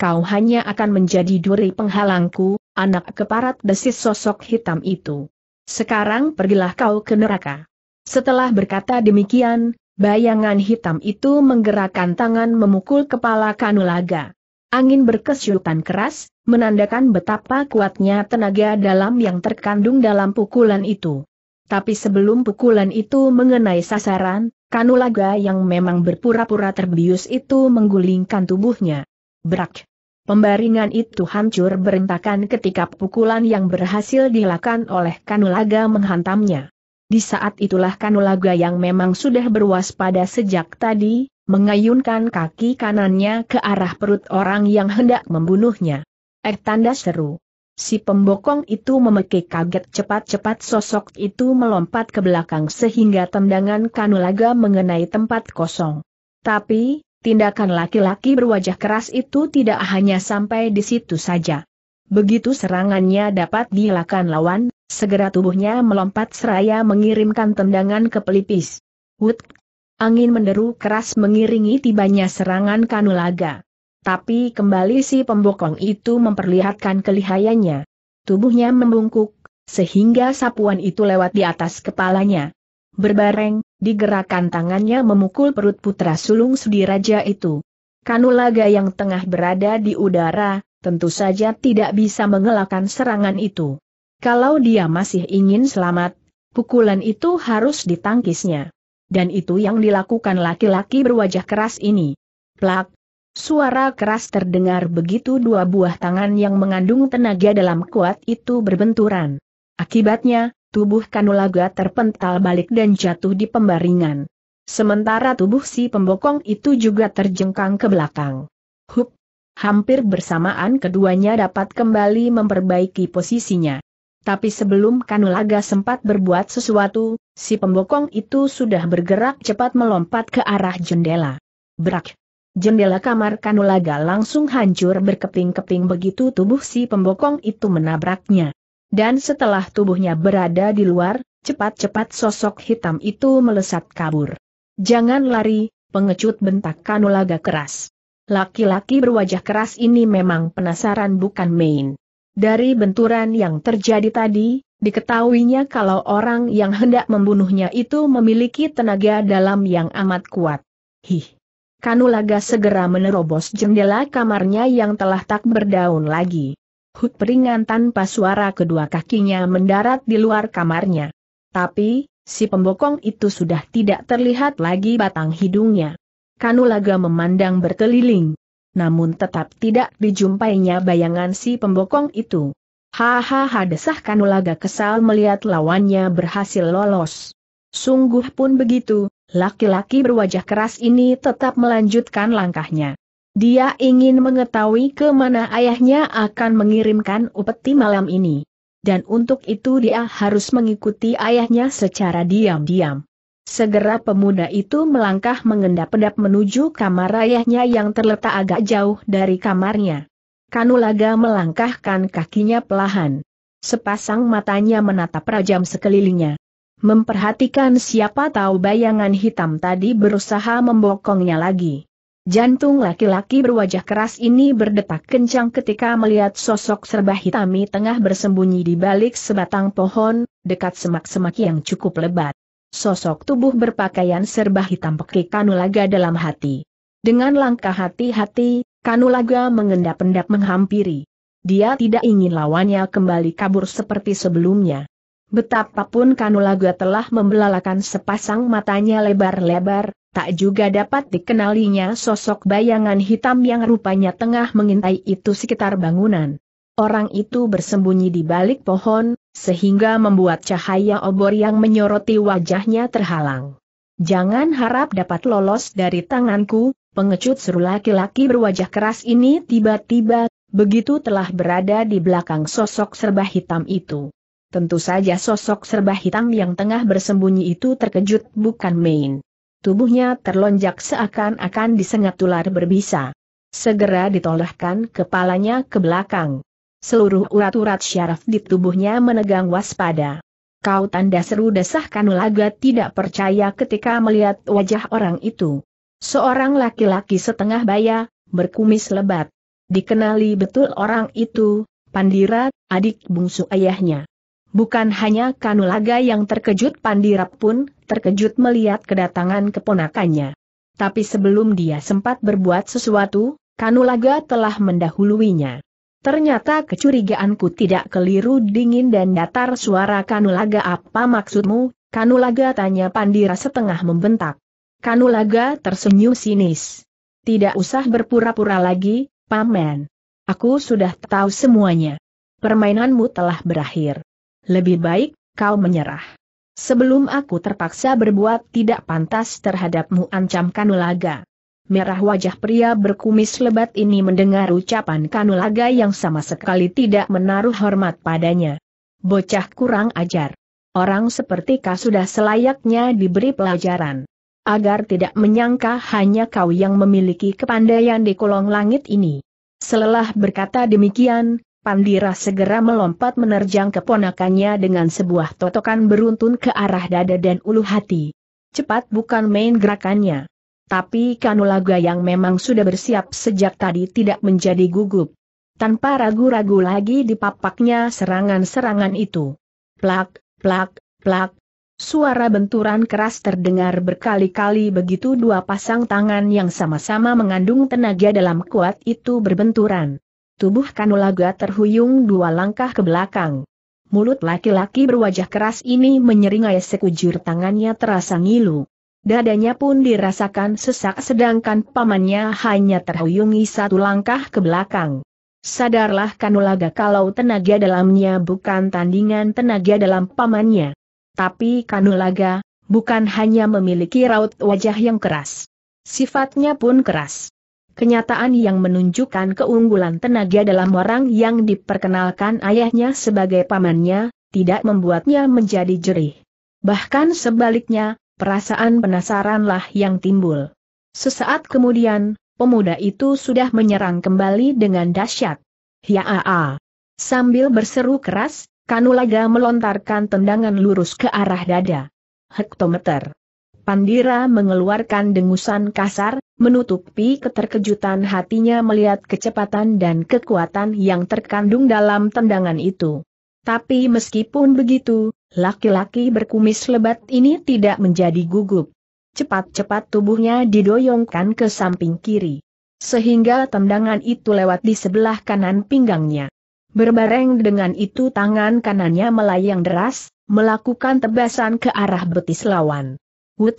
Kau hanya akan menjadi duri penghalangku, anak keparat desis sosok hitam itu. Sekarang pergilah kau ke neraka. Setelah berkata demikian, Bayangan hitam itu menggerakkan tangan memukul kepala Kanulaga. Angin berkesyutan keras, menandakan betapa kuatnya tenaga dalam yang terkandung dalam pukulan itu. Tapi sebelum pukulan itu mengenai sasaran, Kanulaga yang memang berpura-pura terbius itu menggulingkan tubuhnya. Brak! Pembaringan itu hancur berentakan ketika pukulan yang berhasil dilakukan oleh Kanulaga menghantamnya. Di saat itulah Kanulaga yang memang sudah berwaspada sejak tadi, mengayunkan kaki kanannya ke arah perut orang yang hendak membunuhnya. Eh tanda seru. Si pembokong itu memekik kaget cepat-cepat sosok itu melompat ke belakang sehingga tendangan Kanulaga mengenai tempat kosong. Tapi, tindakan laki-laki berwajah keras itu tidak hanya sampai di situ saja. Begitu serangannya dapat dilakukan lawan, Segera tubuhnya melompat seraya mengirimkan tendangan ke pelipis. Wut! Angin menderu keras mengiringi tibanya serangan Kanulaga. Tapi kembali si pembokong itu memperlihatkan kelihayannya. Tubuhnya membungkuk, sehingga sapuan itu lewat di atas kepalanya. Berbareng, digerakkan tangannya memukul perut putra sulung Sudiraja itu. Kanulaga yang tengah berada di udara, tentu saja tidak bisa mengelakkan serangan itu. Kalau dia masih ingin selamat, pukulan itu harus ditangkisnya. Dan itu yang dilakukan laki-laki berwajah keras ini. Plak! Suara keras terdengar begitu dua buah tangan yang mengandung tenaga dalam kuat itu berbenturan. Akibatnya, tubuh Kanulaga terpental balik dan jatuh di pembaringan. Sementara tubuh si pembokong itu juga terjengkang ke belakang. Hup! Hampir bersamaan keduanya dapat kembali memperbaiki posisinya. Tapi sebelum Kanulaga sempat berbuat sesuatu, si pembokong itu sudah bergerak cepat melompat ke arah jendela. Brak! Jendela kamar Kanulaga langsung hancur berkeping-keping begitu tubuh si pembokong itu menabraknya. Dan setelah tubuhnya berada di luar, cepat-cepat sosok hitam itu melesat kabur. Jangan lari, pengecut bentak Kanulaga keras. Laki-laki berwajah keras ini memang penasaran bukan main. Dari benturan yang terjadi tadi, diketahuinya kalau orang yang hendak membunuhnya itu memiliki tenaga dalam yang amat kuat. Hih! Kanulaga segera menerobos jendela kamarnya yang telah tak berdaun lagi. Hut peringan tanpa suara kedua kakinya mendarat di luar kamarnya. Tapi, si pembokong itu sudah tidak terlihat lagi batang hidungnya. Kanulaga memandang berkeliling. Namun tetap tidak dijumpainya bayangan si pembokong itu. Hahaha desah Kanulaga kesal melihat lawannya berhasil lolos. Sungguh pun begitu, laki-laki berwajah keras ini tetap melanjutkan langkahnya. Dia ingin mengetahui ke mana ayahnya akan mengirimkan upeti malam ini. Dan untuk itu dia harus mengikuti ayahnya secara diam-diam. Segera pemuda itu melangkah mengendap-endap menuju kamar ayahnya yang terletak agak jauh dari kamarnya. Kanulaga melangkahkan kakinya pelahan. Sepasang matanya menatap rajam sekelilingnya. Memperhatikan siapa tahu bayangan hitam tadi berusaha membokongnya lagi. Jantung laki-laki berwajah keras ini berdetak kencang ketika melihat sosok serba hitami tengah bersembunyi di balik sebatang pohon, dekat semak-semak yang cukup lebat. Sosok tubuh berpakaian serba hitam pekik Kanulaga dalam hati. Dengan langkah hati-hati, Kanulaga mengendap-endap menghampiri. Dia tidak ingin lawannya kembali kabur seperti sebelumnya. Betapapun Kanulaga telah membelalakan sepasang matanya lebar-lebar, tak juga dapat dikenalinya sosok bayangan hitam yang rupanya tengah mengintai itu sekitar bangunan. Orang itu bersembunyi di balik pohon, sehingga membuat cahaya obor yang menyoroti wajahnya terhalang. Jangan harap dapat lolos dari tanganku, pengecut seru laki-laki berwajah keras ini tiba-tiba, begitu telah berada di belakang sosok serba hitam itu. Tentu saja sosok serba hitam yang tengah bersembunyi itu terkejut bukan main. Tubuhnya terlonjak seakan-akan disengat ular berbisa. Segera ditolehkan kepalanya ke belakang. Seluruh urat-urat syaraf di tubuhnya menegang waspada. Kau tanda seru desah Kanulaga tidak percaya ketika melihat wajah orang itu. Seorang laki-laki setengah baya, berkumis lebat. Dikenali betul orang itu, Pandira, adik bungsu ayahnya. Bukan hanya Kanulaga yang terkejut Pandira pun, terkejut melihat kedatangan keponakannya. Tapi sebelum dia sempat berbuat sesuatu, Kanulaga telah mendahuluinya. Ternyata kecurigaanku tidak keliru dingin dan datar suara Kanulaga apa maksudmu? Kanulaga tanya Pandira setengah membentak. Kanulaga tersenyum sinis. Tidak usah berpura-pura lagi, paman. Aku sudah tahu semuanya. Permainanmu telah berakhir. Lebih baik, kau menyerah. Sebelum aku terpaksa berbuat tidak pantas terhadapmu ancam Kanulaga merah wajah pria berkumis lebat ini mendengar ucapan Kanulaga yang sama sekali tidak menaruh hormat padanya. Bocah kurang ajar. Orang seperti kau sudah selayaknya diberi pelajaran. Agar tidak menyangka hanya kau yang memiliki kepandaian di kolong langit ini. Selelah berkata demikian, Pandira segera melompat menerjang keponakannya dengan sebuah totokan beruntun ke arah dada dan ulu hati. Cepat bukan main gerakannya. Tapi Kanulaga yang memang sudah bersiap sejak tadi tidak menjadi gugup. Tanpa ragu-ragu lagi dipapaknya serangan-serangan itu. Plak, plak, plak. Suara benturan keras terdengar berkali-kali begitu dua pasang tangan yang sama-sama mengandung tenaga dalam kuat itu berbenturan. Tubuh Kanulaga terhuyung dua langkah ke belakang. Mulut laki-laki berwajah keras ini menyeringai sekujur tangannya terasa ngilu. Dadanya pun dirasakan sesak sedangkan pamannya hanya terhuyungi satu langkah ke belakang. Sadarlah Kanulaga kalau tenaga dalamnya bukan tandingan tenaga dalam pamannya. Tapi Kanulaga, bukan hanya memiliki raut wajah yang keras. Sifatnya pun keras. Kenyataan yang menunjukkan keunggulan tenaga dalam orang yang diperkenalkan ayahnya sebagai pamannya, tidak membuatnya menjadi jerih. Bahkan sebaliknya, Perasaan penasaranlah yang timbul. Sesaat kemudian, pemuda itu sudah menyerang kembali dengan dahsyat. Hiaa! Sambil berseru keras, Kanulaga melontarkan tendangan lurus ke arah dada. Hektometer. Pandira mengeluarkan dengusan kasar, menutupi keterkejutan hatinya melihat kecepatan dan kekuatan yang terkandung dalam tendangan itu. Tapi meskipun begitu, laki-laki berkumis lebat ini tidak menjadi gugup. Cepat-cepat tubuhnya didoyongkan ke samping kiri. Sehingga tendangan itu lewat di sebelah kanan pinggangnya. Berbareng dengan itu tangan kanannya melayang deras, melakukan tebasan ke arah betis lawan. Wut!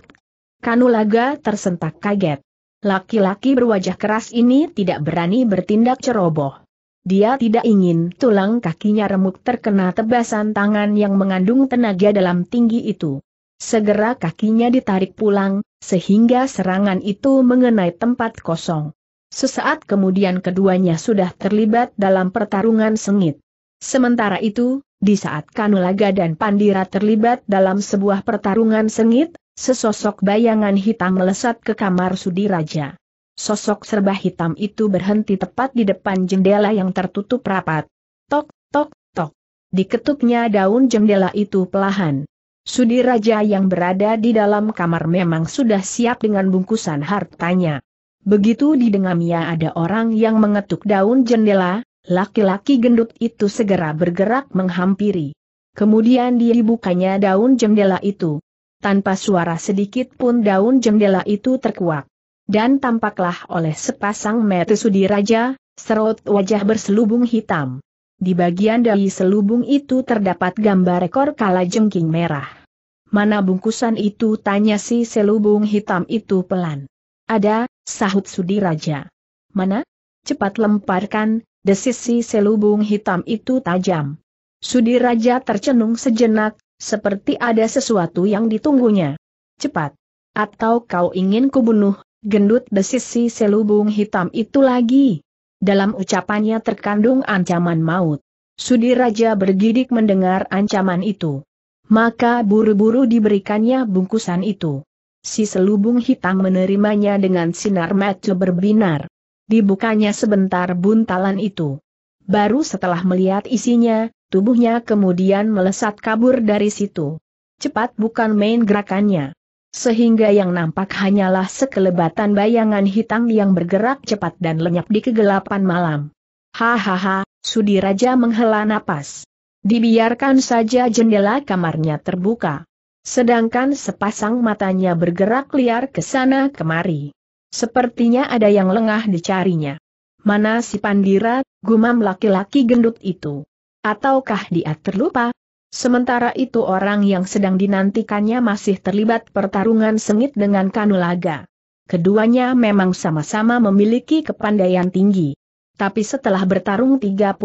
Kanulaga tersentak kaget. Laki-laki berwajah keras ini tidak berani bertindak ceroboh. Dia tidak ingin tulang kakinya remuk terkena tebasan tangan yang mengandung tenaga dalam tinggi itu. Segera kakinya ditarik pulang, sehingga serangan itu mengenai tempat kosong. Sesaat kemudian keduanya sudah terlibat dalam pertarungan sengit. Sementara itu, di saat Kanulaga dan Pandira terlibat dalam sebuah pertarungan sengit, Sesosok bayangan hitam melesat ke kamar Sudiraja. Sosok serba hitam itu berhenti tepat di depan jendela yang tertutup rapat. Tok, tok, tok. Diketuknya daun jendela itu pelahan. Sudiraja yang berada di dalam kamar memang sudah siap dengan bungkusan hartanya. Begitu didengamnya ada orang yang mengetuk daun jendela, laki-laki gendut itu segera bergerak menghampiri. Kemudian dibukanya daun jendela itu tanpa suara sedikit pun daun jendela itu terkuak. Dan tampaklah oleh sepasang mata Sudiraja, serut wajah berselubung hitam. Di bagian dari selubung itu terdapat gambar ekor kala jengking merah. Mana bungkusan itu tanya si selubung hitam itu pelan. Ada, sahut Sudiraja. Mana? Cepat lemparkan, desis si selubung hitam itu tajam. Sudiraja tercenung sejenak, seperti ada sesuatu yang ditunggunya. Cepat. Atau kau ingin kubunuh, gendut desis si selubung hitam itu lagi. Dalam ucapannya terkandung ancaman maut. Sudiraja bergidik mendengar ancaman itu. Maka buru-buru diberikannya bungkusan itu. Si selubung hitam menerimanya dengan sinar mata berbinar. Dibukanya sebentar buntalan itu. Baru setelah melihat isinya, tubuhnya kemudian melesat kabur dari situ. Cepat bukan main gerakannya. Sehingga yang nampak hanyalah sekelebatan bayangan hitam yang bergerak cepat dan lenyap di kegelapan malam. Hahaha, Sudiraja menghela napas. Dibiarkan saja jendela kamarnya terbuka. Sedangkan sepasang matanya bergerak liar ke sana kemari. Sepertinya ada yang lengah dicarinya. Mana si Pandira, gumam laki-laki gendut itu. Ataukah dia terlupa? Sementara itu orang yang sedang dinantikannya masih terlibat pertarungan sengit dengan Kanulaga. Keduanya memang sama-sama memiliki kepandaian tinggi. Tapi setelah bertarung 35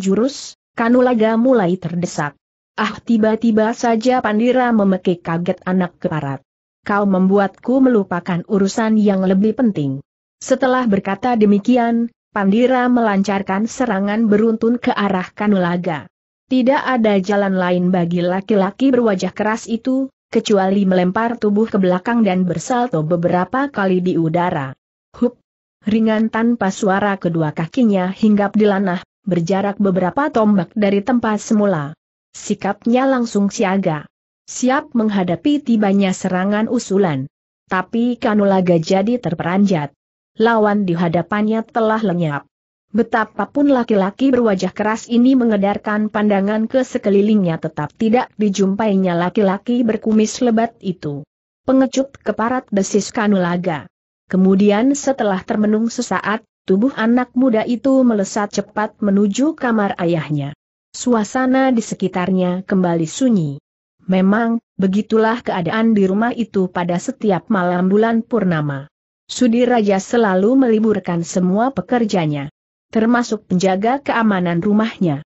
jurus, Kanulaga mulai terdesak. Ah tiba-tiba saja Pandira memekik kaget anak keparat. Kau membuatku melupakan urusan yang lebih penting. Setelah berkata demikian, Pandira melancarkan serangan beruntun ke arah Kanulaga. Tidak ada jalan lain bagi laki-laki berwajah keras itu, kecuali melempar tubuh ke belakang dan bersalto beberapa kali di udara. Hup! Ringan tanpa suara kedua kakinya hinggap di lanah, berjarak beberapa tombak dari tempat semula. Sikapnya langsung siaga. Siap menghadapi tibanya serangan usulan. Tapi Kanulaga jadi terperanjat lawan di hadapannya telah lenyap. Betapapun laki-laki berwajah keras ini mengedarkan pandangan ke sekelilingnya tetap tidak dijumpainya laki-laki berkumis lebat itu. Pengecut keparat desis Kanulaga. Kemudian setelah termenung sesaat, tubuh anak muda itu melesat cepat menuju kamar ayahnya. Suasana di sekitarnya kembali sunyi. Memang, begitulah keadaan di rumah itu pada setiap malam bulan purnama. Sudiraja selalu meliburkan semua pekerjanya. Termasuk penjaga keamanan rumahnya.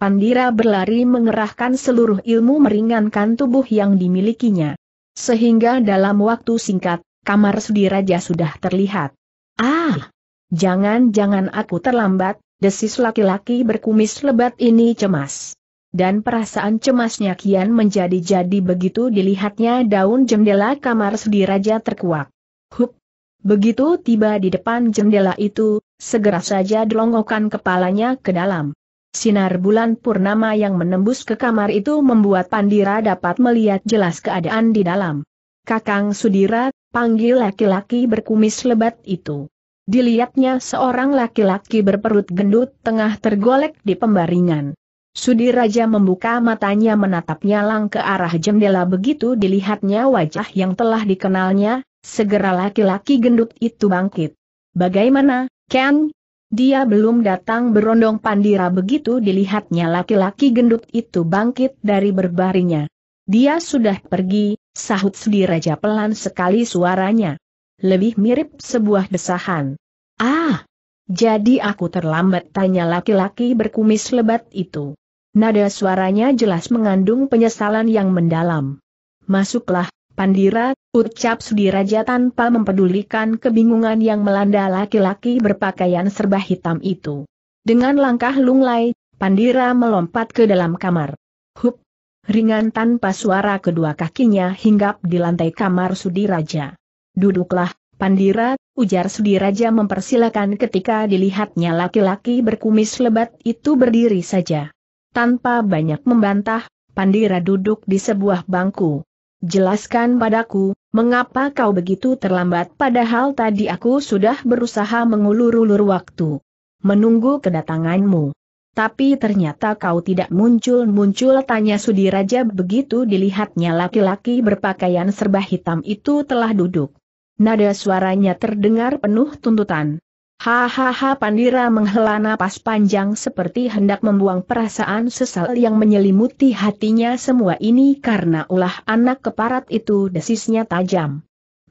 Pandira berlari mengerahkan seluruh ilmu meringankan tubuh yang dimilikinya. Sehingga dalam waktu singkat, kamar Sudiraja sudah terlihat. Ah! Jangan-jangan aku terlambat, desis laki-laki berkumis lebat ini cemas. Dan perasaan cemasnya kian menjadi-jadi begitu dilihatnya daun jendela kamar Sudiraja terkuak. Hup! Begitu tiba di depan jendela itu, segera saja delongokkan kepalanya ke dalam. Sinar bulan purnama yang menembus ke kamar itu membuat Pandira dapat melihat jelas keadaan di dalam. Kakang Sudira, panggil laki-laki berkumis lebat itu. Dilihatnya seorang laki-laki berperut gendut tengah tergolek di pembaringan. Sudiraja membuka matanya menatap nyalang ke arah jendela begitu dilihatnya wajah yang telah dikenalnya, Segera laki-laki gendut itu bangkit. Bagaimana, Ken? Dia belum datang berondong Pandira begitu dilihatnya laki-laki gendut itu bangkit dari berbaringnya. Dia sudah pergi, sahut Raja pelan sekali suaranya. lebih mirip sebuah desahan. Ah, jadi aku terlambat tanya laki-laki berkumis lebat itu. Nada suaranya jelas mengandung penyesalan yang mendalam. Masuklah, Pandira, ucap Sudiraja tanpa mempedulikan kebingungan yang melanda laki-laki berpakaian serba hitam itu. Dengan langkah lunglai, Pandira melompat ke dalam kamar. Hup! Ringan tanpa suara kedua kakinya hinggap di lantai kamar Sudiraja. Duduklah, Pandira, ujar Sudiraja mempersilakan ketika dilihatnya laki-laki berkumis lebat itu berdiri saja. Tanpa banyak membantah, Pandira duduk di sebuah bangku. Jelaskan padaku, mengapa kau begitu terlambat padahal tadi aku sudah berusaha mengulur-ulur waktu. Menunggu kedatanganmu. Tapi ternyata kau tidak muncul-muncul tanya Sudiraja begitu dilihatnya laki-laki berpakaian serba hitam itu telah duduk. Nada suaranya terdengar penuh tuntutan. Hahaha Pandira menghela napas panjang seperti hendak membuang perasaan sesal yang menyelimuti hatinya semua ini karena ulah anak keparat itu desisnya tajam.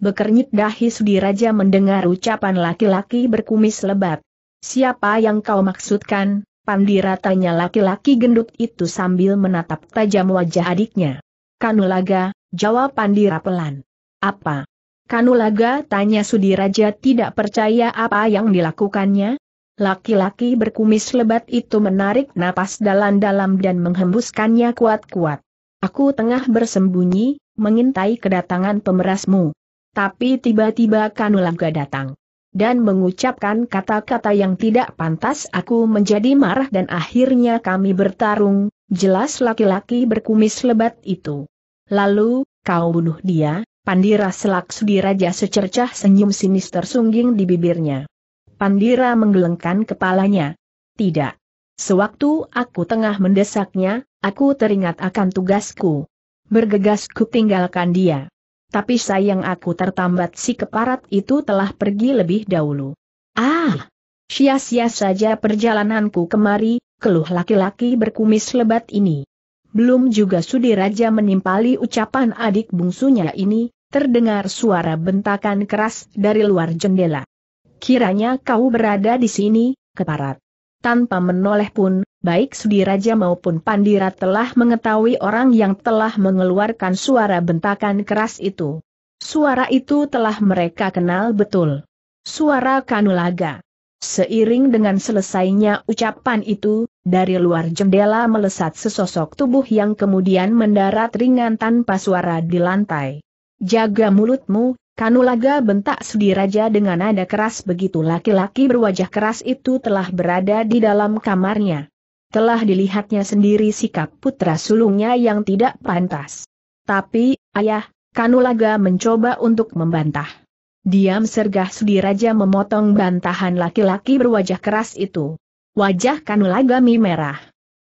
Bekernyit dahi Sudiraja mendengar ucapan laki-laki berkumis lebat. Siapa yang kau maksudkan? Pandira tanya laki-laki gendut itu sambil menatap tajam wajah adiknya. Kanulaga, jawab Pandira pelan. Apa? Kanulaga tanya Sudiraja tidak percaya apa yang dilakukannya. Laki-laki berkumis lebat itu menarik napas dalam-dalam dan menghembuskannya kuat-kuat. Aku tengah bersembunyi, mengintai kedatangan pemerasmu. Tapi tiba-tiba Kanulaga datang. Dan mengucapkan kata-kata yang tidak pantas aku menjadi marah dan akhirnya kami bertarung, jelas laki-laki berkumis lebat itu. Lalu, kau bunuh dia, Pandira selak Sudiraja secercah senyum sinis tersungging di bibirnya. Pandira menggelengkan kepalanya. Tidak. Sewaktu aku tengah mendesaknya, aku teringat akan tugasku. Bergegas ku tinggalkan dia. Tapi sayang aku tertambat si keparat itu telah pergi lebih dahulu. Ah! Sia-sia saja perjalananku kemari, keluh laki-laki berkumis lebat ini. Belum juga Sudiraja menimpali ucapan adik bungsunya ini, terdengar suara bentakan keras dari luar jendela. Kiranya kau berada di sini, keparat. Tanpa menoleh pun, baik Sudiraja maupun Pandira telah mengetahui orang yang telah mengeluarkan suara bentakan keras itu. Suara itu telah mereka kenal betul. Suara Kanulaga. Seiring dengan selesainya ucapan itu, dari luar jendela melesat sesosok tubuh yang kemudian mendarat ringan tanpa suara di lantai. Jaga mulutmu, Kanulaga bentak Sudiraja dengan nada keras begitu laki-laki berwajah keras itu telah berada di dalam kamarnya. Telah dilihatnya sendiri sikap putra sulungnya yang tidak pantas. Tapi, ayah, Kanulaga mencoba untuk membantah. Diam sergah Sudiraja memotong bantahan laki-laki berwajah keras itu. Wajah Kanulagami merah.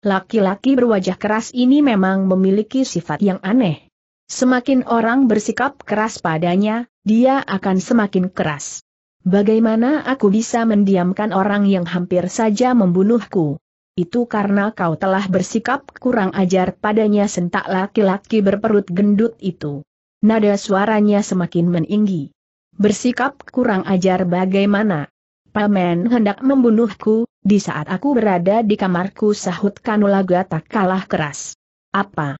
Laki-laki berwajah keras ini memang memiliki sifat yang aneh. Semakin orang bersikap keras padanya, dia akan semakin keras. Bagaimana aku bisa mendiamkan orang yang hampir saja membunuhku? Itu karena kau telah bersikap kurang ajar padanya sentak laki-laki berperut gendut itu. Nada suaranya semakin meninggi bersikap kurang ajar bagaimana. Paman hendak membunuhku, di saat aku berada di kamarku sahut Kanulaga tak kalah keras. Apa?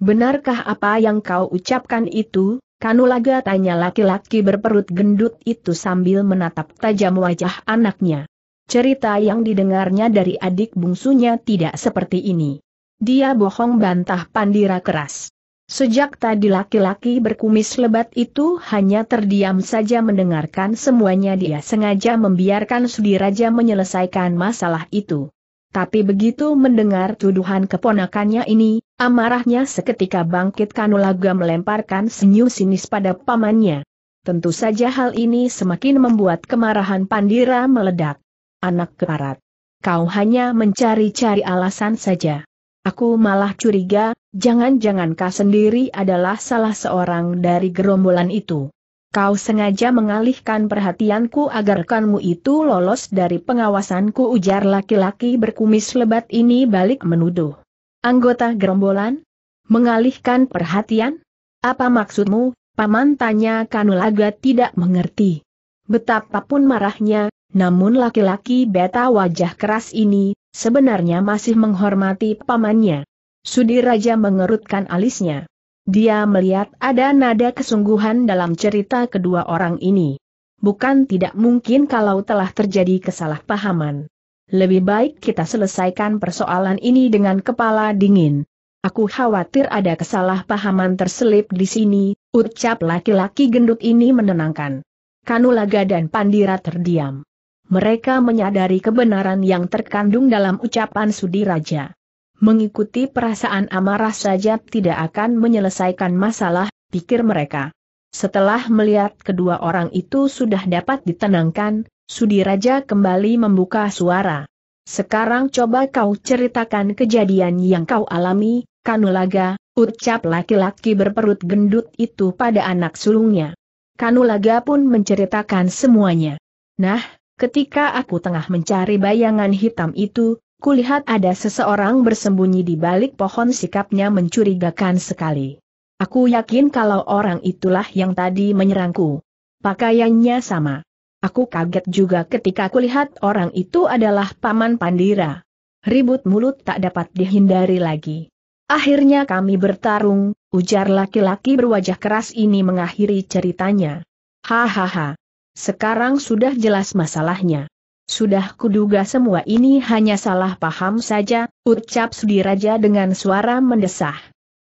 Benarkah apa yang kau ucapkan itu? Kanulaga tanya laki-laki berperut gendut itu sambil menatap tajam wajah anaknya. Cerita yang didengarnya dari adik bungsunya tidak seperti ini. Dia bohong bantah Pandira keras. Sejak tadi laki-laki berkumis lebat itu hanya terdiam saja mendengarkan semuanya dia sengaja membiarkan Sudiraja menyelesaikan masalah itu. Tapi begitu mendengar tuduhan keponakannya ini, amarahnya seketika bangkit Kanulaga melemparkan senyum sinis pada pamannya. Tentu saja hal ini semakin membuat kemarahan Pandira meledak. Anak keparat. Kau hanya mencari-cari alasan saja. Aku malah curiga, jangan-jangan kau sendiri adalah salah seorang dari gerombolan itu. Kau sengaja mengalihkan perhatianku agar kanmu itu lolos dari pengawasanku ujar laki-laki berkumis lebat ini balik menuduh. Anggota gerombolan? Mengalihkan perhatian? Apa maksudmu, Paman tanya Kanulaga tidak mengerti. Betapapun marahnya, namun laki-laki beta wajah keras ini, sebenarnya masih menghormati pamannya. Sudiraja mengerutkan alisnya. Dia melihat ada nada kesungguhan dalam cerita kedua orang ini. Bukan tidak mungkin kalau telah terjadi kesalahpahaman. Lebih baik kita selesaikan persoalan ini dengan kepala dingin. Aku khawatir ada kesalahpahaman terselip di sini, ucap laki-laki gendut ini menenangkan. Kanulaga dan Pandira terdiam. Mereka menyadari kebenaran yang terkandung dalam ucapan Sudiraja. Mengikuti perasaan amarah saja tidak akan menyelesaikan masalah, pikir mereka. Setelah melihat kedua orang itu sudah dapat ditenangkan, Sudiraja kembali membuka suara. Sekarang coba kau ceritakan kejadian yang kau alami, Kanulaga, ucap laki-laki berperut gendut itu pada anak sulungnya. Kanulaga pun menceritakan semuanya. Nah, ketika aku tengah mencari bayangan hitam itu, kulihat ada seseorang bersembunyi di balik pohon sikapnya mencurigakan sekali. Aku yakin kalau orang itulah yang tadi menyerangku. Pakaiannya sama. Aku kaget juga ketika kulihat orang itu adalah Paman Pandira. Ribut mulut tak dapat dihindari lagi. Akhirnya kami bertarung, ujar laki-laki berwajah keras ini mengakhiri ceritanya. Hahaha. Sekarang sudah jelas masalahnya. Sudah kuduga semua ini hanya salah paham saja, ucap Sudiraja dengan suara mendesah.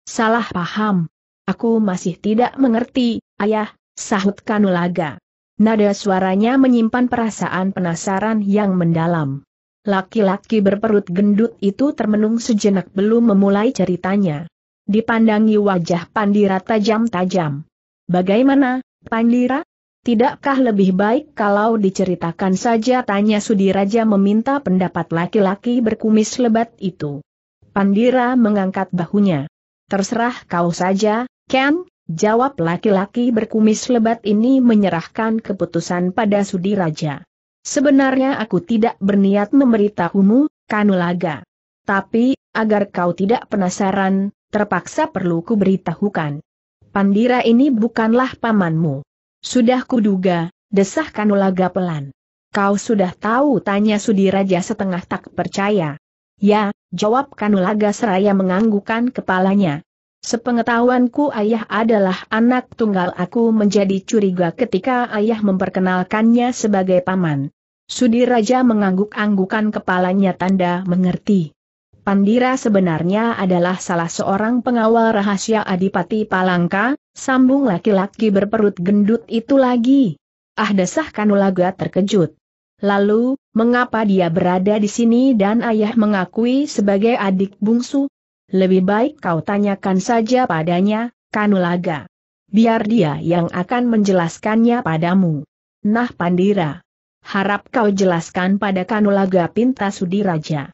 Salah paham. Aku masih tidak mengerti, ayah, sahut Kanulaga. Nada suaranya menyimpan perasaan penasaran yang mendalam. Laki-laki berperut gendut itu termenung sejenak belum memulai ceritanya. Dipandangi wajah Pandira tajam-tajam. Bagaimana, Pandira? Tidakkah lebih baik kalau diceritakan saja tanya Sudiraja meminta pendapat laki-laki berkumis lebat itu. Pandira mengangkat bahunya. Terserah kau saja, Ken, jawab laki-laki berkumis lebat ini menyerahkan keputusan pada Sudiraja. Sebenarnya aku tidak berniat memberitahumu, Kanulaga. Tapi, agar kau tidak penasaran, terpaksa perlu ku beritahukan. Pandira ini bukanlah pamanmu. Sudah kuduga, desah Kanulaga pelan. Kau sudah tahu tanya Sudiraja setengah tak percaya. Ya, jawab Kanulaga seraya menganggukkan kepalanya. Sepengetahuanku ayah adalah anak tunggal aku menjadi curiga ketika ayah memperkenalkannya sebagai paman. Sudiraja mengangguk-anggukan kepalanya tanda mengerti. Pandira sebenarnya adalah salah seorang pengawal rahasia Adipati Palangka, sambung laki-laki berperut gendut itu lagi. Ah desah Kanulaga terkejut. Lalu, mengapa dia berada di sini dan ayah mengakui sebagai adik bungsu? Lebih baik kau tanyakan saja padanya, Kanulaga. Biar dia yang akan menjelaskannya padamu. Nah Pandira. Harap kau jelaskan pada Kanulaga Pinta Sudiraja.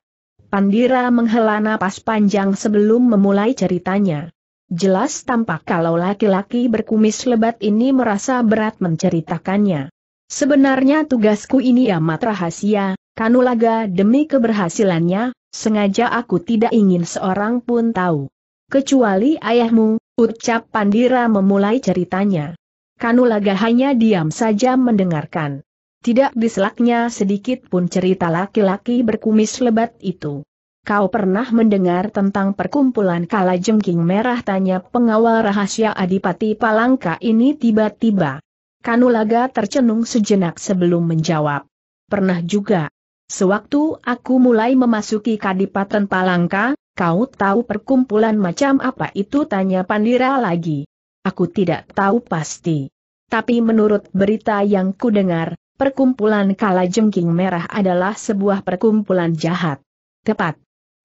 Pandira menghela napas panjang sebelum memulai ceritanya. Jelas tampak kalau laki-laki berkumis lebat ini merasa berat menceritakannya. Sebenarnya tugasku ini amat rahasia, Kanulaga demi keberhasilannya, sengaja aku tidak ingin seorang pun tahu. Kecuali ayahmu, ucap Pandira memulai ceritanya. Kanulaga hanya diam saja mendengarkan. Tidak diselaknya sedikit pun cerita laki-laki berkumis lebat itu. Kau pernah mendengar tentang perkumpulan kala jengking merah tanya pengawal rahasia Adipati Palangka ini tiba-tiba. Kanulaga tercenung sejenak sebelum menjawab. Pernah juga. Sewaktu aku mulai memasuki Kadipaten Palangka, kau tahu perkumpulan macam apa itu tanya Pandira lagi. Aku tidak tahu pasti. Tapi menurut berita yang ku dengar, perkumpulan kala jengking merah adalah sebuah perkumpulan jahat. Tepat.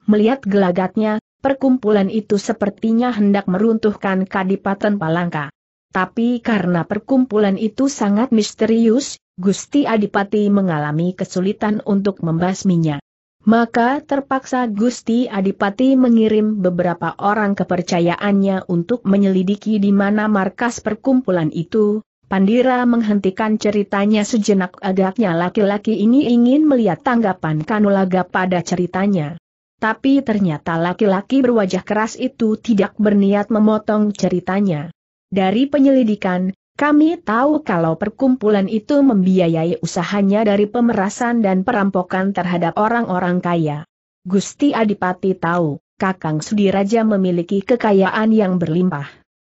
Melihat gelagatnya, perkumpulan itu sepertinya hendak meruntuhkan Kadipaten Palangka. Tapi karena perkumpulan itu sangat misterius, Gusti Adipati mengalami kesulitan untuk membasminya. Maka terpaksa Gusti Adipati mengirim beberapa orang kepercayaannya untuk menyelidiki di mana markas perkumpulan itu, Pandira menghentikan ceritanya sejenak agaknya laki-laki ini ingin melihat tanggapan Kanulaga pada ceritanya. Tapi ternyata laki-laki berwajah keras itu tidak berniat memotong ceritanya. Dari penyelidikan, kami tahu kalau perkumpulan itu membiayai usahanya dari pemerasan dan perampokan terhadap orang-orang kaya. Gusti Adipati tahu, Kakang Sudiraja memiliki kekayaan yang berlimpah.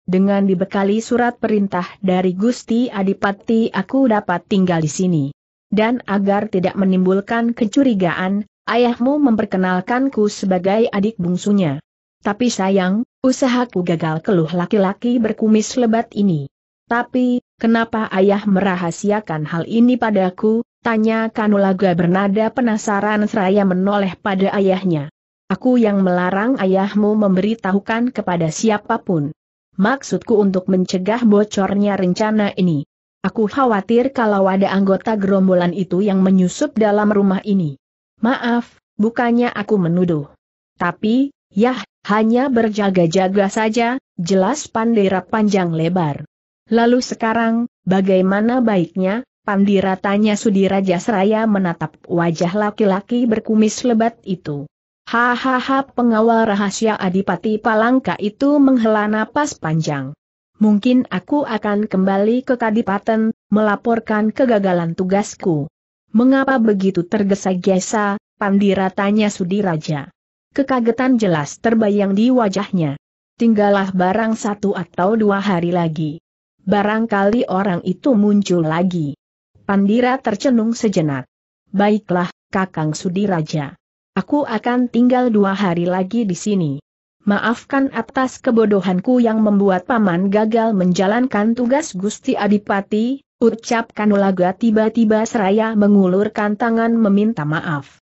Dengan dibekali surat perintah dari Gusti Adipati aku dapat tinggal di sini. Dan agar tidak menimbulkan kecurigaan, ayahmu memperkenalkanku sebagai adik bungsunya. Tapi sayang, usahaku gagal keluh laki-laki berkumis lebat ini. Tapi, kenapa ayah merahasiakan hal ini padaku? Tanya Kanulaga bernada penasaran seraya menoleh pada ayahnya. Aku yang melarang ayahmu memberitahukan kepada siapa pun. Maksudku untuk mencegah bocornya rencana ini. Aku khawatir kalau ada anggota gerombolan itu yang menyusup dalam rumah ini. Maaf, bukannya aku menuduh. Tapi, yah, hanya berjaga-jaga saja, jelas pandera panjang lebar. Lalu sekarang, bagaimana baiknya? Pandira tanya Sudiraja Seraya menatap wajah laki-laki berkumis lebat itu. Hahaha pengawal rahasia Adipati Palangka itu menghela napas panjang. Mungkin aku akan kembali ke Kadipaten, melaporkan kegagalan tugasku. Mengapa begitu tergesa-gesa, Pandira tanya Sudiraja. Kekagetan jelas terbayang di wajahnya. Tinggallah barang satu atau dua hari lagi barangkali orang itu muncul lagi. Pandira tercenung sejenak. Baiklah, Kakang Sudiraja. Aku akan tinggal dua hari lagi di sini. Maafkan atas kebodohanku yang membuat Paman gagal menjalankan tugas Gusti Adipati, ucap Kanulaga tiba-tiba seraya mengulurkan tangan meminta maaf.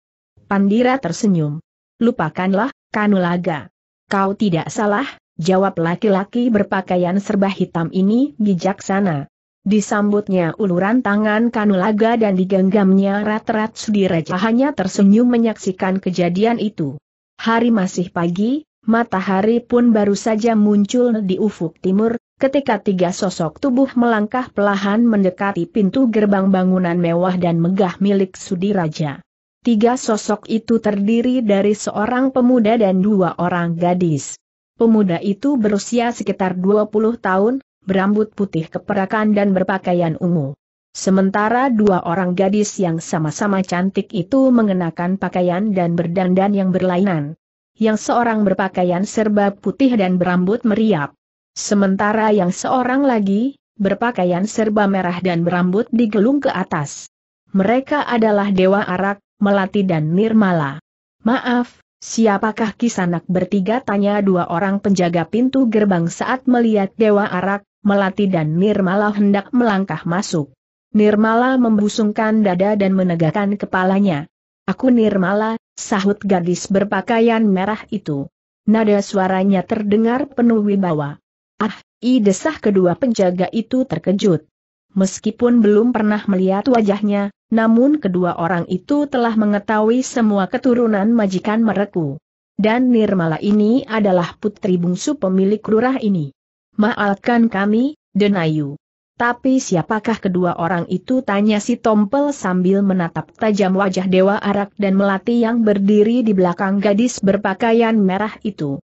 Pandira tersenyum. Lupakanlah, Kanulaga. Kau tidak salah, jawab laki-laki berpakaian serba hitam ini bijaksana. Disambutnya uluran tangan Kanulaga dan digenggamnya rat-rat Sudiraja hanya tersenyum menyaksikan kejadian itu. Hari masih pagi, matahari pun baru saja muncul di ufuk timur, ketika tiga sosok tubuh melangkah pelahan mendekati pintu gerbang bangunan mewah dan megah milik Sudiraja. Tiga sosok itu terdiri dari seorang pemuda dan dua orang gadis. Pemuda itu berusia sekitar 20 tahun, berambut putih keperakan dan berpakaian ungu. Sementara dua orang gadis yang sama-sama cantik itu mengenakan pakaian dan berdandan yang berlainan. Yang seorang berpakaian serba putih dan berambut meriap. Sementara yang seorang lagi, berpakaian serba merah dan berambut digelung ke atas. Mereka adalah Dewa Arak, Melati dan Nirmala. Maaf, Siapakah kisanak bertiga tanya dua orang penjaga pintu gerbang saat melihat Dewa Arak, Melati dan Nirmala hendak melangkah masuk. Nirmala membusungkan dada dan menegakkan kepalanya. Aku Nirmala, sahut gadis berpakaian merah itu. Nada suaranya terdengar penuh wibawa. Ah, i desah kedua penjaga itu terkejut. Meskipun belum pernah melihat wajahnya, namun kedua orang itu telah mengetahui semua keturunan majikan mereku. Dan Nirmala ini adalah putri bungsu pemilik lurah ini. Maafkan kami, Denayu. Tapi siapakah kedua orang itu tanya si Tompel sambil menatap tajam wajah Dewa Arak dan Melati yang berdiri di belakang gadis berpakaian merah itu.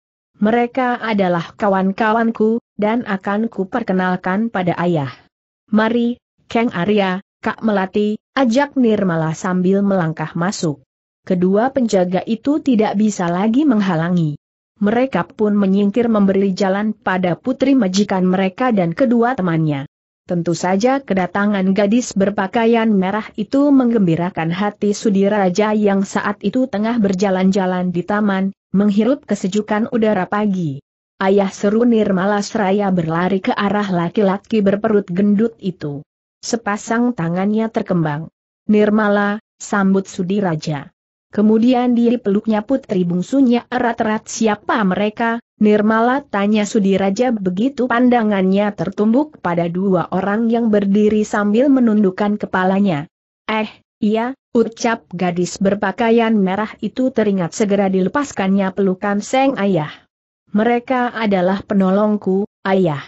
Mereka adalah kawan-kawanku, dan akan kuperkenalkan pada ayah. Mari, Kang Arya, Kak Melati, ajak Nirmala sambil melangkah masuk. Kedua penjaga itu tidak bisa lagi menghalangi. Mereka pun menyingkir memberi jalan pada putri majikan mereka dan kedua temannya. Tentu saja kedatangan gadis berpakaian merah itu menggembirakan hati Sudiraja yang saat itu tengah berjalan-jalan di taman, menghirup kesejukan udara pagi. Ayah seru Nirmala seraya berlari ke arah laki-laki berperut gendut itu. Sepasang tangannya terkembang. Nirmala, sambut Sudiraja. Kemudian diri peluknya putri bungsunya erat-erat siapa mereka, Nirmala tanya Sudiraja begitu pandangannya tertumbuk pada dua orang yang berdiri sambil menundukkan kepalanya. Eh, iya, ucap gadis berpakaian merah itu teringat segera dilepaskannya pelukan Seng Ayah. Mereka adalah penolongku, Ayah.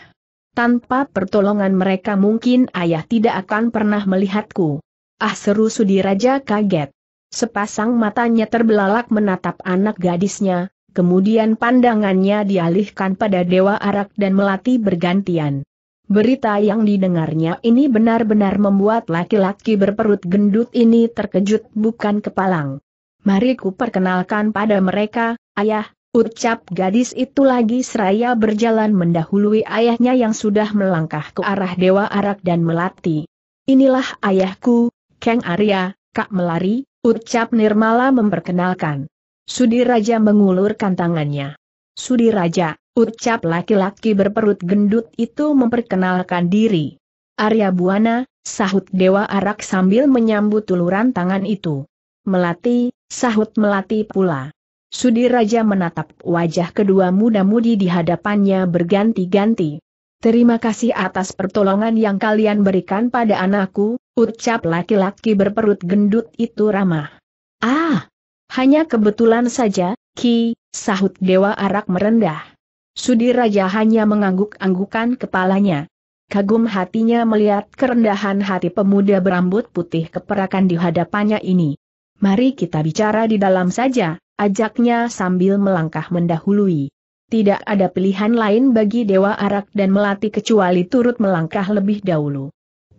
Tanpa pertolongan mereka mungkin ayah tidak akan pernah melihatku. Ah seru Sudiraja kaget. Sepasang matanya terbelalak menatap anak gadisnya, kemudian pandangannya dialihkan pada Dewa Arak dan Melati bergantian. Berita yang didengarnya ini benar-benar membuat laki-laki berperut gendut ini terkejut bukan kepalang. Mari ku perkenalkan pada mereka, ayah, ucap gadis itu lagi seraya berjalan mendahului ayahnya yang sudah melangkah ke arah Dewa Arak dan Melati. Inilah ayahku, Kang Arya, Kak Melari, ucap Nirmala memperkenalkan. Sudiraja mengulurkan tangannya. Sudiraja, Ucap laki-laki berperut gendut itu memperkenalkan diri. Arya Buana, sahut Dewa Arak sambil menyambut uluran tangan itu. Melati, sahut Melati pula. Sudiraja menatap wajah kedua muda-mudi di hadapannya berganti-ganti. Terima kasih atas pertolongan yang kalian berikan pada anakku, ucap laki-laki berperut gendut itu ramah. Ah, hanya kebetulan saja, Ki, sahut Dewa Arak merendah. Sudiraja hanya mengangguk-anggukan kepalanya. Kagum hatinya melihat kerendahan hati pemuda berambut putih keperakan di hadapannya ini. Mari kita bicara di dalam saja, ajaknya sambil melangkah mendahului. Tidak ada pilihan lain bagi Dewa Arak dan Melati kecuali turut melangkah lebih dahulu.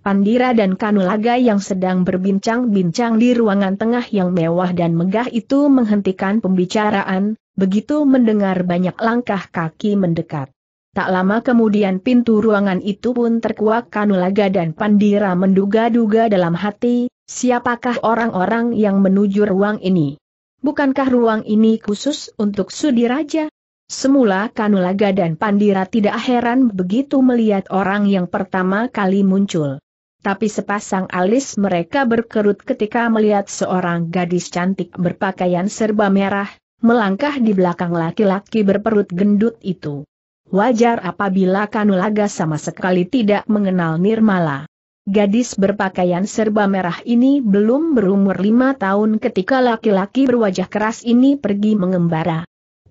Pandira dan Kanulaga yang sedang berbincang-bincang di ruangan tengah yang mewah dan megah itu menghentikan pembicaraan, begitu mendengar banyak langkah kaki mendekat. Tak lama kemudian pintu ruangan itu pun terkuak Kanulaga dan Pandira menduga-duga dalam hati, siapakah orang-orang yang menuju ruang ini? Bukankah ruang ini khusus untuk Sudiraja? Semula Kanulaga dan Pandira tidak heran begitu melihat orang yang pertama kali muncul. Tapi sepasang alis mereka berkerut ketika melihat seorang gadis cantik berpakaian serba merah, melangkah di belakang laki-laki berperut gendut itu. Wajar apabila Kanulaga sama sekali tidak mengenal Nirmala. Gadis berpakaian serba merah ini belum berumur lima tahun ketika laki-laki berwajah keras ini pergi mengembara.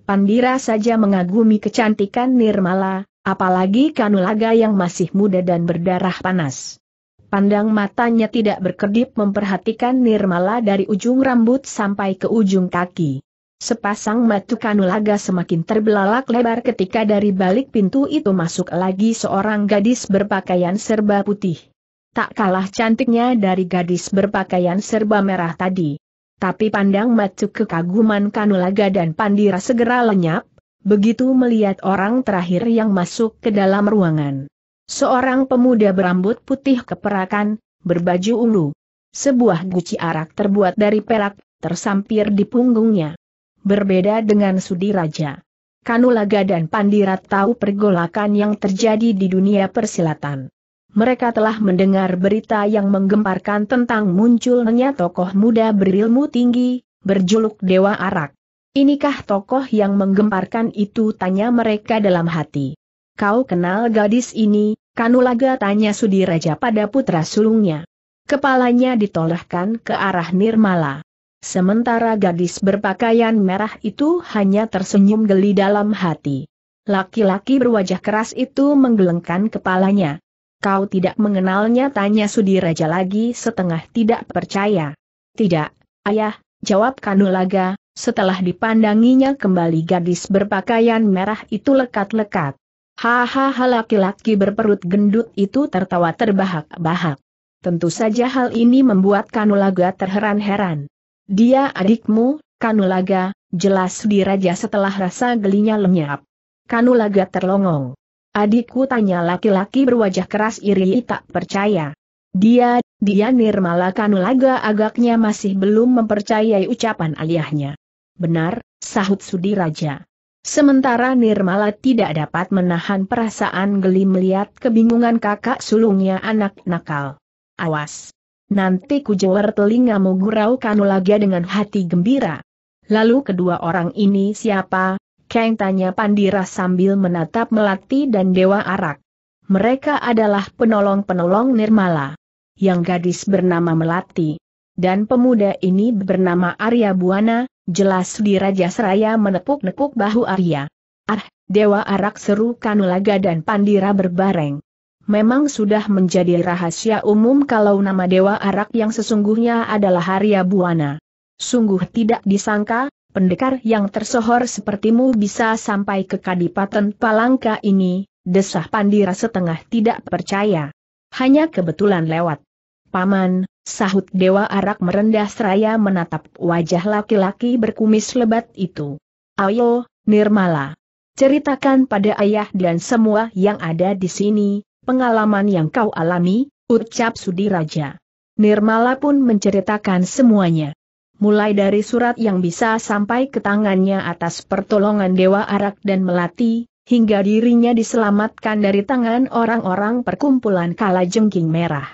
Pandira saja mengagumi kecantikan Nirmala, apalagi Kanulaga yang masih muda dan berdarah panas. Pandang matanya tidak berkedip memperhatikan Nirmala dari ujung rambut sampai ke ujung kaki. Sepasang mata Kanulaga semakin terbelalak lebar ketika dari balik pintu itu masuk lagi seorang gadis berpakaian serba putih. Tak kalah cantiknya dari gadis berpakaian serba merah tadi. Tapi pandang mata kekaguman Kanulaga dan Pandira segera lenyap, begitu melihat orang terakhir yang masuk ke dalam ruangan. Seorang pemuda berambut putih keperakan, berbaju ungu. Sebuah guci arak terbuat dari perak, tersampir di punggungnya. Berbeda dengan Sudiraja. Kanulaga dan Pandirat tahu pergolakan yang terjadi di dunia persilatan. Mereka telah mendengar berita yang menggemparkan tentang munculnya tokoh muda berilmu tinggi, berjuluk Dewa Arak. Inikah tokoh yang menggemparkan itu tanya mereka dalam hati. Kau kenal gadis ini, Kanulaga tanya Sudiraja pada putra sulungnya. Kepalanya ditolehkan ke arah Nirmala. Sementara gadis berpakaian merah itu hanya tersenyum geli dalam hati. Laki-laki berwajah keras itu menggelengkan kepalanya. Kau tidak mengenalnya tanya Sudiraja lagi setengah tidak percaya. Tidak, ayah, jawab Kanulaga, setelah dipandanginya kembali gadis berpakaian merah itu lekat-lekat. Hahaha laki-laki berperut gendut itu tertawa terbahak-bahak. Tentu saja hal ini membuat Kanulaga terheran-heran. Dia adikmu, Kanulaga, jelas diraja setelah rasa gelinya lenyap. Kanulaga terlongong. Adikku tanya laki-laki berwajah keras iri tak percaya. Dia, dia Nirmala Kanulaga agaknya masih belum mempercayai ucapan ayahnya. Benar, sahut Sudiraja. Sementara Nirmala tidak dapat menahan perasaan geli melihat kebingungan kakak sulungnya anak nakal. Awas! Nanti ku jewer telingamu gurau Kanulaga dengan hati gembira. Lalu kedua orang ini siapa? Kang tanya Pandira sambil menatap Melati dan Dewa Arak. Mereka adalah penolong-penolong Nirmala. Yang gadis bernama Melati. Dan pemuda ini bernama Arya Buana, jelas di Raja Seraya menepuk-nepuk bahu Arya. Ah, Dewa Arak seru Kanulaga dan Pandira berbareng. Memang sudah menjadi rahasia umum kalau nama Dewa Arak yang sesungguhnya adalah Arya Buana. Sungguh tidak disangka, pendekar yang tersohor sepertimu bisa sampai ke Kadipaten Palangka ini, desah Pandira setengah tidak percaya. Hanya kebetulan lewat. Paman, sahut Dewa Arak merendah seraya menatap wajah laki-laki berkumis lebat itu. Ayo, Nirmala. Ceritakan pada ayah dan semua yang ada di sini, pengalaman yang kau alami, ucap Sudiraja. Nirmala pun menceritakan semuanya mulai dari surat yang bisa sampai ke tangannya atas pertolongan Dewa Arak dan Melati, hingga dirinya diselamatkan dari tangan orang-orang perkumpulan kala jengking merah.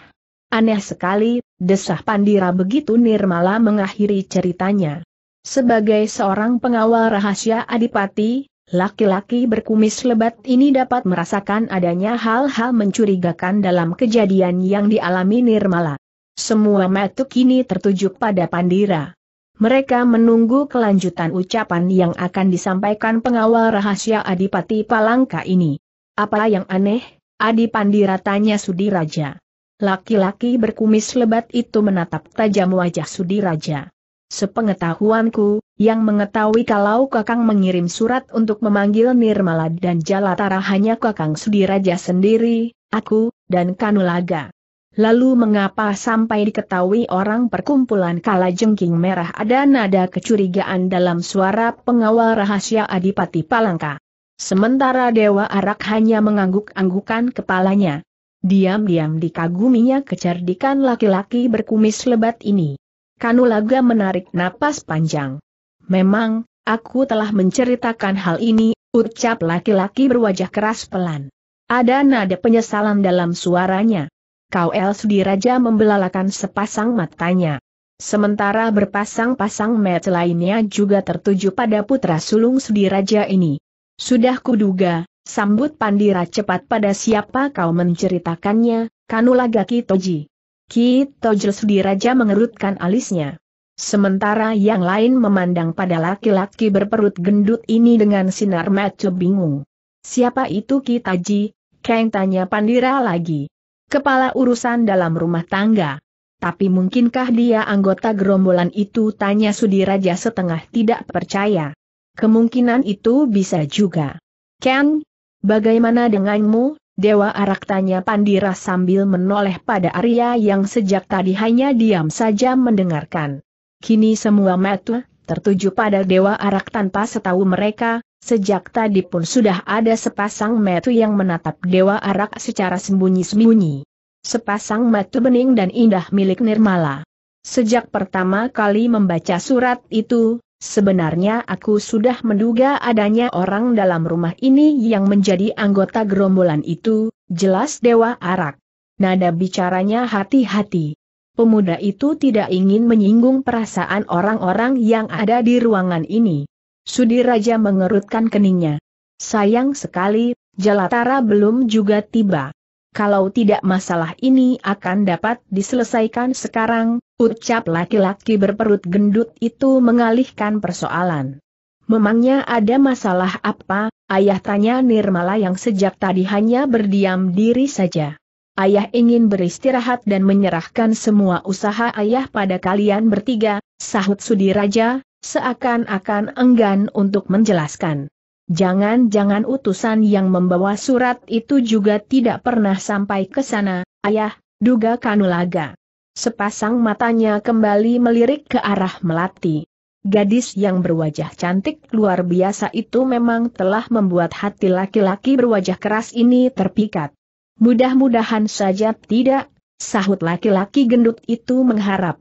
Aneh sekali, desah Pandira begitu Nirmala mengakhiri ceritanya. Sebagai seorang pengawal rahasia Adipati, laki-laki berkumis lebat ini dapat merasakan adanya hal-hal mencurigakan dalam kejadian yang dialami Nirmala. Semua mata kini tertuju pada Pandira. Mereka menunggu kelanjutan ucapan yang akan disampaikan pengawal rahasia Adipati Palangka ini. Apa yang aneh? Adipandira tanya Sudiraja. Laki-laki berkumis lebat itu menatap tajam wajah Sudiraja. Sepengetahuanku, yang mengetahui kalau Kakang mengirim surat untuk memanggil Nirmala dan Jalatara hanya Kakang Sudiraja sendiri, aku, dan Kanulaga. Lalu mengapa sampai diketahui orang perkumpulan kala jengking merah ada nada kecurigaan dalam suara pengawal rahasia Adipati Palangka. Sementara Dewa Arak hanya mengangguk-anggukan kepalanya. Diam-diam dikaguminya kecerdikan laki-laki berkumis lebat ini. Kanulaga menarik napas panjang. Memang, aku telah menceritakan hal ini, ucap laki-laki berwajah keras pelan. Ada nada penyesalan dalam suaranya. Kau El Sudiraja membelalakan sepasang matanya. Sementara berpasang-pasang mata lainnya juga tertuju pada putra sulung Sudiraja ini. Sudah kuduga, sambut Pandira cepat pada siapa kau menceritakannya, Kanulaga Kitoji. Kitoji Sudiraja mengerutkan alisnya. Sementara yang lain memandang pada laki-laki berperut gendut ini dengan sinar mata bingung. Siapa itu Kitaji? Keng tanya Pandira lagi kepala urusan dalam rumah tangga. Tapi mungkinkah dia anggota gerombolan itu tanya Sudiraja setengah tidak percaya. Kemungkinan itu bisa juga. Ken, bagaimana denganmu? Dewa Arak tanya Pandira sambil menoleh pada Arya yang sejak tadi hanya diam saja mendengarkan. Kini semua mata tertuju pada Dewa Arak tanpa setahu mereka, Sejak tadi pun sudah ada sepasang mata yang menatap Dewa Arak secara sembunyi-sembunyi. Sepasang mata bening dan indah milik Nirmala. Sejak pertama kali membaca surat itu, sebenarnya aku sudah menduga adanya orang dalam rumah ini yang menjadi anggota gerombolan itu, jelas Dewa Arak. Nada bicaranya hati-hati. Pemuda itu tidak ingin menyinggung perasaan orang-orang yang ada di ruangan ini. Sudiraja mengerutkan keningnya. Sayang sekali, Jalatara belum juga tiba. Kalau tidak masalah ini akan dapat diselesaikan sekarang, ucap laki-laki berperut gendut itu mengalihkan persoalan. Memangnya ada masalah apa, ayah tanya Nirmala yang sejak tadi hanya berdiam diri saja. Ayah ingin beristirahat dan menyerahkan semua usaha ayah pada kalian bertiga, sahut Sudiraja, seakan-akan enggan untuk menjelaskan. Jangan-jangan utusan yang membawa surat itu juga tidak pernah sampai ke sana, ayah, duga Kanulaga. Sepasang matanya kembali melirik ke arah Melati. Gadis yang berwajah cantik luar biasa itu memang telah membuat hati laki-laki berwajah keras ini terpikat. Mudah-mudahan saja tidak, sahut laki-laki gendut itu mengharap.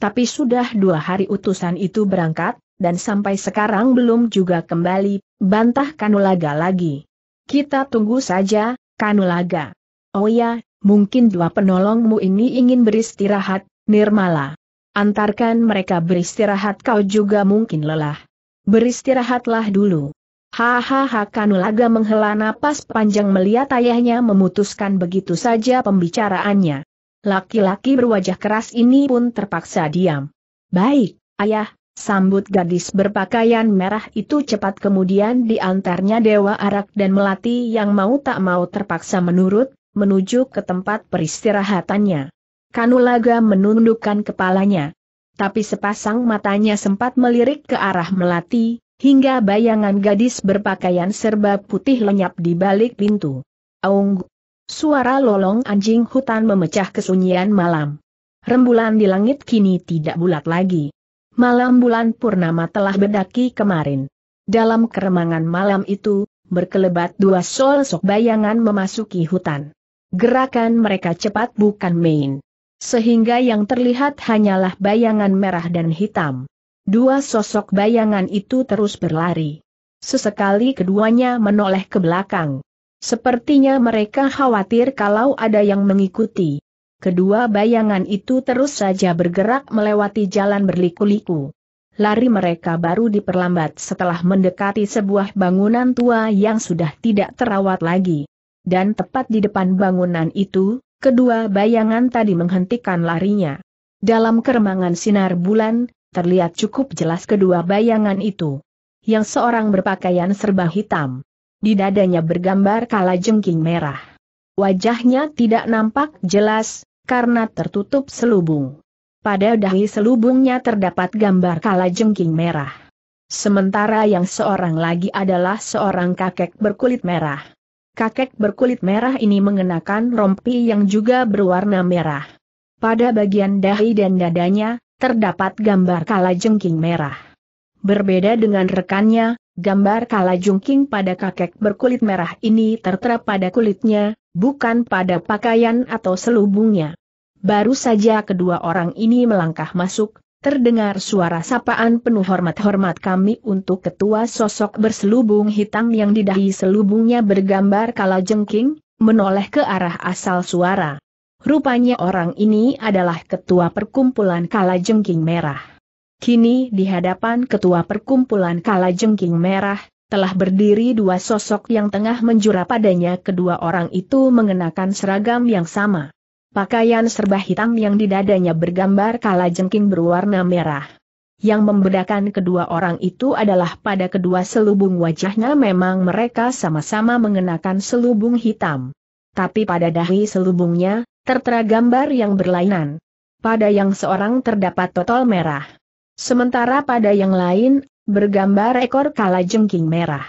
Tapi sudah dua hari utusan itu berangkat, dan sampai sekarang belum juga kembali, bantah Kanulaga lagi. Kita tunggu saja, Kanulaga. Oh ya, mungkin dua penolongmu ini ingin beristirahat, Nirmala. Antarkan mereka beristirahat kau juga mungkin lelah. Beristirahatlah dulu. Hahaha Kanulaga menghela napas panjang melihat ayahnya memutuskan begitu saja pembicaraannya. Laki-laki berwajah keras ini pun terpaksa diam. Baik, ayah, sambut gadis berpakaian merah itu cepat kemudian diantarnya Dewa Arak dan Melati yang mau tak mau terpaksa menurut, menuju ke tempat peristirahatannya. Kanulaga menundukkan kepalanya. tapi sepasang matanya sempat melirik ke arah Melati, hingga bayangan gadis berpakaian serba putih lenyap di balik pintu. Aung! Suara lolong anjing hutan memecah kesunyian malam. Rembulan di langit kini tidak bulat lagi. Malam bulan purnama telah berdaki kemarin. Dalam keremangan malam itu, berkelebat dua sosok bayangan memasuki hutan. Gerakan mereka cepat bukan main sehingga yang terlihat hanyalah bayangan merah dan hitam. Dua sosok bayangan itu terus berlari. Sesekali keduanya menoleh ke belakang. Sepertinya mereka khawatir kalau ada yang mengikuti. Kedua bayangan itu terus saja bergerak melewati jalan berliku-liku. Lari mereka baru diperlambat setelah mendekati sebuah bangunan tua yang sudah tidak terawat lagi. Dan tepat di depan bangunan itu, Kedua bayangan tadi menghentikan larinya. Dalam keremangan sinar bulan, terlihat cukup jelas kedua bayangan itu. Yang seorang berpakaian serba hitam. Di dadanya bergambar kala jengking merah. Wajahnya tidak nampak jelas, karena tertutup selubung. Pada dahi selubungnya terdapat gambar kala jengking merah. Sementara yang seorang lagi adalah seorang kakek berkulit merah. Kakek berkulit merah ini mengenakan rompi yang juga berwarna merah. Pada bagian dahi dan dadanya, terdapat gambar kala jengking merah. Berbeda dengan rekannya, gambar kala jengking pada kakek berkulit merah ini tertera pada kulitnya, bukan pada pakaian atau selubungnya. Baru saja kedua orang ini melangkah masuk, Terdengar suara sapaan penuh hormat-hormat kami untuk ketua sosok berselubung hitam yang di dahi selubungnya bergambar kala jengking, menoleh ke arah asal suara. Rupanya orang ini adalah ketua perkumpulan kala jengking merah. Kini di hadapan ketua perkumpulan kala jengking merah, telah berdiri dua sosok yang tengah menjura padanya kedua orang itu mengenakan seragam yang sama pakaian serba hitam yang di dadanya bergambar kala jengking berwarna merah. Yang membedakan kedua orang itu adalah pada kedua selubung wajahnya memang mereka sama-sama mengenakan selubung hitam. Tapi pada dahi selubungnya, tertera gambar yang berlainan. Pada yang seorang terdapat totol merah. Sementara pada yang lain, bergambar ekor kala jengking merah.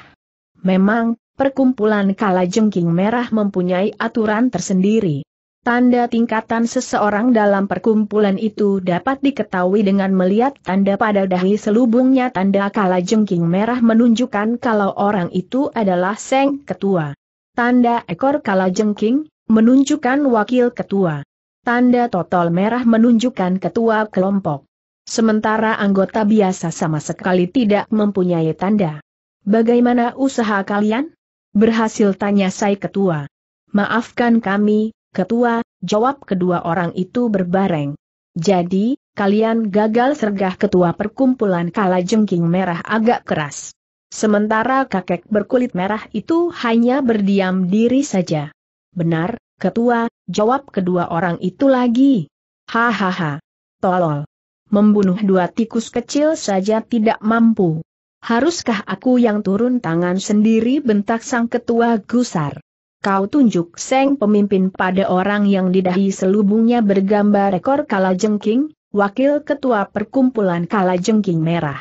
Memang, perkumpulan kala jengking merah mempunyai aturan tersendiri. Tanda tingkatan seseorang dalam perkumpulan itu dapat diketahui dengan melihat tanda pada dahi selubungnya tanda kala jengking merah menunjukkan kalau orang itu adalah Seng Ketua. Tanda ekor kala jengking, menunjukkan wakil ketua. Tanda totol merah menunjukkan ketua kelompok. Sementara anggota biasa sama sekali tidak mempunyai tanda. Bagaimana usaha kalian? Berhasil tanya saya ketua. Maafkan kami, Ketua, jawab kedua orang itu berbareng. Jadi, kalian gagal sergah ketua perkumpulan kala jengking merah agak keras. Sementara kakek berkulit merah itu hanya berdiam diri saja. Benar, ketua, jawab kedua orang itu lagi. Hahaha. Tolol. Membunuh dua tikus kecil saja tidak mampu. Haruskah aku yang turun tangan sendiri bentak sang ketua gusar? Kau tunjuk Seng pemimpin pada orang yang di dahi selubungnya bergambar rekor kala jengking, wakil ketua perkumpulan kala jengking merah.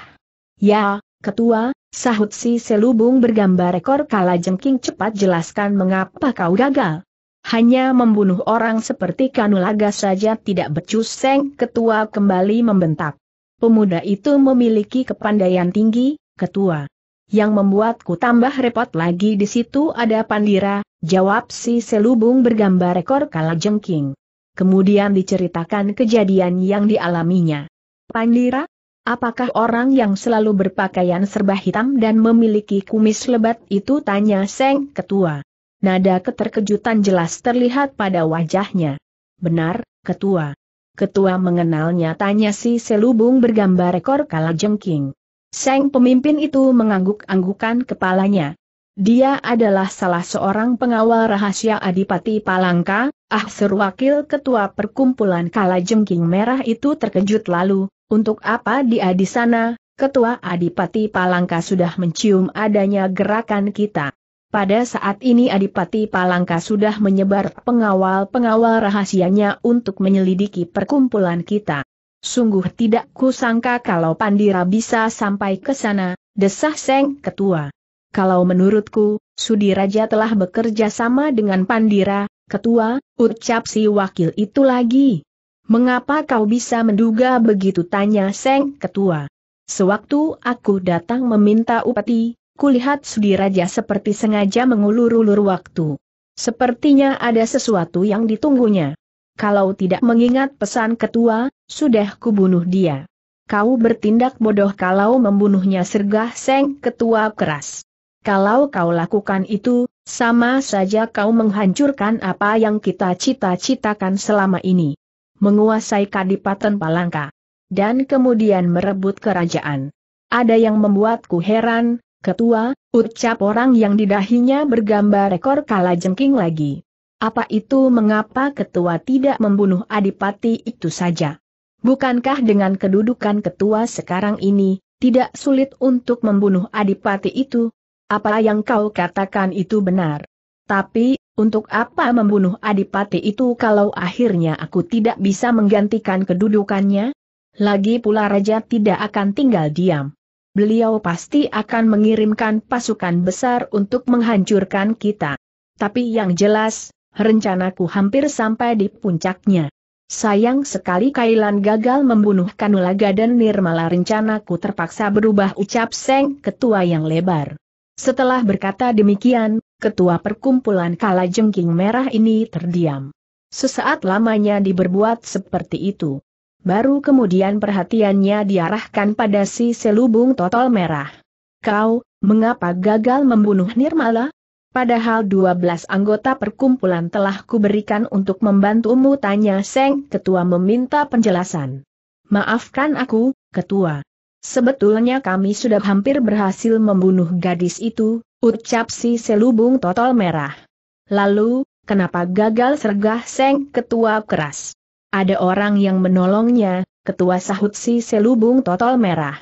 Ya, ketua, sahut si selubung bergambar rekor kala jengking cepat jelaskan mengapa kau gagal. Hanya membunuh orang seperti Kanulaga saja tidak becus Seng ketua kembali membentak. Pemuda itu memiliki kepandaian tinggi, ketua. Yang membuatku tambah repot lagi di situ ada Pandira, Jawab si selubung bergambar ekor kala jengking. Kemudian diceritakan kejadian yang dialaminya. Pandira? Apakah orang yang selalu berpakaian serba hitam dan memiliki kumis lebat itu tanya Seng Ketua. Nada keterkejutan jelas terlihat pada wajahnya. Benar, Ketua. Ketua mengenalnya tanya si selubung bergambar ekor kala jengking. Seng pemimpin itu mengangguk-anggukan kepalanya. Dia adalah salah seorang pengawal rahasia Adipati Palangka, ah serwakil ketua perkumpulan kala jengking merah itu terkejut lalu, untuk apa dia di sana, ketua Adipati Palangka sudah mencium adanya gerakan kita. Pada saat ini Adipati Palangka sudah menyebar pengawal-pengawal rahasianya untuk menyelidiki perkumpulan kita. Sungguh tidak kusangka kalau Pandira bisa sampai ke sana, desah Seng Ketua. Kalau menurutku, Sudiraja telah bekerja sama dengan Pandira, Ketua, ucap si wakil itu lagi. Mengapa kau bisa menduga begitu tanya Seng Ketua. Sewaktu aku datang meminta upeti, kulihat Sudiraja seperti sengaja mengulur-ulur waktu. Sepertinya ada sesuatu yang ditunggunya. Kalau tidak mengingat pesan ketua, sudah kubunuh dia. Kau bertindak bodoh kalau membunuhnya sergah Seng ketua keras. Kalau kau lakukan itu, sama saja kau menghancurkan apa yang kita cita-citakan selama ini. Menguasai Kadipaten Palangka. Dan kemudian merebut kerajaan. Ada yang membuatku heran, ketua, ucap orang yang di dahinya bergambar ekor kala jengking lagi. Apa itu mengapa ketua tidak membunuh adipati itu saja? Bukankah dengan kedudukan ketua sekarang ini, tidak sulit untuk membunuh adipati itu? Apa yang kau katakan itu benar. Tapi, untuk apa membunuh adipati itu kalau akhirnya aku tidak bisa menggantikan kedudukannya? Lagi pula raja tidak akan tinggal diam. Beliau pasti akan mengirimkan pasukan besar untuk menghancurkan kita. Tapi yang jelas, rencanaku hampir sampai di puncaknya. Sayang sekali Kailan gagal membunuh Kanulaga dan Nirmala rencanaku terpaksa berubah ucap Seng ketua yang lebar. Setelah berkata demikian, ketua perkumpulan kala jengking merah ini terdiam. Sesaat lamanya diberbuat seperti itu. Baru kemudian perhatiannya diarahkan pada si selubung totol merah. Kau, mengapa gagal membunuh Nirmala? Padahal 12 anggota perkumpulan telah kuberikan untuk membantumu tanya Seng Ketua meminta penjelasan. Maafkan aku, Ketua. Sebetulnya kami sudah hampir berhasil membunuh gadis itu, ucap si selubung totol merah. Lalu, kenapa gagal sergah Seng Ketua keras? Ada orang yang menolongnya, Ketua sahut si selubung totol merah.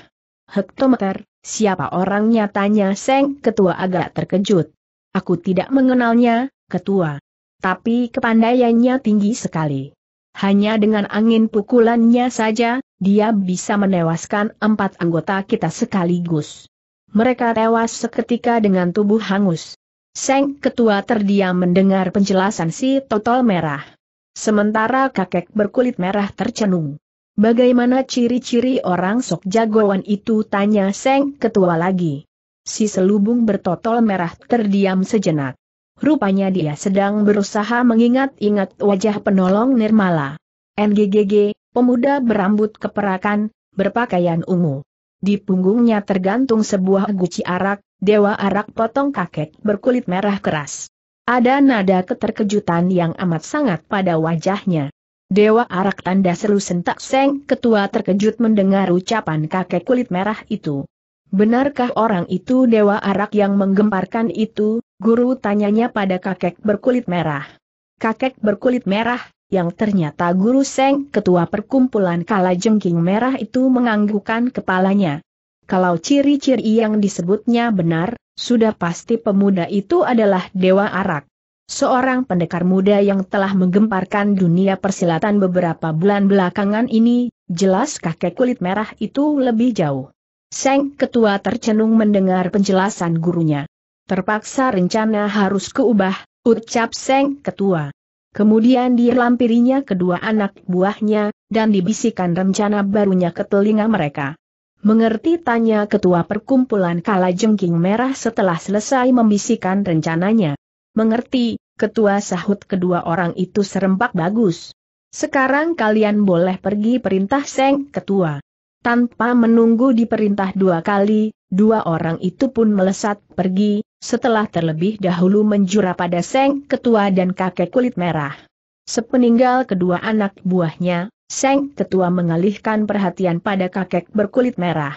Hektometer, siapa orangnya tanya Seng Ketua agak terkejut. Aku tidak mengenalnya, ketua. Tapi kepandaiannya tinggi sekali. Hanya dengan angin pukulannya saja, dia bisa menewaskan empat anggota kita sekaligus. Mereka tewas seketika dengan tubuh hangus. Seng ketua terdiam mendengar penjelasan si totol merah. Sementara kakek berkulit merah tercenung. Bagaimana ciri-ciri orang sok jagoan itu tanya Seng ketua lagi. Si selubung bertotol merah terdiam sejenak. Rupanya dia sedang berusaha mengingat-ingat wajah penolong Nirmala. NGGG, pemuda berambut keperakan, berpakaian ungu. Di punggungnya tergantung sebuah guci arak, dewa arak potong kakek berkulit merah keras. Ada nada keterkejutan yang amat sangat pada wajahnya. Dewa arak tanda seru sentak seng ketua terkejut mendengar ucapan kakek kulit merah itu. Benarkah orang itu dewa arak yang menggemparkan itu? Guru tanyanya pada kakek berkulit merah. Kakek berkulit merah, yang ternyata guru Seng ketua perkumpulan kala jengking merah itu menganggukkan kepalanya. Kalau ciri-ciri yang disebutnya benar, sudah pasti pemuda itu adalah dewa arak. Seorang pendekar muda yang telah menggemparkan dunia persilatan beberapa bulan belakangan ini, jelas kakek kulit merah itu lebih jauh. Seng ketua tercenung mendengar penjelasan gurunya. Terpaksa rencana harus keubah, ucap Seng ketua. Kemudian dilampirinya kedua anak buahnya, dan dibisikan rencana barunya ke telinga mereka. Mengerti tanya ketua perkumpulan kala jengking merah setelah selesai membisikkan rencananya. Mengerti, ketua sahut kedua orang itu serempak bagus. Sekarang kalian boleh pergi perintah Seng ketua. Tanpa menunggu diperintah dua kali, dua orang itu pun melesat pergi, setelah terlebih dahulu menjura pada Seng Ketua dan kakek kulit merah. Sepeninggal kedua anak buahnya, Seng Ketua mengalihkan perhatian pada kakek berkulit merah.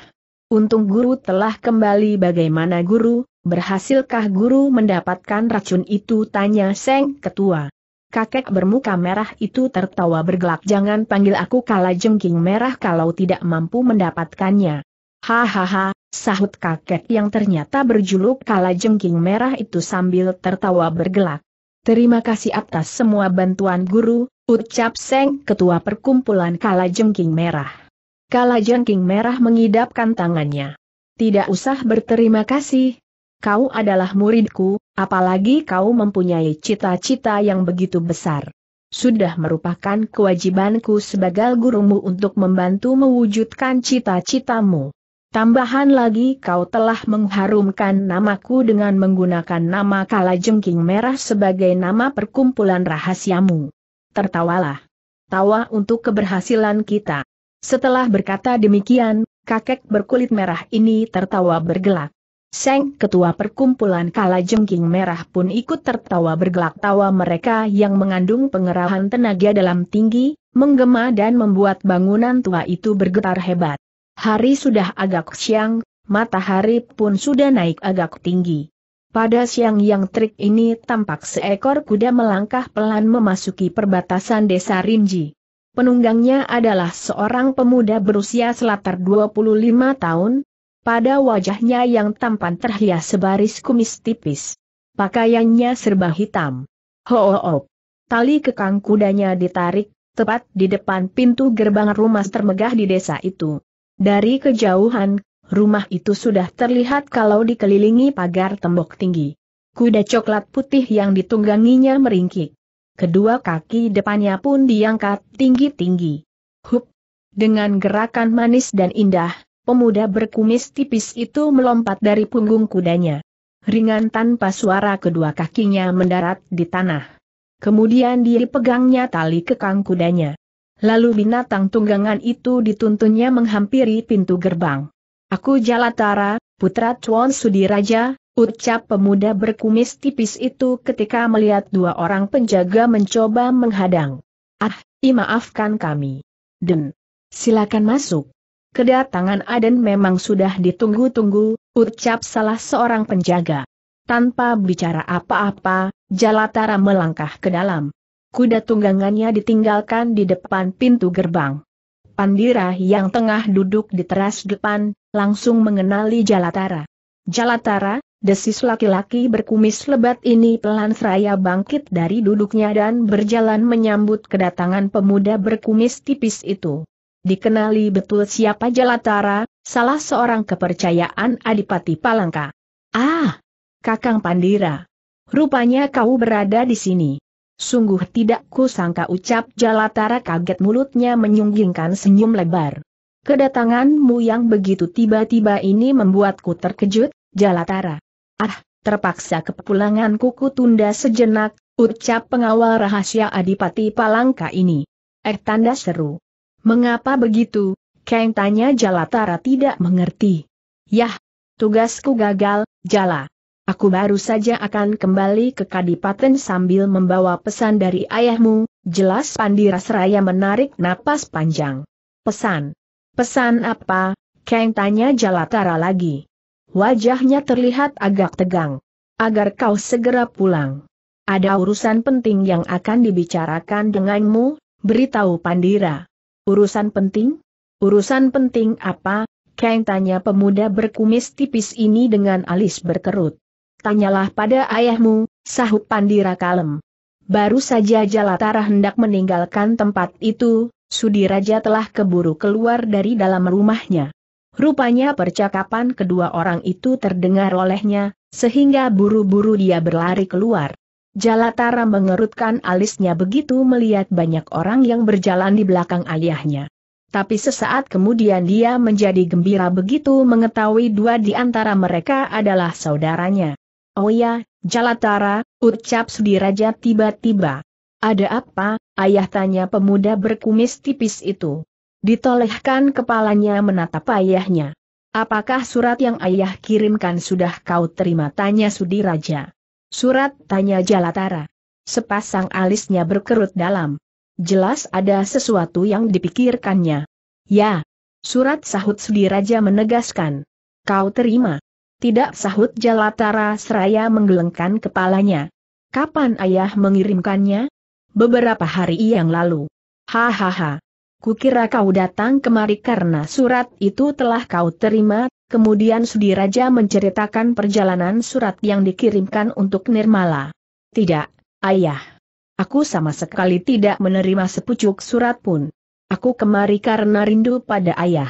Untung guru telah kembali bagaimana guru, berhasilkah guru mendapatkan racun itu tanya Seng Ketua. Kakek bermuka merah itu tertawa bergelak jangan panggil aku kala jengking merah kalau tidak mampu mendapatkannya. Hahaha, sahut kakek yang ternyata berjuluk kala jengking merah itu sambil tertawa bergelak. Terima kasih atas semua bantuan guru, ucap Seng ketua perkumpulan Kala Jengking Merah. Kala Jengking Merah mengidapkan tangannya. Tidak usah berterima kasih. Kau adalah muridku, apalagi kau mempunyai cita-cita yang begitu besar. Sudah merupakan kewajibanku sebagai gurumu untuk membantu mewujudkan cita-citamu. Tambahan lagi kau telah mengharumkan namaku dengan menggunakan nama Kala Jengking Merah sebagai nama perkumpulan rahasiamu tertawalah. Tawa untuk keberhasilan kita. Setelah berkata demikian, kakek berkulit merah ini tertawa bergelak. Seng ketua perkumpulan kala jengking merah pun ikut tertawa bergelak tawa mereka yang mengandung pengerahan tenaga dalam tinggi, menggema dan membuat bangunan tua itu bergetar hebat. Hari sudah agak siang, matahari pun sudah naik agak tinggi. Pada siang yang terik ini tampak seekor kuda melangkah pelan memasuki perbatasan desa Rinji. Penunggangnya adalah seorang pemuda berusia selatar 25 tahun, pada wajahnya yang tampan terhias sebaris kumis tipis. Pakaiannya serba hitam. Ho-ho-ho. Tali kekang kudanya ditarik, tepat di depan pintu gerbang rumah termegah di desa itu. Dari kejauhan, rumah itu sudah terlihat kalau dikelilingi pagar tembok tinggi. Kuda coklat putih yang ditungganginya meringkik. Kedua kaki depannya pun diangkat tinggi-tinggi. Hup! Dengan gerakan manis dan indah, pemuda berkumis tipis itu melompat dari punggung kudanya. Ringan tanpa suara kedua kakinya mendarat di tanah. Kemudian dia pegangnya tali kekang kudanya. Lalu binatang tunggangan itu dituntunnya menghampiri pintu gerbang. Aku Jalatara, putra Tuan Sudiraja, ucap pemuda berkumis tipis itu ketika melihat dua orang penjaga mencoba menghadang. Ah, imaafkan kami. Den. Silakan masuk. Kedatangan Aden memang sudah ditunggu-tunggu, ucap salah seorang penjaga. Tanpa bicara apa-apa, Jalatara melangkah ke dalam. Kuda tunggangannya ditinggalkan di depan pintu gerbang. Pandira yang tengah duduk di teras depan, langsung mengenali Jalatara. Jalatara, desis laki-laki berkumis lebat ini pelan seraya bangkit dari duduknya dan berjalan menyambut kedatangan pemuda berkumis tipis itu. Dikenali betul siapa Jalatara, salah seorang kepercayaan Adipati Palangka. Ah, Kakang Pandira. Rupanya kau berada di sini. Sungguh tidak kusangka ucap Jalatara kaget mulutnya menyunggingkan senyum lebar. Kedatanganmu yang begitu tiba-tiba ini membuatku terkejut, Jalatara. Ah, terpaksa kepulanganku kutunda sejenak, ucap pengawal rahasia Adipati Palangka ini. Eh tanda seru. Mengapa begitu? Keng tanya Jalatara tidak mengerti. Yah, tugasku gagal, Jala. Aku baru saja akan kembali ke Kadipaten sambil membawa pesan dari ayahmu, jelas Pandira Seraya menarik napas panjang. Pesan? Pesan apa? Keng tanya Jalatara lagi. Wajahnya terlihat agak tegang. Agar kau segera pulang. Ada urusan penting yang akan dibicarakan denganmu, beritahu Pandira. Urusan penting? Urusan penting apa? Keng tanya pemuda berkumis tipis ini dengan alis berkerut. Tanyalah pada ayahmu, sahut Pandira kalem. Baru saja Jalatara hendak meninggalkan tempat itu, Sudiraja telah keburu keluar dari dalam rumahnya. Rupanya percakapan kedua orang itu terdengar olehnya, sehingga buru-buru dia berlari keluar. Jalatara mengerutkan alisnya begitu melihat banyak orang yang berjalan di belakang ayahnya. Tapi sesaat kemudian dia menjadi gembira begitu mengetahui dua di antara mereka adalah saudaranya. Oh ya, Jalatara, ucap Sudiraja tiba-tiba. Ada apa, ayah tanya pemuda berkumis tipis itu. Ditolehkan kepalanya menatap ayahnya. Apakah surat yang ayah kirimkan sudah kau terima tanya Sudiraja. Surat tanya Jalatara. Sepasang alisnya berkerut dalam. Jelas ada sesuatu yang dipikirkannya. Ya. Surat sahut Sudiraja menegaskan. Kau terima. Tidak sahut Jalatara seraya menggelengkan kepalanya. Kapan ayah mengirimkannya? Beberapa hari yang lalu. Hahaha. Kukira kau datang kemari karena surat itu telah kau terima, kemudian Sudiraja menceritakan perjalanan surat yang dikirimkan untuk Nirmala. Tidak, ayah. Aku sama sekali tidak menerima sepucuk surat pun. Aku kemari karena rindu pada ayah.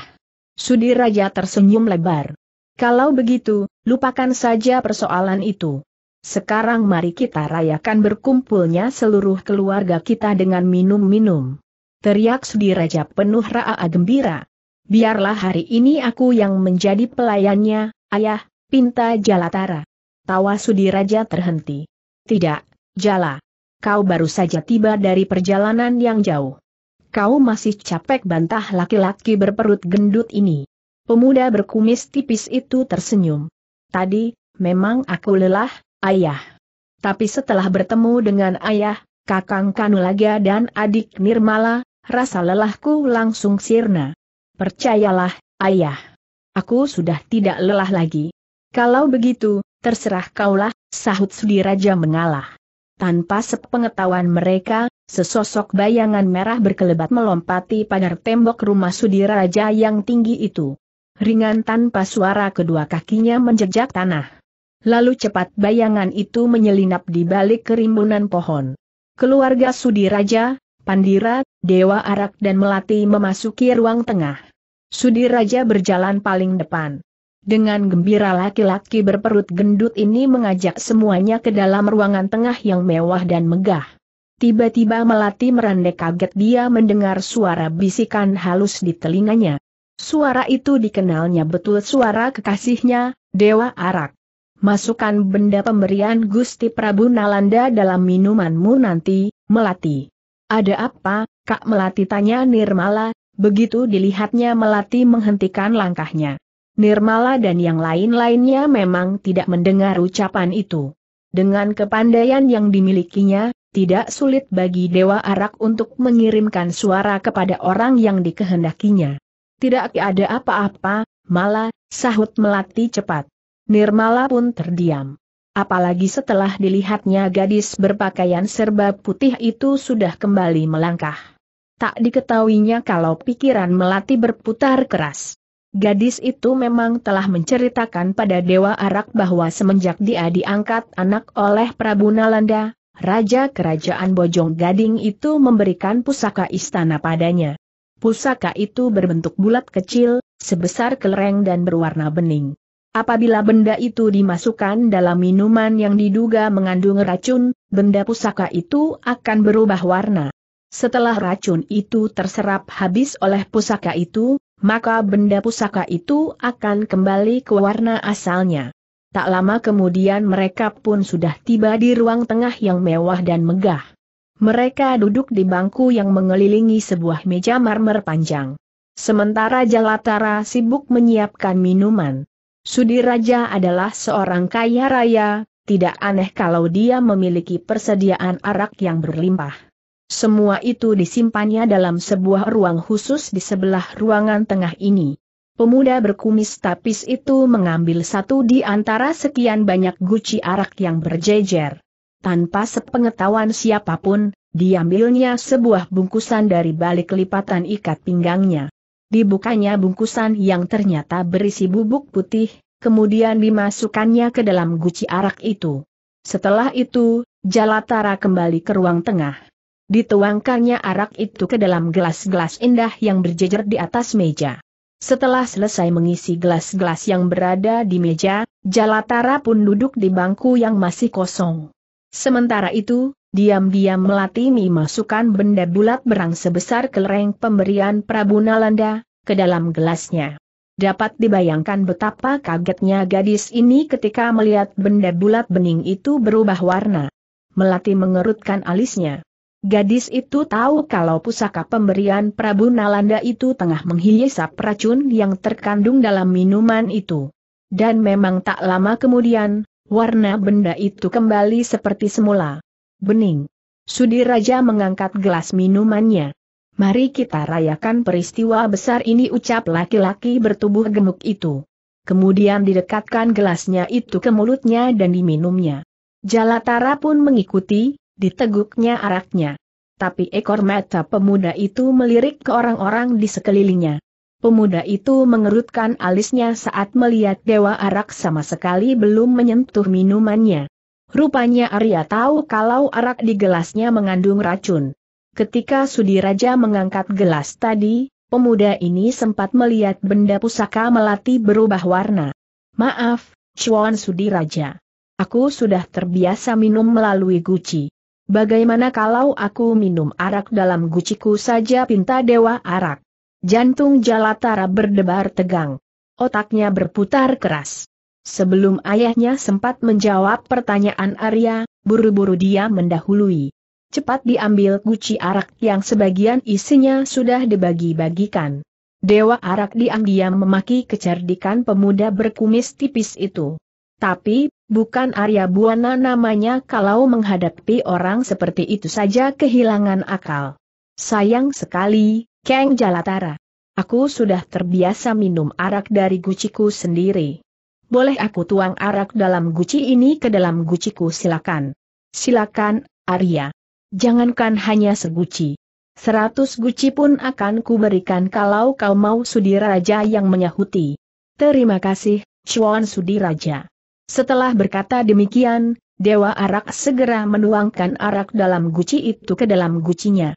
Sudiraja tersenyum lebar. Kalau begitu, lupakan saja persoalan itu. Sekarang mari kita rayakan berkumpulnya seluruh keluarga kita dengan minum-minum. Teriak Sudiraja penuh raa gembira. Biarlah hari ini aku yang menjadi pelayannya, ayah, pinta Jalatara. Tawa Sudiraja terhenti. Tidak, Jala. Kau baru saja tiba dari perjalanan yang jauh. Kau masih capek bantah laki-laki berperut gendut ini. Pemuda berkumis tipis itu tersenyum. Tadi, memang aku lelah, ayah. Tapi setelah bertemu dengan ayah, kakang Kanulaga dan adik Nirmala, rasa lelahku langsung sirna. Percayalah, ayah. Aku sudah tidak lelah lagi. Kalau begitu, terserah kaulah, sahut Sudiraja mengalah. Tanpa sepengetahuan mereka, sesosok bayangan merah berkelebat melompati pagar tembok rumah Sudiraja yang tinggi itu. Ringan tanpa suara kedua kakinya menjejak tanah. Lalu cepat bayangan itu menyelinap di balik kerimbunan pohon. Keluarga Sudiraja, Pandira, Dewa Arak dan Melati memasuki ruang tengah. Sudiraja berjalan paling depan. Dengan gembira laki-laki berperut gendut ini mengajak semuanya ke dalam ruangan tengah yang mewah dan megah. Tiba-tiba Melati merandek kaget dia mendengar suara bisikan halus di telinganya. Suara itu dikenalnya betul suara kekasihnya, Dewa Arak. Masukkan benda pemberian Gusti Prabu Nalanda dalam minumanmu nanti, Melati. Ada apa, Kak Melati tanya Nirmala, begitu dilihatnya Melati menghentikan langkahnya. Nirmala dan yang lain-lainnya memang tidak mendengar ucapan itu. Dengan kepandaian yang dimilikinya, tidak sulit bagi Dewa Arak untuk mengirimkan suara kepada orang yang dikehendakinya. Tidak ada apa-apa, malah, sahut melati cepat. Nirmala pun terdiam. Apalagi setelah dilihatnya gadis berpakaian serba putih itu sudah kembali melangkah. Tak diketahuinya kalau pikiran melati berputar keras. Gadis itu memang telah menceritakan pada Dewa Arak bahwa semenjak dia diangkat anak oleh Prabu Nalanda, Raja Kerajaan Bojong Gading itu memberikan pusaka istana padanya. Pusaka itu berbentuk bulat kecil, sebesar kelereng dan berwarna bening. Apabila benda itu dimasukkan dalam minuman yang diduga mengandung racun, benda pusaka itu akan berubah warna. Setelah racun itu terserap habis oleh pusaka itu, maka benda pusaka itu akan kembali ke warna asalnya. Tak lama kemudian mereka pun sudah tiba di ruang tengah yang mewah dan megah. Mereka duduk di bangku yang mengelilingi sebuah meja marmer panjang. Sementara Jalatara sibuk menyiapkan minuman. Sudiraja adalah seorang kaya raya, tidak aneh kalau dia memiliki persediaan arak yang berlimpah. Semua itu disimpannya dalam sebuah ruang khusus di sebelah ruangan tengah ini. Pemuda berkumis tapis itu mengambil satu di antara sekian banyak guci arak yang berjejer. Tanpa sepengetahuan siapa pun, diambilnya sebuah bungkusan dari balik lipatan ikat pinggangnya. Dibukanya bungkusan yang ternyata berisi bubuk putih, kemudian dimasukkannya ke dalam guci arak itu. Setelah itu, Jalatara kembali ke ruang tengah. Dituangkannya arak itu ke dalam gelas-gelas indah yang berjejer di atas meja. Setelah selesai mengisi gelas-gelas yang berada di meja, Jalatara pun duduk di bangku yang masih kosong. Sementara itu, diam-diam melatimi masukkan benda bulat berang sebesar kelereng pemberian Prabu Nalanda, ke dalam gelasnya. Dapat dibayangkan betapa kagetnya gadis ini ketika melihat benda bulat bening itu berubah warna. Melati mengerutkan alisnya. Gadis itu tahu kalau pusaka pemberian Prabu Nalanda itu tengah menghisap racun yang terkandung dalam minuman itu. Dan memang tak lama kemudian, warna benda itu kembali seperti semula. Bening. Sudiraja mengangkat gelas minumannya. Mari kita rayakan peristiwa besar ini ucap laki-laki bertubuh gemuk itu. Kemudian didekatkan gelasnya itu ke mulutnya dan diminumnya. Jalatara pun mengikuti, diteguknya araknya. Tapi ekor mata pemuda itu melirik ke orang-orang di sekelilingnya. Pemuda itu mengerutkan alisnya saat melihat Dewa Arak sama sekali belum menyentuh minumannya. Rupanya Arya tahu kalau arak di gelasnya mengandung racun. Ketika Sudiraja mengangkat gelas tadi, pemuda ini sempat melihat benda pusaka melati berubah warna. Maaf, Chuan Sudiraja. Aku sudah terbiasa minum melalui guci. Bagaimana kalau aku minum arak dalam guciku saja pinta Dewa Arak? Jantung Jalatara berdebar tegang. Otaknya berputar keras. Sebelum ayahnya sempat menjawab pertanyaan Arya, buru-buru dia mendahului. Cepat diambil guci arak yang sebagian isinya sudah dibagi-bagikan. Dewa arak diam-diam memaki kecerdikan pemuda berkumis tipis itu. Tapi, bukan Arya Buana namanya kalau menghadapi orang seperti itu saja kehilangan akal. Sayang sekali, Kang Jalatara. Aku sudah terbiasa minum arak dari guciku sendiri. Boleh aku tuang arak dalam guci ini ke dalam guciku silakan. Silakan, Arya. Jangankan hanya seguci. Seratus guci pun akan kuberikan kalau kau mau Sudiraja yang menyahuti. Terima kasih, Chuan Sudiraja. Setelah berkata demikian, Dewa Arak segera menuangkan arak dalam guci itu ke dalam gucinya.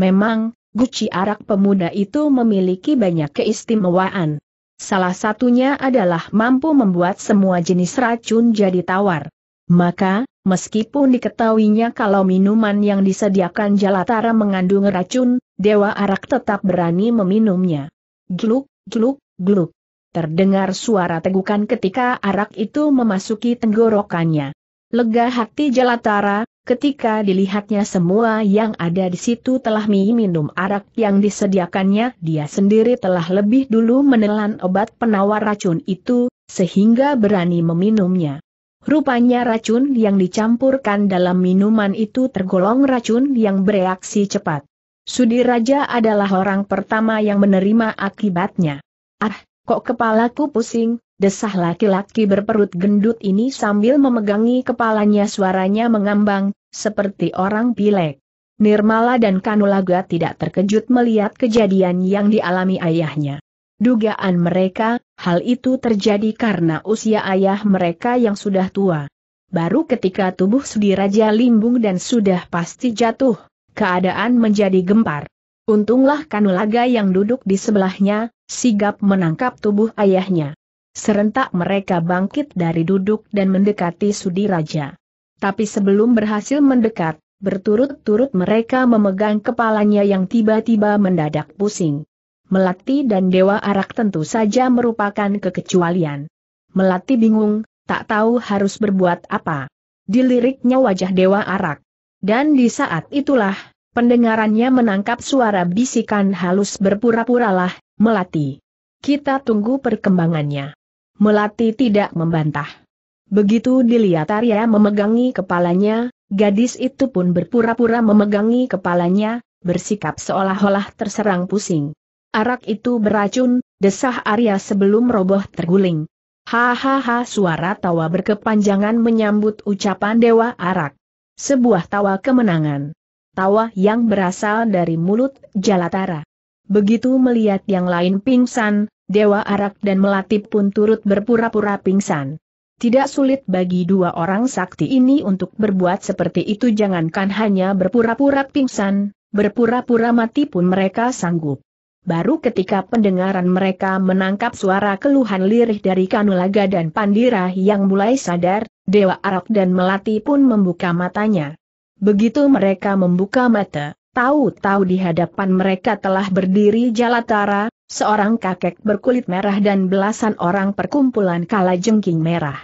Memang, guci arak pemuda itu memiliki banyak keistimewaan. Salah satunya adalah mampu membuat semua jenis racun jadi tawar. Maka, meskipun diketahuinya kalau minuman yang disediakan Jalatara mengandung racun, Dewa Arak tetap berani meminumnya. Gluk, gluk, gluk. Terdengar suara tegukan ketika arak itu memasuki tenggorokannya. Lega hati Jalatara, Ketika dilihatnya semua yang ada di situ telah minum arak yang disediakannya, dia sendiri telah lebih dulu menelan obat penawar racun itu, sehingga berani meminumnya. Rupanya racun yang dicampurkan dalam minuman itu tergolong racun yang bereaksi cepat. Sudiraja adalah orang pertama yang menerima akibatnya. Ah, kok kepalaku pusing, desah laki-laki berperut gendut ini sambil memegangi kepalanya suaranya mengambang, seperti orang pilek. Nirmala dan Kanulaga tidak terkejut melihat kejadian yang dialami ayahnya. Dugaan mereka, hal itu terjadi karena usia ayah mereka yang sudah tua. Baru ketika tubuh Sudiraja limbung dan sudah pasti jatuh, keadaan menjadi gempar. Untunglah Kanulaga yang duduk di sebelahnya, sigap menangkap tubuh ayahnya. Serentak mereka bangkit dari duduk dan mendekati Sudiraja. Tapi sebelum berhasil mendekat, berturut-turut mereka memegang kepalanya yang tiba-tiba mendadak pusing. Melati dan Dewa Arak tentu saja merupakan kekecualian. Melati bingung, tak tahu harus berbuat apa. Diliriknya wajah Dewa Arak. Dan di saat itulah, pendengarannya menangkap suara bisikan halus berpura-puralah, Melati. Kita tunggu perkembangannya. Melati tidak membantah. Begitu dilihat Arya memegangi kepalanya, gadis itu pun berpura-pura memegangi kepalanya, bersikap seolah-olah terserang pusing. Arak itu beracun, desah Arya sebelum roboh terguling. Hahaha suara tawa berkepanjangan menyambut ucapan Dewa Arak. Sebuah tawa kemenangan. Tawa yang berasal dari mulut Jalatara. Begitu melihat yang lain pingsan, Dewa Arak dan Melati pun turut berpura-pura pingsan. Tidak sulit bagi dua orang sakti ini untuk berbuat seperti itu jangankan hanya berpura-pura pingsan, berpura-pura mati pun mereka sanggup. Baru ketika pendengaran mereka menangkap suara keluhan lirih dari Kanulaga dan Pandira yang mulai sadar, Dewa Arak dan Melati pun membuka matanya. Begitu mereka membuka mata, tahu-tahu di hadapan mereka telah berdiri Jalatara, seorang kakek berkulit merah dan belasan orang perkumpulan kala jengking merah.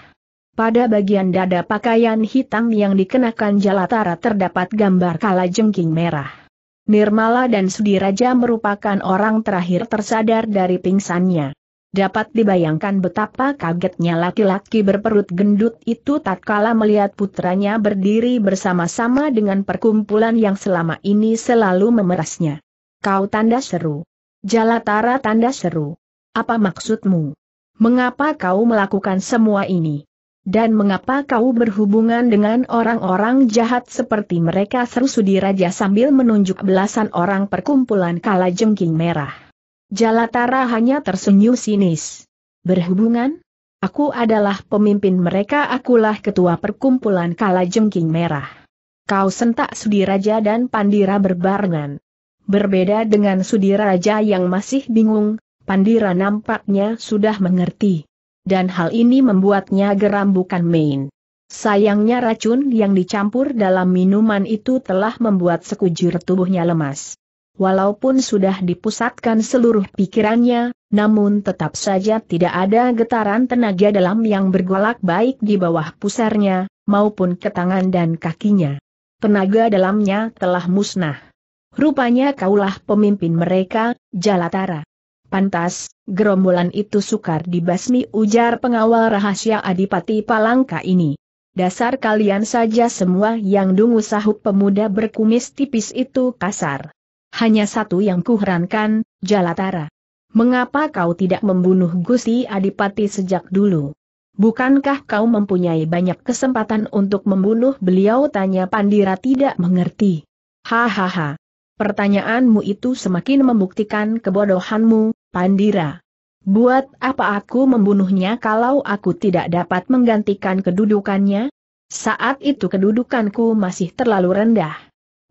Pada bagian dada pakaian hitam yang dikenakan Jalatara terdapat gambar kala jengking merah. Nirmala dan Sudiraja merupakan orang terakhir tersadar dari pingsannya. Dapat dibayangkan betapa kagetnya laki-laki berperut gendut itu tatkala melihat putranya berdiri bersama-sama dengan perkumpulan yang selama ini selalu memerasnya. Kau tanda seru. Jalatara tanda seru. Apa maksudmu? Mengapa kau melakukan semua ini? Dan mengapa kau berhubungan dengan orang-orang jahat seperti mereka seru Sudiraja sambil menunjuk belasan orang perkumpulan kala jengking merah. Jalatara hanya tersenyum sinis. Berhubungan? Aku adalah pemimpin mereka, akulah ketua perkumpulan kala jengking merah. Kau sentak Sudiraja dan Pandira berbarengan. Berbeda dengan Sudiraja yang masih bingung, Pandira nampaknya sudah mengerti. Dan hal ini membuatnya geram bukan main. Sayangnya racun yang dicampur dalam minuman itu telah membuat sekujur tubuhnya lemas. Walaupun sudah dipusatkan seluruh pikirannya, namun tetap saja tidak ada getaran tenaga dalam yang bergolak baik di bawah pusarnya, maupun ke tangan dan kakinya. Tenaga dalamnya telah musnah. Rupanya kaulah pemimpin mereka, Jalatara. Pantas, gerombolan itu sukar dibasmi ujar pengawal rahasia Adipati Palangka ini. Dasar kalian saja semua yang dungu sahut pemuda berkumis tipis itu kasar. Hanya satu yang kuherankan, Jalatara. Mengapa kau tidak membunuh Gusti Adipati sejak dulu? Bukankah kau mempunyai banyak kesempatan untuk membunuh beliau? Tanya Pandira tidak mengerti. Hahaha. Pertanyaanmu itu semakin membuktikan kebodohanmu, Pandira. Buat apa aku membunuhnya kalau aku tidak dapat menggantikan kedudukannya? Saat itu kedudukanku masih terlalu rendah.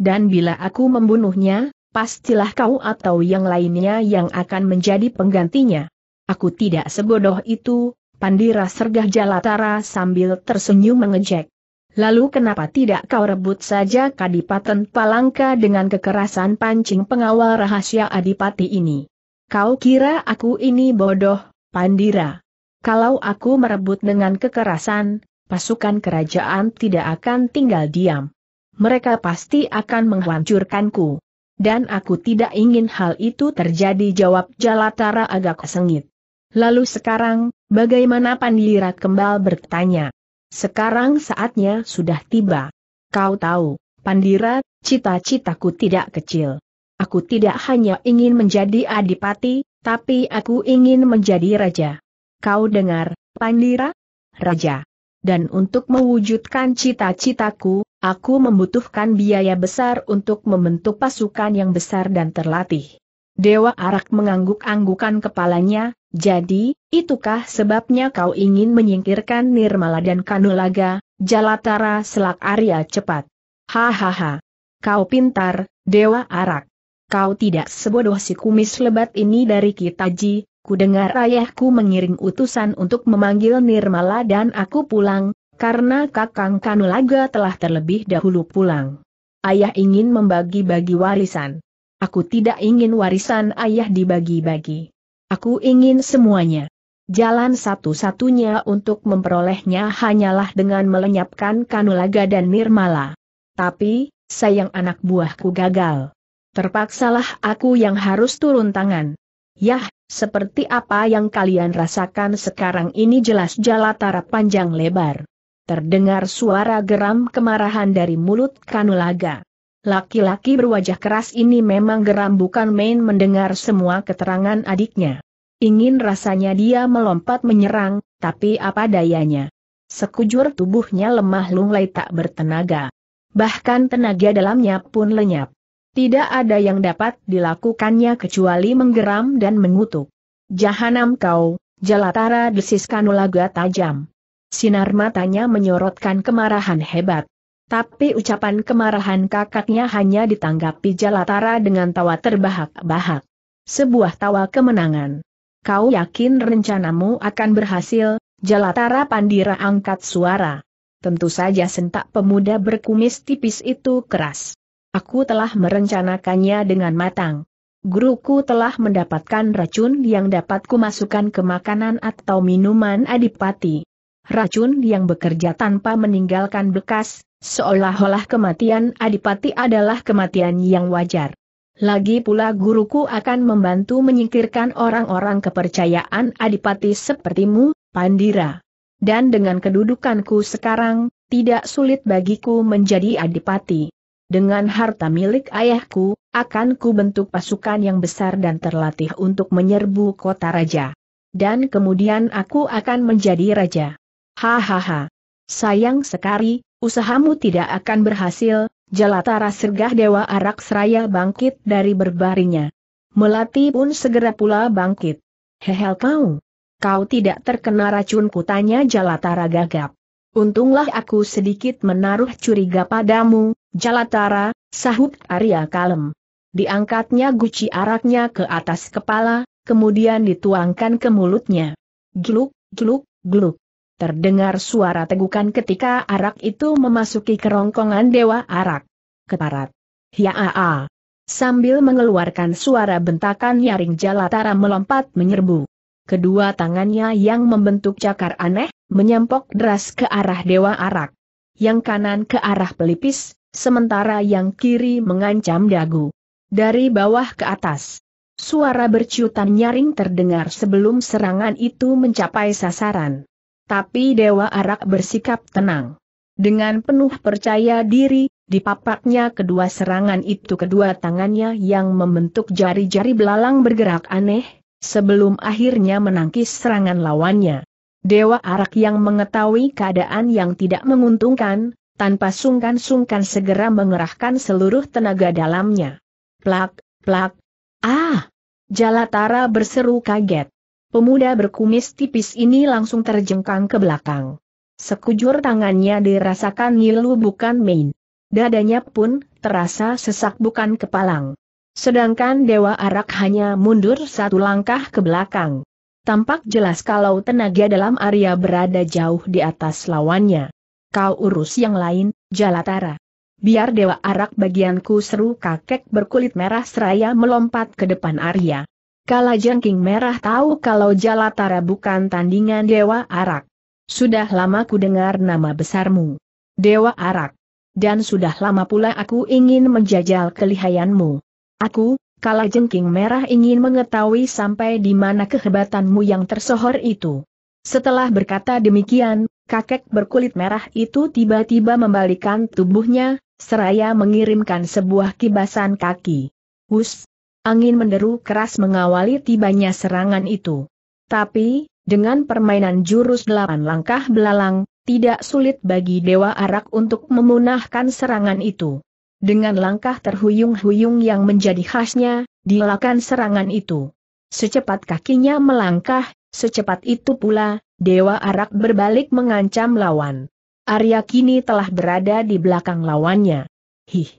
Dan bila aku membunuhnya, pastilah kau atau yang lainnya yang akan menjadi penggantinya. Aku tidak sebodoh itu, Pandira sergah Jalatara sambil tersenyum mengejek. Lalu kenapa tidak kau rebut saja Kadipaten Palangka dengan kekerasan pancing pengawal rahasia Adipati ini? Kau kira aku ini bodoh, Pandira? Kalau aku merebut dengan kekerasan, pasukan kerajaan tidak akan tinggal diam. Mereka pasti akan menghancurkanku. Dan aku tidak ingin hal itu terjadi jawab Jalatara agak sengit. Lalu sekarang, bagaimana Pandira Kembal bertanya? Sekarang saatnya sudah tiba. Kau tahu, Pandira, cita-citaku tidak kecil. Aku tidak hanya ingin menjadi adipati, tapi aku ingin menjadi raja. Kau dengar, Pandira? Raja. Dan untuk mewujudkan cita-citaku, Aku membutuhkan biaya besar untuk membentuk pasukan yang besar dan terlatih. Dewa Arak mengangguk-anggukan kepalanya, jadi, itukah sebabnya kau ingin menyingkirkan Nirmala dan Kanulaga, Jalatara selak Arya cepat. Hahaha. Kau pintar, Dewa Arak. Kau tidak sebodoh si kumis lebat ini dari Kitaji, ku dengar ayahku mengiring utusan untuk memanggil Nirmala dan aku pulang, karena Kakang Kanulaga telah terlebih dahulu pulang. Ayah ingin membagi-bagi warisan. Aku tidak ingin warisan ayah dibagi-bagi. Aku ingin semuanya. Jalan satu-satunya untuk memperolehnya hanyalah dengan melenyapkan Kanulaga dan Nirmala. Tapi, sayang anak buahku gagal. Terpaksalah aku yang harus turun tangan. Yah, seperti apa yang kalian rasakan sekarang ini jelas jalatara panjang lebar. Terdengar suara geram kemarahan dari mulut Kanulaga. Laki-laki berwajah keras ini memang geram bukan main mendengar semua keterangan adiknya. Ingin rasanya dia melompat menyerang, tapi apa dayanya. Sekujur tubuhnya lemah lunglai tak bertenaga. Bahkan tenaga dalamnya pun lenyap. Tidak ada yang dapat dilakukannya kecuali menggeram dan mengutuk. Jahanam kau, Jalatara desis Kanulaga tajam. Sinar matanya menyorotkan kemarahan hebat. Tapi ucapan kemarahan kakaknya hanya ditanggapi Jalatara dengan tawa terbahak-bahak. Sebuah tawa kemenangan. Kau yakin rencanamu akan berhasil, Jalatara Pandira angkat suara. Tentu saja sentak pemuda berkumis tipis itu keras. Aku telah merencanakannya dengan matang. Guruku telah mendapatkan racun yang dapat kumasukkan ke makanan atau minuman adipati racun yang bekerja tanpa meninggalkan bekas, seolah-olah kematian Adipati adalah kematian yang wajar. Lagi pula guruku akan membantu menyingkirkan orang-orang kepercayaan Adipati sepertimu, Pandira. Dan dengan kedudukanku sekarang, tidak sulit bagiku menjadi Adipati. Dengan harta milik ayahku, akan ku bentuk pasukan yang besar dan terlatih untuk menyerbu kota raja. Dan kemudian aku akan menjadi raja. Hahaha. Sayang sekali, usahamu tidak akan berhasil, Jalatara sergah Dewa Arak Seraya bangkit dari berbaringnya. Melati pun segera pula bangkit. Hehel kau. Kau tidak terkena racun kutanya Jalatara gagap. Untunglah aku sedikit menaruh curiga padamu, Jalatara, sahut Arya kalem. Diangkatnya guci araknya ke atas kepala, kemudian dituangkan ke mulutnya. Gluk, gluk, gluk. Terdengar suara tegukan ketika arak itu memasuki kerongkongan Dewa Arak. Keparat. Hiaa. Sambil mengeluarkan suara bentakan nyaring Jalatara melompat menyerbu. Kedua tangannya yang membentuk cakar aneh, menyempok deras ke arah Dewa Arak. Yang kanan ke arah pelipis, sementara yang kiri mengancam dagu. Dari bawah ke atas. Suara berciutan nyaring terdengar sebelum serangan itu mencapai sasaran. Tapi Dewa Arak bersikap tenang. Dengan penuh percaya diri, dipapaknya kedua serangan itu kedua tangannya yang membentuk jari-jari belalang bergerak aneh, sebelum akhirnya menangkis serangan lawannya. Dewa Arak yang mengetahui keadaan yang tidak menguntungkan, tanpa sungkan-sungkan segera mengerahkan seluruh tenaga dalamnya. Plak, plak. Ah! Jalatara berseru kaget. Pemuda berkumis tipis ini langsung terjengkang ke belakang. Sekujur tangannya dirasakan ngilu bukan main. Dadanya pun terasa sesak bukan kepalang. Sedangkan Dewa Arak hanya mundur satu langkah ke belakang. Tampak jelas kalau tenaga dalam Arya berada jauh di atas lawannya. Kau urus yang lain, Jalatara. Biar Dewa Arak bagianku seru kakek berkulit merah seraya melompat ke depan Arya. Kala jengking merah tahu kalau Jalatara bukan tandingan Dewa Arak. Sudah lama ku dengar nama besarmu. Dewa Arak. Dan sudah lama pula aku ingin menjajal kelihayanmu. Aku, kala jengking merah ingin mengetahui sampai di mana kehebatanmu yang tersohor itu. Setelah berkata demikian, kakek berkulit merah itu tiba-tiba membalikan tubuhnya, seraya mengirimkan sebuah kibasan kaki. Hus! Angin menderu keras mengawali tibanya serangan itu. Tapi, dengan permainan jurus delapan langkah belalang, tidak sulit bagi Dewa Arak untuk memunahkan serangan itu. Dengan langkah terhuyung-huyung yang menjadi khasnya, dilakukan serangan itu. Secepat kakinya melangkah, secepat itu pula, Dewa Arak berbalik mengancam lawan. Arya kini telah berada di belakang lawannya. Hih!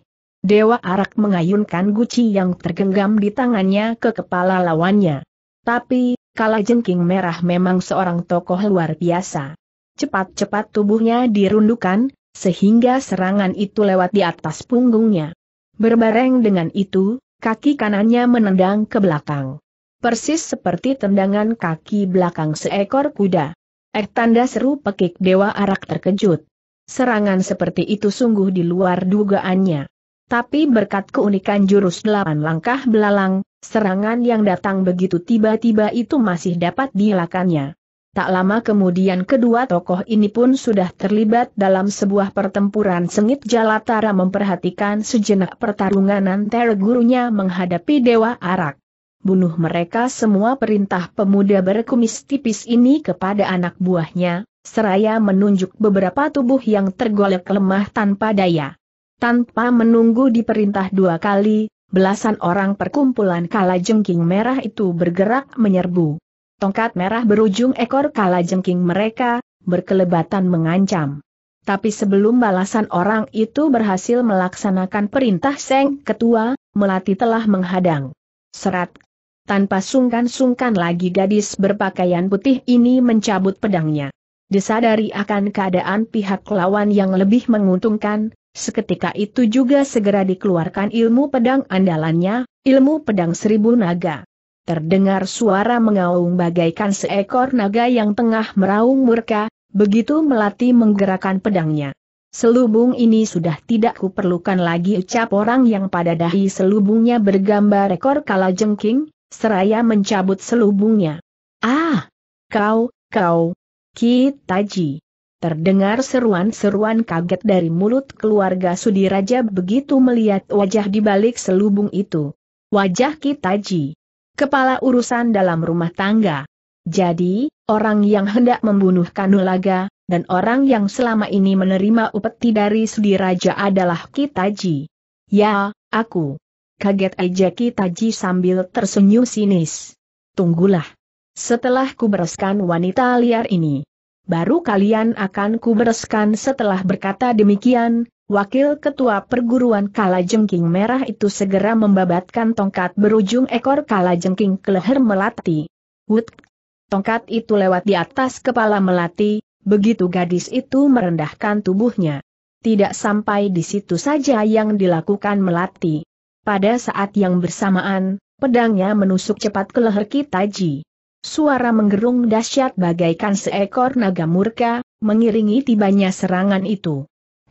Dewa Arak mengayunkan guci yang tergenggam di tangannya ke kepala lawannya. Tapi, kala jengking merah memang seorang tokoh luar biasa. Cepat-cepat tubuhnya dirundukan, sehingga serangan itu lewat di atas punggungnya. Berbareng dengan itu, kaki kanannya menendang ke belakang. Persis seperti tendangan kaki belakang seekor kuda. Eh tanda seru pekik Dewa Arak terkejut. Serangan seperti itu sungguh di luar dugaannya. Tapi berkat keunikan jurus delapan langkah belalang, serangan yang datang begitu tiba-tiba itu masih dapat dilakannya. Tak lama kemudian kedua tokoh ini pun sudah terlibat dalam sebuah pertempuran sengit Jalatara memperhatikan sejenak pertarungan antara gurunya menghadapi Dewa Arak. Bunuh mereka semua perintah pemuda berkumis tipis ini kepada anak buahnya, seraya menunjuk beberapa tubuh yang tergolek lemah tanpa daya. Tanpa menunggu diperintah dua kali, belasan orang perkumpulan kala jengking merah itu bergerak menyerbu tongkat merah berujung ekor kala jengking mereka, berkelebatan mengancam. Tapi sebelum balasan orang itu berhasil melaksanakan perintah Seng Ketua, Melati telah menghadang. Serat. Tanpa sungkan-sungkan lagi gadis berpakaian putih ini mencabut pedangnya. Disadari akan keadaan pihak lawan yang lebih menguntungkan, seketika itu juga segera dikeluarkan ilmu pedang andalannya, ilmu pedang seribu naga. Terdengar suara mengaung bagaikan seekor naga yang tengah meraung murka, begitu melati menggerakkan pedangnya. Selubung ini sudah tidak kuperlukan lagi ucap orang yang pada dahi selubungnya bergambar ekor kala jengking, seraya mencabut selubungnya. Ah! Kau, kau! Kitaji! Terdengar seruan-seruan kaget dari mulut keluarga Sudiraja begitu melihat wajah di balik selubung itu. Wajah Kitaji kepala urusan dalam rumah tangga. Jadi, orang yang hendak membunuh Kanulaga, dan orang yang selama ini menerima upeti dari Sudiraja adalah Kitaji. Ya, aku. Kaget aja Kitaji sambil tersenyum sinis. Tunggulah. Setelah kubereskan wanita liar ini. Baru kalian akan kubereskan setelah berkata demikian, Wakil Ketua Perguruan Kalajengking Merah itu segera membabatkan tongkat berujung ekor Kalajengking ke leher Melati. Wut! Tongkat itu lewat di atas kepala Melati, begitu gadis itu merendahkan tubuhnya. Tidak sampai di situ saja yang dilakukan Melati. Pada saat yang bersamaan, pedangnya menusuk cepat ke leher Kitaji. Suara menggerung dahsyat bagaikan seekor naga murka, mengiringi tibanya serangan itu.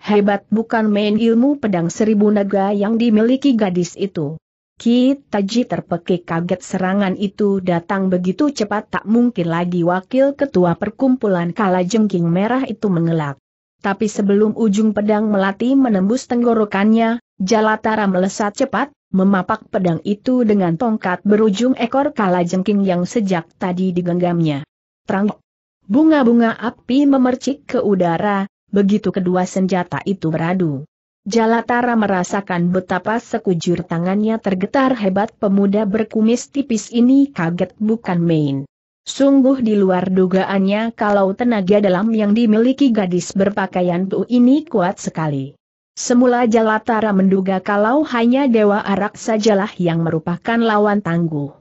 Hebat bukan main ilmu pedang seribu naga yang dimiliki gadis itu. Ki Taji terpekik kaget serangan itu datang begitu cepat tak mungkin lagi wakil ketua perkumpulan kala jengking merah itu mengelak. Tapi sebelum ujung pedang melati menembus tenggorokannya, Jalatara melesat cepat, memapak pedang itu dengan tongkat berujung ekor kala jengking yang sejak tadi digenggamnya. Terang Bunga-bunga api memercik ke udara, begitu kedua senjata itu beradu. Jalatara merasakan betapa sekujur tangannya tergetar hebat pemuda berkumis tipis ini kaget bukan main. Sungguh di luar dugaannya kalau tenaga dalam yang dimiliki gadis berpakaian bu ini kuat sekali. Semula Jalatara menduga kalau hanya Dewa Arak sajalah yang merupakan lawan tangguh.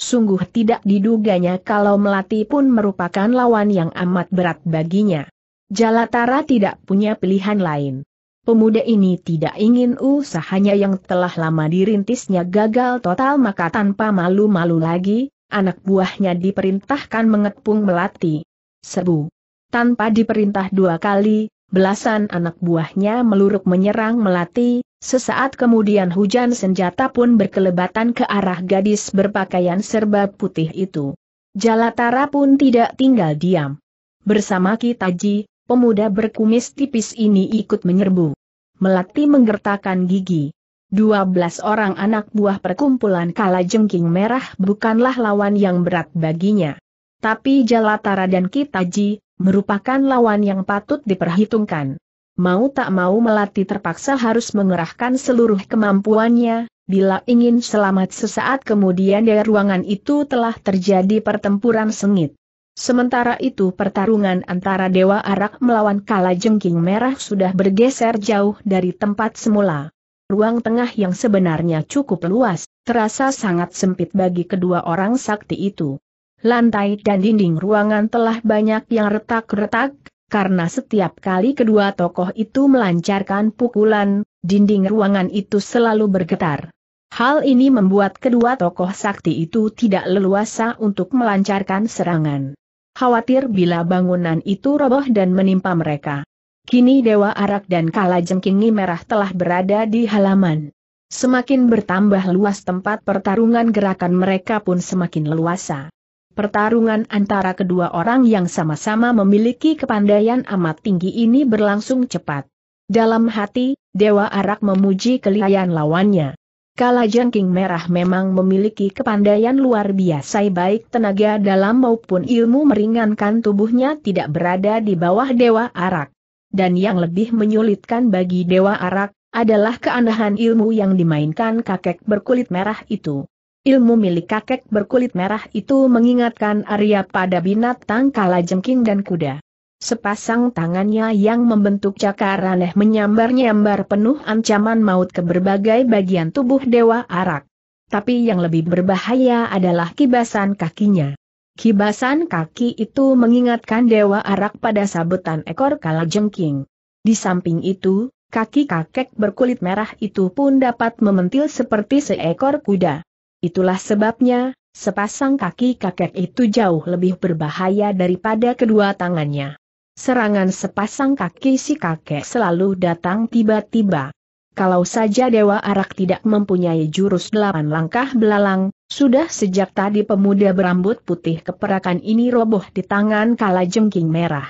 Sungguh tidak diduganya kalau Melati pun merupakan lawan yang amat berat baginya. Jalatara tidak punya pilihan lain. Pemuda ini tidak ingin usahanya yang telah lama dirintisnya gagal total maka tanpa malu-malu lagi, anak buahnya diperintahkan mengepung melati. Sebu. Tanpa diperintah dua kali, belasan anak buahnya meluruk menyerang melati, sesaat kemudian hujan senjata pun berkelebatan ke arah gadis berpakaian serba putih itu. Jalatara pun tidak tinggal diam. Bersama Kitaji, pemuda berkumis tipis ini ikut menyerbu. Melati menggertakkan gigi. Dua belas orang anak buah perkumpulan kala jengking merah bukanlah lawan yang berat baginya. Tapi Jalatara dan Kitaji, merupakan lawan yang patut diperhitungkan. Mau tak mau Melati terpaksa harus mengerahkan seluruh kemampuannya, bila ingin selamat sesaat kemudian di ruangan itu telah terjadi pertempuran sengit. Sementara itu pertarungan antara Dewa Arak melawan Kala Jengking Merah sudah bergeser jauh dari tempat semula. Ruang tengah yang sebenarnya cukup luas, terasa sangat sempit bagi kedua orang sakti itu. Lantai dan dinding ruangan telah banyak yang retak-retak, karena setiap kali kedua tokoh itu melancarkan pukulan, dinding ruangan itu selalu bergetar. Hal ini membuat kedua tokoh sakti itu tidak leluasa untuk melancarkan serangan khawatir bila bangunan itu roboh dan menimpa mereka. Kini Dewa Arak dan Kala Jengkingi Merah telah berada di halaman. Semakin bertambah luas tempat pertarungan gerakan mereka pun semakin leluasa. Pertarungan antara kedua orang yang sama-sama memiliki kepandaian amat tinggi ini berlangsung cepat. Dalam hati, Dewa Arak memuji kelihayan lawannya. Kala jengking merah memang memiliki kepandaian luar biasa baik tenaga dalam maupun ilmu meringankan tubuhnya tidak berada di bawah Dewa Arak. Dan yang lebih menyulitkan bagi Dewa Arak, adalah keanehan ilmu yang dimainkan kakek berkulit merah itu. Ilmu milik kakek berkulit merah itu mengingatkan Arya pada binatang kala jengking dan kuda. Sepasang tangannya yang membentuk cakar aneh menyambar-nyambar penuh ancaman maut ke berbagai bagian tubuh Dewa Arak. Tapi yang lebih berbahaya adalah kibasan kakinya. Kibasan kaki itu mengingatkan Dewa Arak pada sabetan ekor kala jengking. Di samping itu, kaki kakek berkulit merah itu pun dapat mementil seperti seekor kuda. Itulah sebabnya, sepasang kaki kakek itu jauh lebih berbahaya daripada kedua tangannya. Serangan sepasang kaki si kakek selalu datang tiba-tiba. Kalau saja Dewa Arak tidak mempunyai jurus delapan langkah belalang, sudah sejak tadi pemuda berambut putih keperakan ini roboh di tangan kala jengking merah.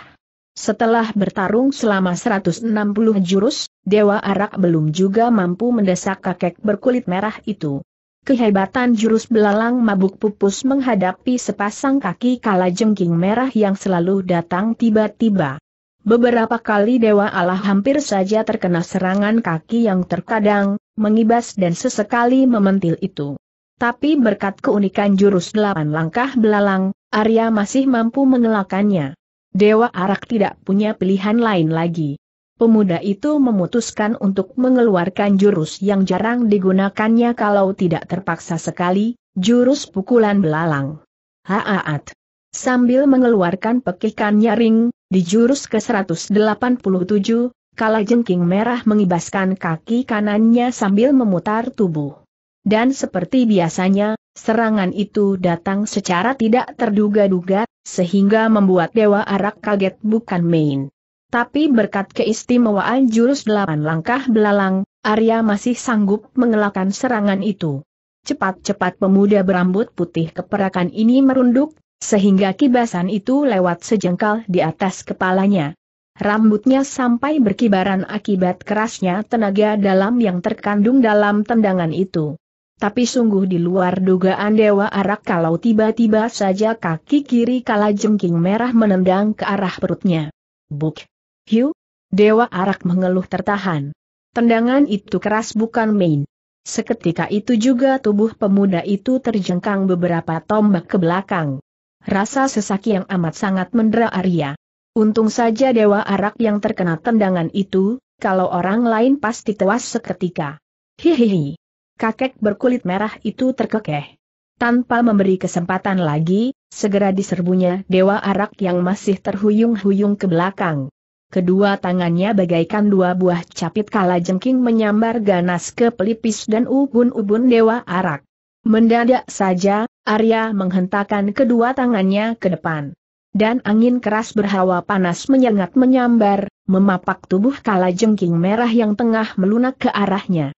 Setelah bertarung selama 160 jurus, Dewa Arak belum juga mampu mendesak kakek berkulit merah itu. Kehebatan jurus belalang mabuk pupus menghadapi sepasang kaki kala jengking merah yang selalu datang tiba-tiba. Beberapa kali Dewa Allah hampir saja terkena serangan kaki yang terkadang, mengibas dan sesekali mementil itu. Tapi berkat keunikan jurus delapan langkah belalang, Arya masih mampu mengelakkannya. Dewa Arak tidak punya pilihan lain lagi. Pemuda itu memutuskan untuk mengeluarkan jurus yang jarang digunakannya kalau tidak terpaksa sekali, jurus pukulan belalang. Haaat. Sambil mengeluarkan pekikan nyaring, di jurus ke-187, kala jengking merah mengibaskan kaki kanannya sambil memutar tubuh. Dan seperti biasanya, serangan itu datang secara tidak terduga-duga, sehingga membuat Dewa Arak kaget bukan main. Tapi berkat keistimewaan jurus delapan langkah belalang, Arya masih sanggup mengelakkan serangan itu. Cepat-cepat pemuda berambut putih keperakan ini merunduk, sehingga kibasan itu lewat sejengkal di atas kepalanya. Rambutnya sampai berkibaran akibat kerasnya tenaga dalam yang terkandung dalam tendangan itu tapi sungguh di luar dugaan Dewa Arak kalau tiba-tiba saja kaki kiri kala jengking merah menendang ke arah perutnya. Buk! Hiu! Dewa Arak mengeluh tertahan. Tendangan itu keras bukan main. Seketika itu juga tubuh pemuda itu terjengkang beberapa tombak ke belakang. Rasa sesak yang amat sangat mendera Arya. Untung saja Dewa Arak yang terkena tendangan itu, kalau orang lain pasti tewas seketika. Hihihi kakek berkulit merah itu terkekeh. Tanpa memberi kesempatan lagi, segera diserbunya Dewa Arak yang masih terhuyung-huyung ke belakang. Kedua tangannya bagaikan dua buah capit kala jengking menyambar ganas ke pelipis dan ubun-ubun Dewa Arak. Mendadak saja, Arya menghentakkan kedua tangannya ke depan. Dan angin keras berhawa panas menyengat menyambar, memapak tubuh kala jengking merah yang tengah melunak ke arahnya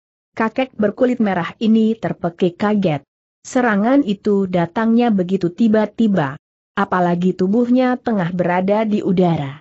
kakek berkulit merah ini terpekik kaget. Serangan itu datangnya begitu tiba-tiba. Apalagi tubuhnya tengah berada di udara.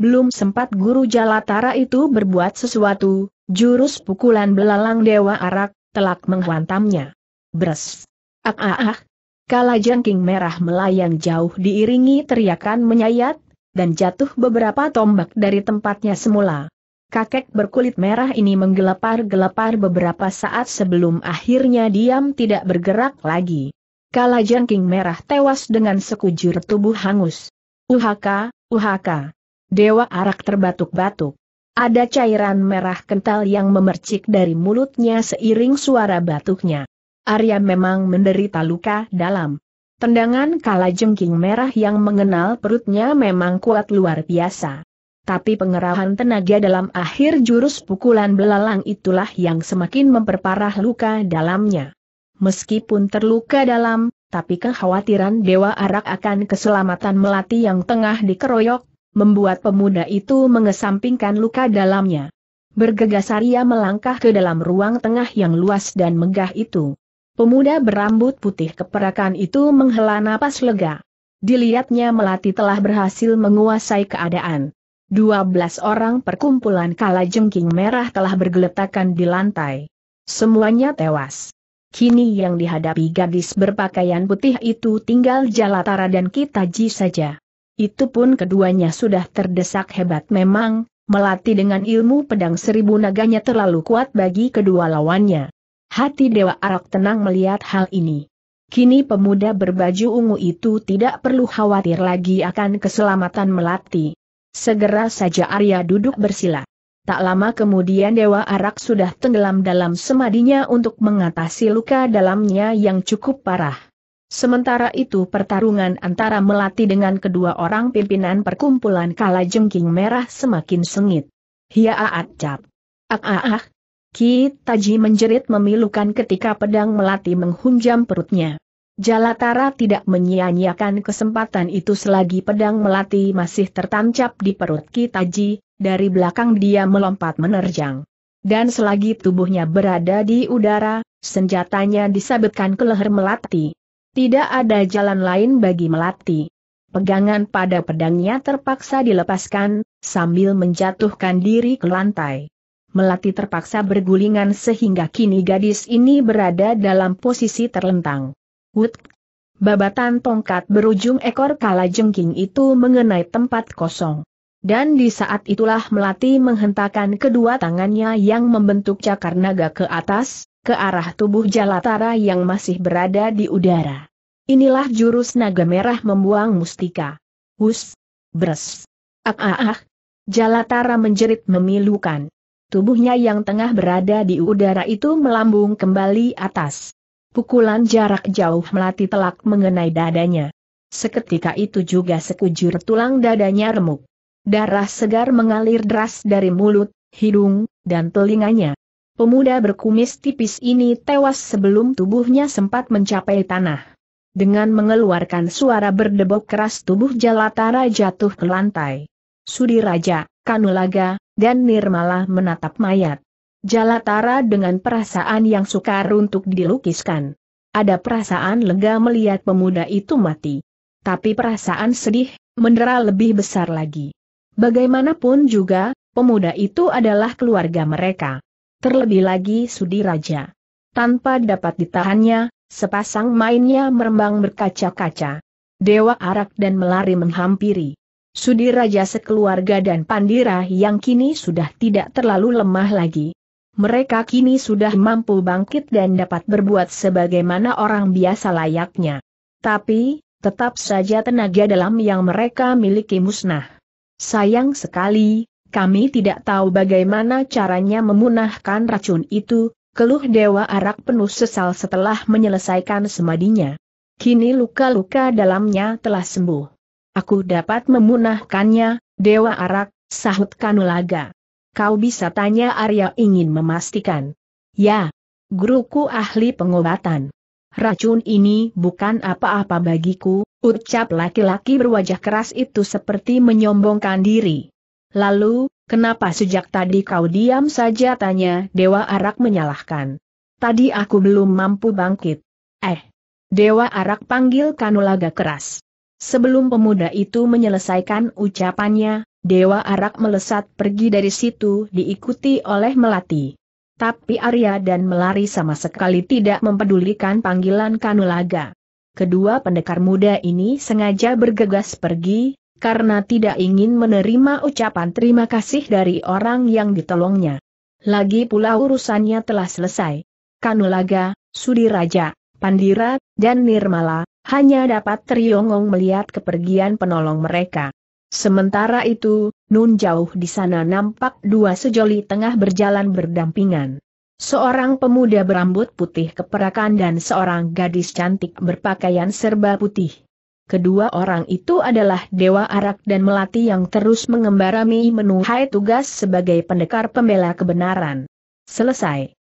Belum sempat guru Jalatara itu berbuat sesuatu, jurus pukulan belalang Dewa Arak, telak menghantamnya. Bres. Ah ah ah. Kala jangking merah melayang jauh diiringi teriakan menyayat, dan jatuh beberapa tombak dari tempatnya semula kakek berkulit merah ini menggelepar-gelepar beberapa saat sebelum akhirnya diam tidak bergerak lagi. Kala jangking merah tewas dengan sekujur tubuh hangus. Uhaka, uhaka. Dewa Arak terbatuk-batuk. Ada cairan merah kental yang memercik dari mulutnya seiring suara batuknya. Arya memang menderita luka dalam. Tendangan kala jengking merah yang mengenal perutnya memang kuat luar biasa tapi pengerahan tenaga dalam akhir jurus pukulan belalang itulah yang semakin memperparah luka dalamnya. Meskipun terluka dalam, tapi kekhawatiran Dewa Arak akan keselamatan Melati yang tengah dikeroyok, membuat pemuda itu mengesampingkan luka dalamnya. Bergegas Arya melangkah ke dalam ruang tengah yang luas dan megah itu. Pemuda berambut putih keperakan itu menghela napas lega. Dilihatnya Melati telah berhasil menguasai keadaan. Dua belas orang perkumpulan kala jengking merah telah bergeletakan di lantai. Semuanya tewas. Kini yang dihadapi gadis berpakaian putih itu tinggal Jalatara dan Kitaji saja. Itu pun keduanya sudah terdesak hebat memang, melatih dengan ilmu pedang seribu naganya terlalu kuat bagi kedua lawannya. Hati Dewa Arak tenang melihat hal ini. Kini pemuda berbaju ungu itu tidak perlu khawatir lagi akan keselamatan Melati. Segera saja Arya duduk bersila. Tak lama kemudian Dewa Arak sudah tenggelam dalam semadinya untuk mengatasi luka dalamnya yang cukup parah. Sementara itu pertarungan antara Melati dengan kedua orang pimpinan perkumpulan kala jengking merah semakin sengit. Hiaat cap. Ah ah ah. Ki Taji menjerit memilukan ketika pedang Melati menghunjam perutnya. Jalatara tidak menyia-nyiakan kesempatan itu selagi pedang melati masih tertancap di perut Kitaji, dari belakang dia melompat menerjang. Dan selagi tubuhnya berada di udara, senjatanya disabetkan ke leher melati. Tidak ada jalan lain bagi melati. Pegangan pada pedangnya terpaksa dilepaskan, sambil menjatuhkan diri ke lantai. Melati terpaksa bergulingan sehingga kini gadis ini berada dalam posisi terlentang. Wut! Babatan tongkat berujung ekor kala jengking itu mengenai tempat kosong. Dan di saat itulah Melati menghentakkan kedua tangannya yang membentuk cakar naga ke atas, ke arah tubuh Jalatara yang masih berada di udara. Inilah jurus naga merah membuang mustika. Hus, bres. Ah ah ah. Jalatara menjerit memilukan. Tubuhnya yang tengah berada di udara itu melambung kembali atas. Pukulan jarak jauh melati telak mengenai dadanya. Seketika itu juga sekujur tulang dadanya remuk. Darah segar mengalir deras dari mulut, hidung, dan telinganya. Pemuda berkumis tipis ini tewas sebelum tubuhnya sempat mencapai tanah. Dengan mengeluarkan suara berdebok keras tubuh Jalatara jatuh ke lantai. Sudiraja, Kanulaga, dan Nirmala menatap mayat. Jalatara dengan perasaan yang sukar untuk dilukiskan. Ada perasaan lega melihat pemuda itu mati. Tapi perasaan sedih, mendera lebih besar lagi. Bagaimanapun juga, pemuda itu adalah keluarga mereka. Terlebih lagi Sudiraja. Tanpa dapat ditahannya, sepasang mainnya merembang berkaca-kaca. Dewa Arak dan Melari menghampiri. Sudiraja sekeluarga dan Pandira yang kini sudah tidak terlalu lemah lagi mereka kini sudah mampu bangkit dan dapat berbuat sebagaimana orang biasa layaknya. Tapi, tetap saja tenaga dalam yang mereka miliki musnah. Sayang sekali, kami tidak tahu bagaimana caranya memunahkan racun itu, keluh Dewa Arak penuh sesal setelah menyelesaikan semadinya. Kini luka-luka dalamnya telah sembuh. Aku dapat memunahkannya, Dewa Arak, sahut Kanulaga. Kau bisa tanya Arya ingin memastikan. Ya, guruku ahli pengobatan. Racun ini bukan apa-apa bagiku, ucap laki-laki berwajah keras itu seperti menyombongkan diri. Lalu, kenapa sejak tadi kau diam saja tanya Dewa Arak menyalahkan. Tadi aku belum mampu bangkit. Eh, Dewa Arak panggil Kanulaga keras. Sebelum pemuda itu menyelesaikan ucapannya, Dewa Arak melesat pergi dari situ diikuti oleh Melati. Tapi Arya dan Melari sama sekali tidak mempedulikan panggilan Kanulaga. Kedua pendekar muda ini sengaja bergegas pergi, karena tidak ingin menerima ucapan terima kasih dari orang yang ditolongnya. Lagi pula urusannya telah selesai. Kanulaga, Sudiraja, Pandira, dan Nirmala, hanya dapat teriongong melihat kepergian penolong mereka. Sementara itu, nun jauh di sana nampak dua sejoli tengah berjalan berdampingan. Seorang pemuda berambut putih keperakan dan seorang gadis cantik berpakaian serba putih. Kedua orang itu adalah Dewa Arak dan Melati yang terus mengembarami menuhai tugas sebagai pendekar pembela kebenaran. Selesai.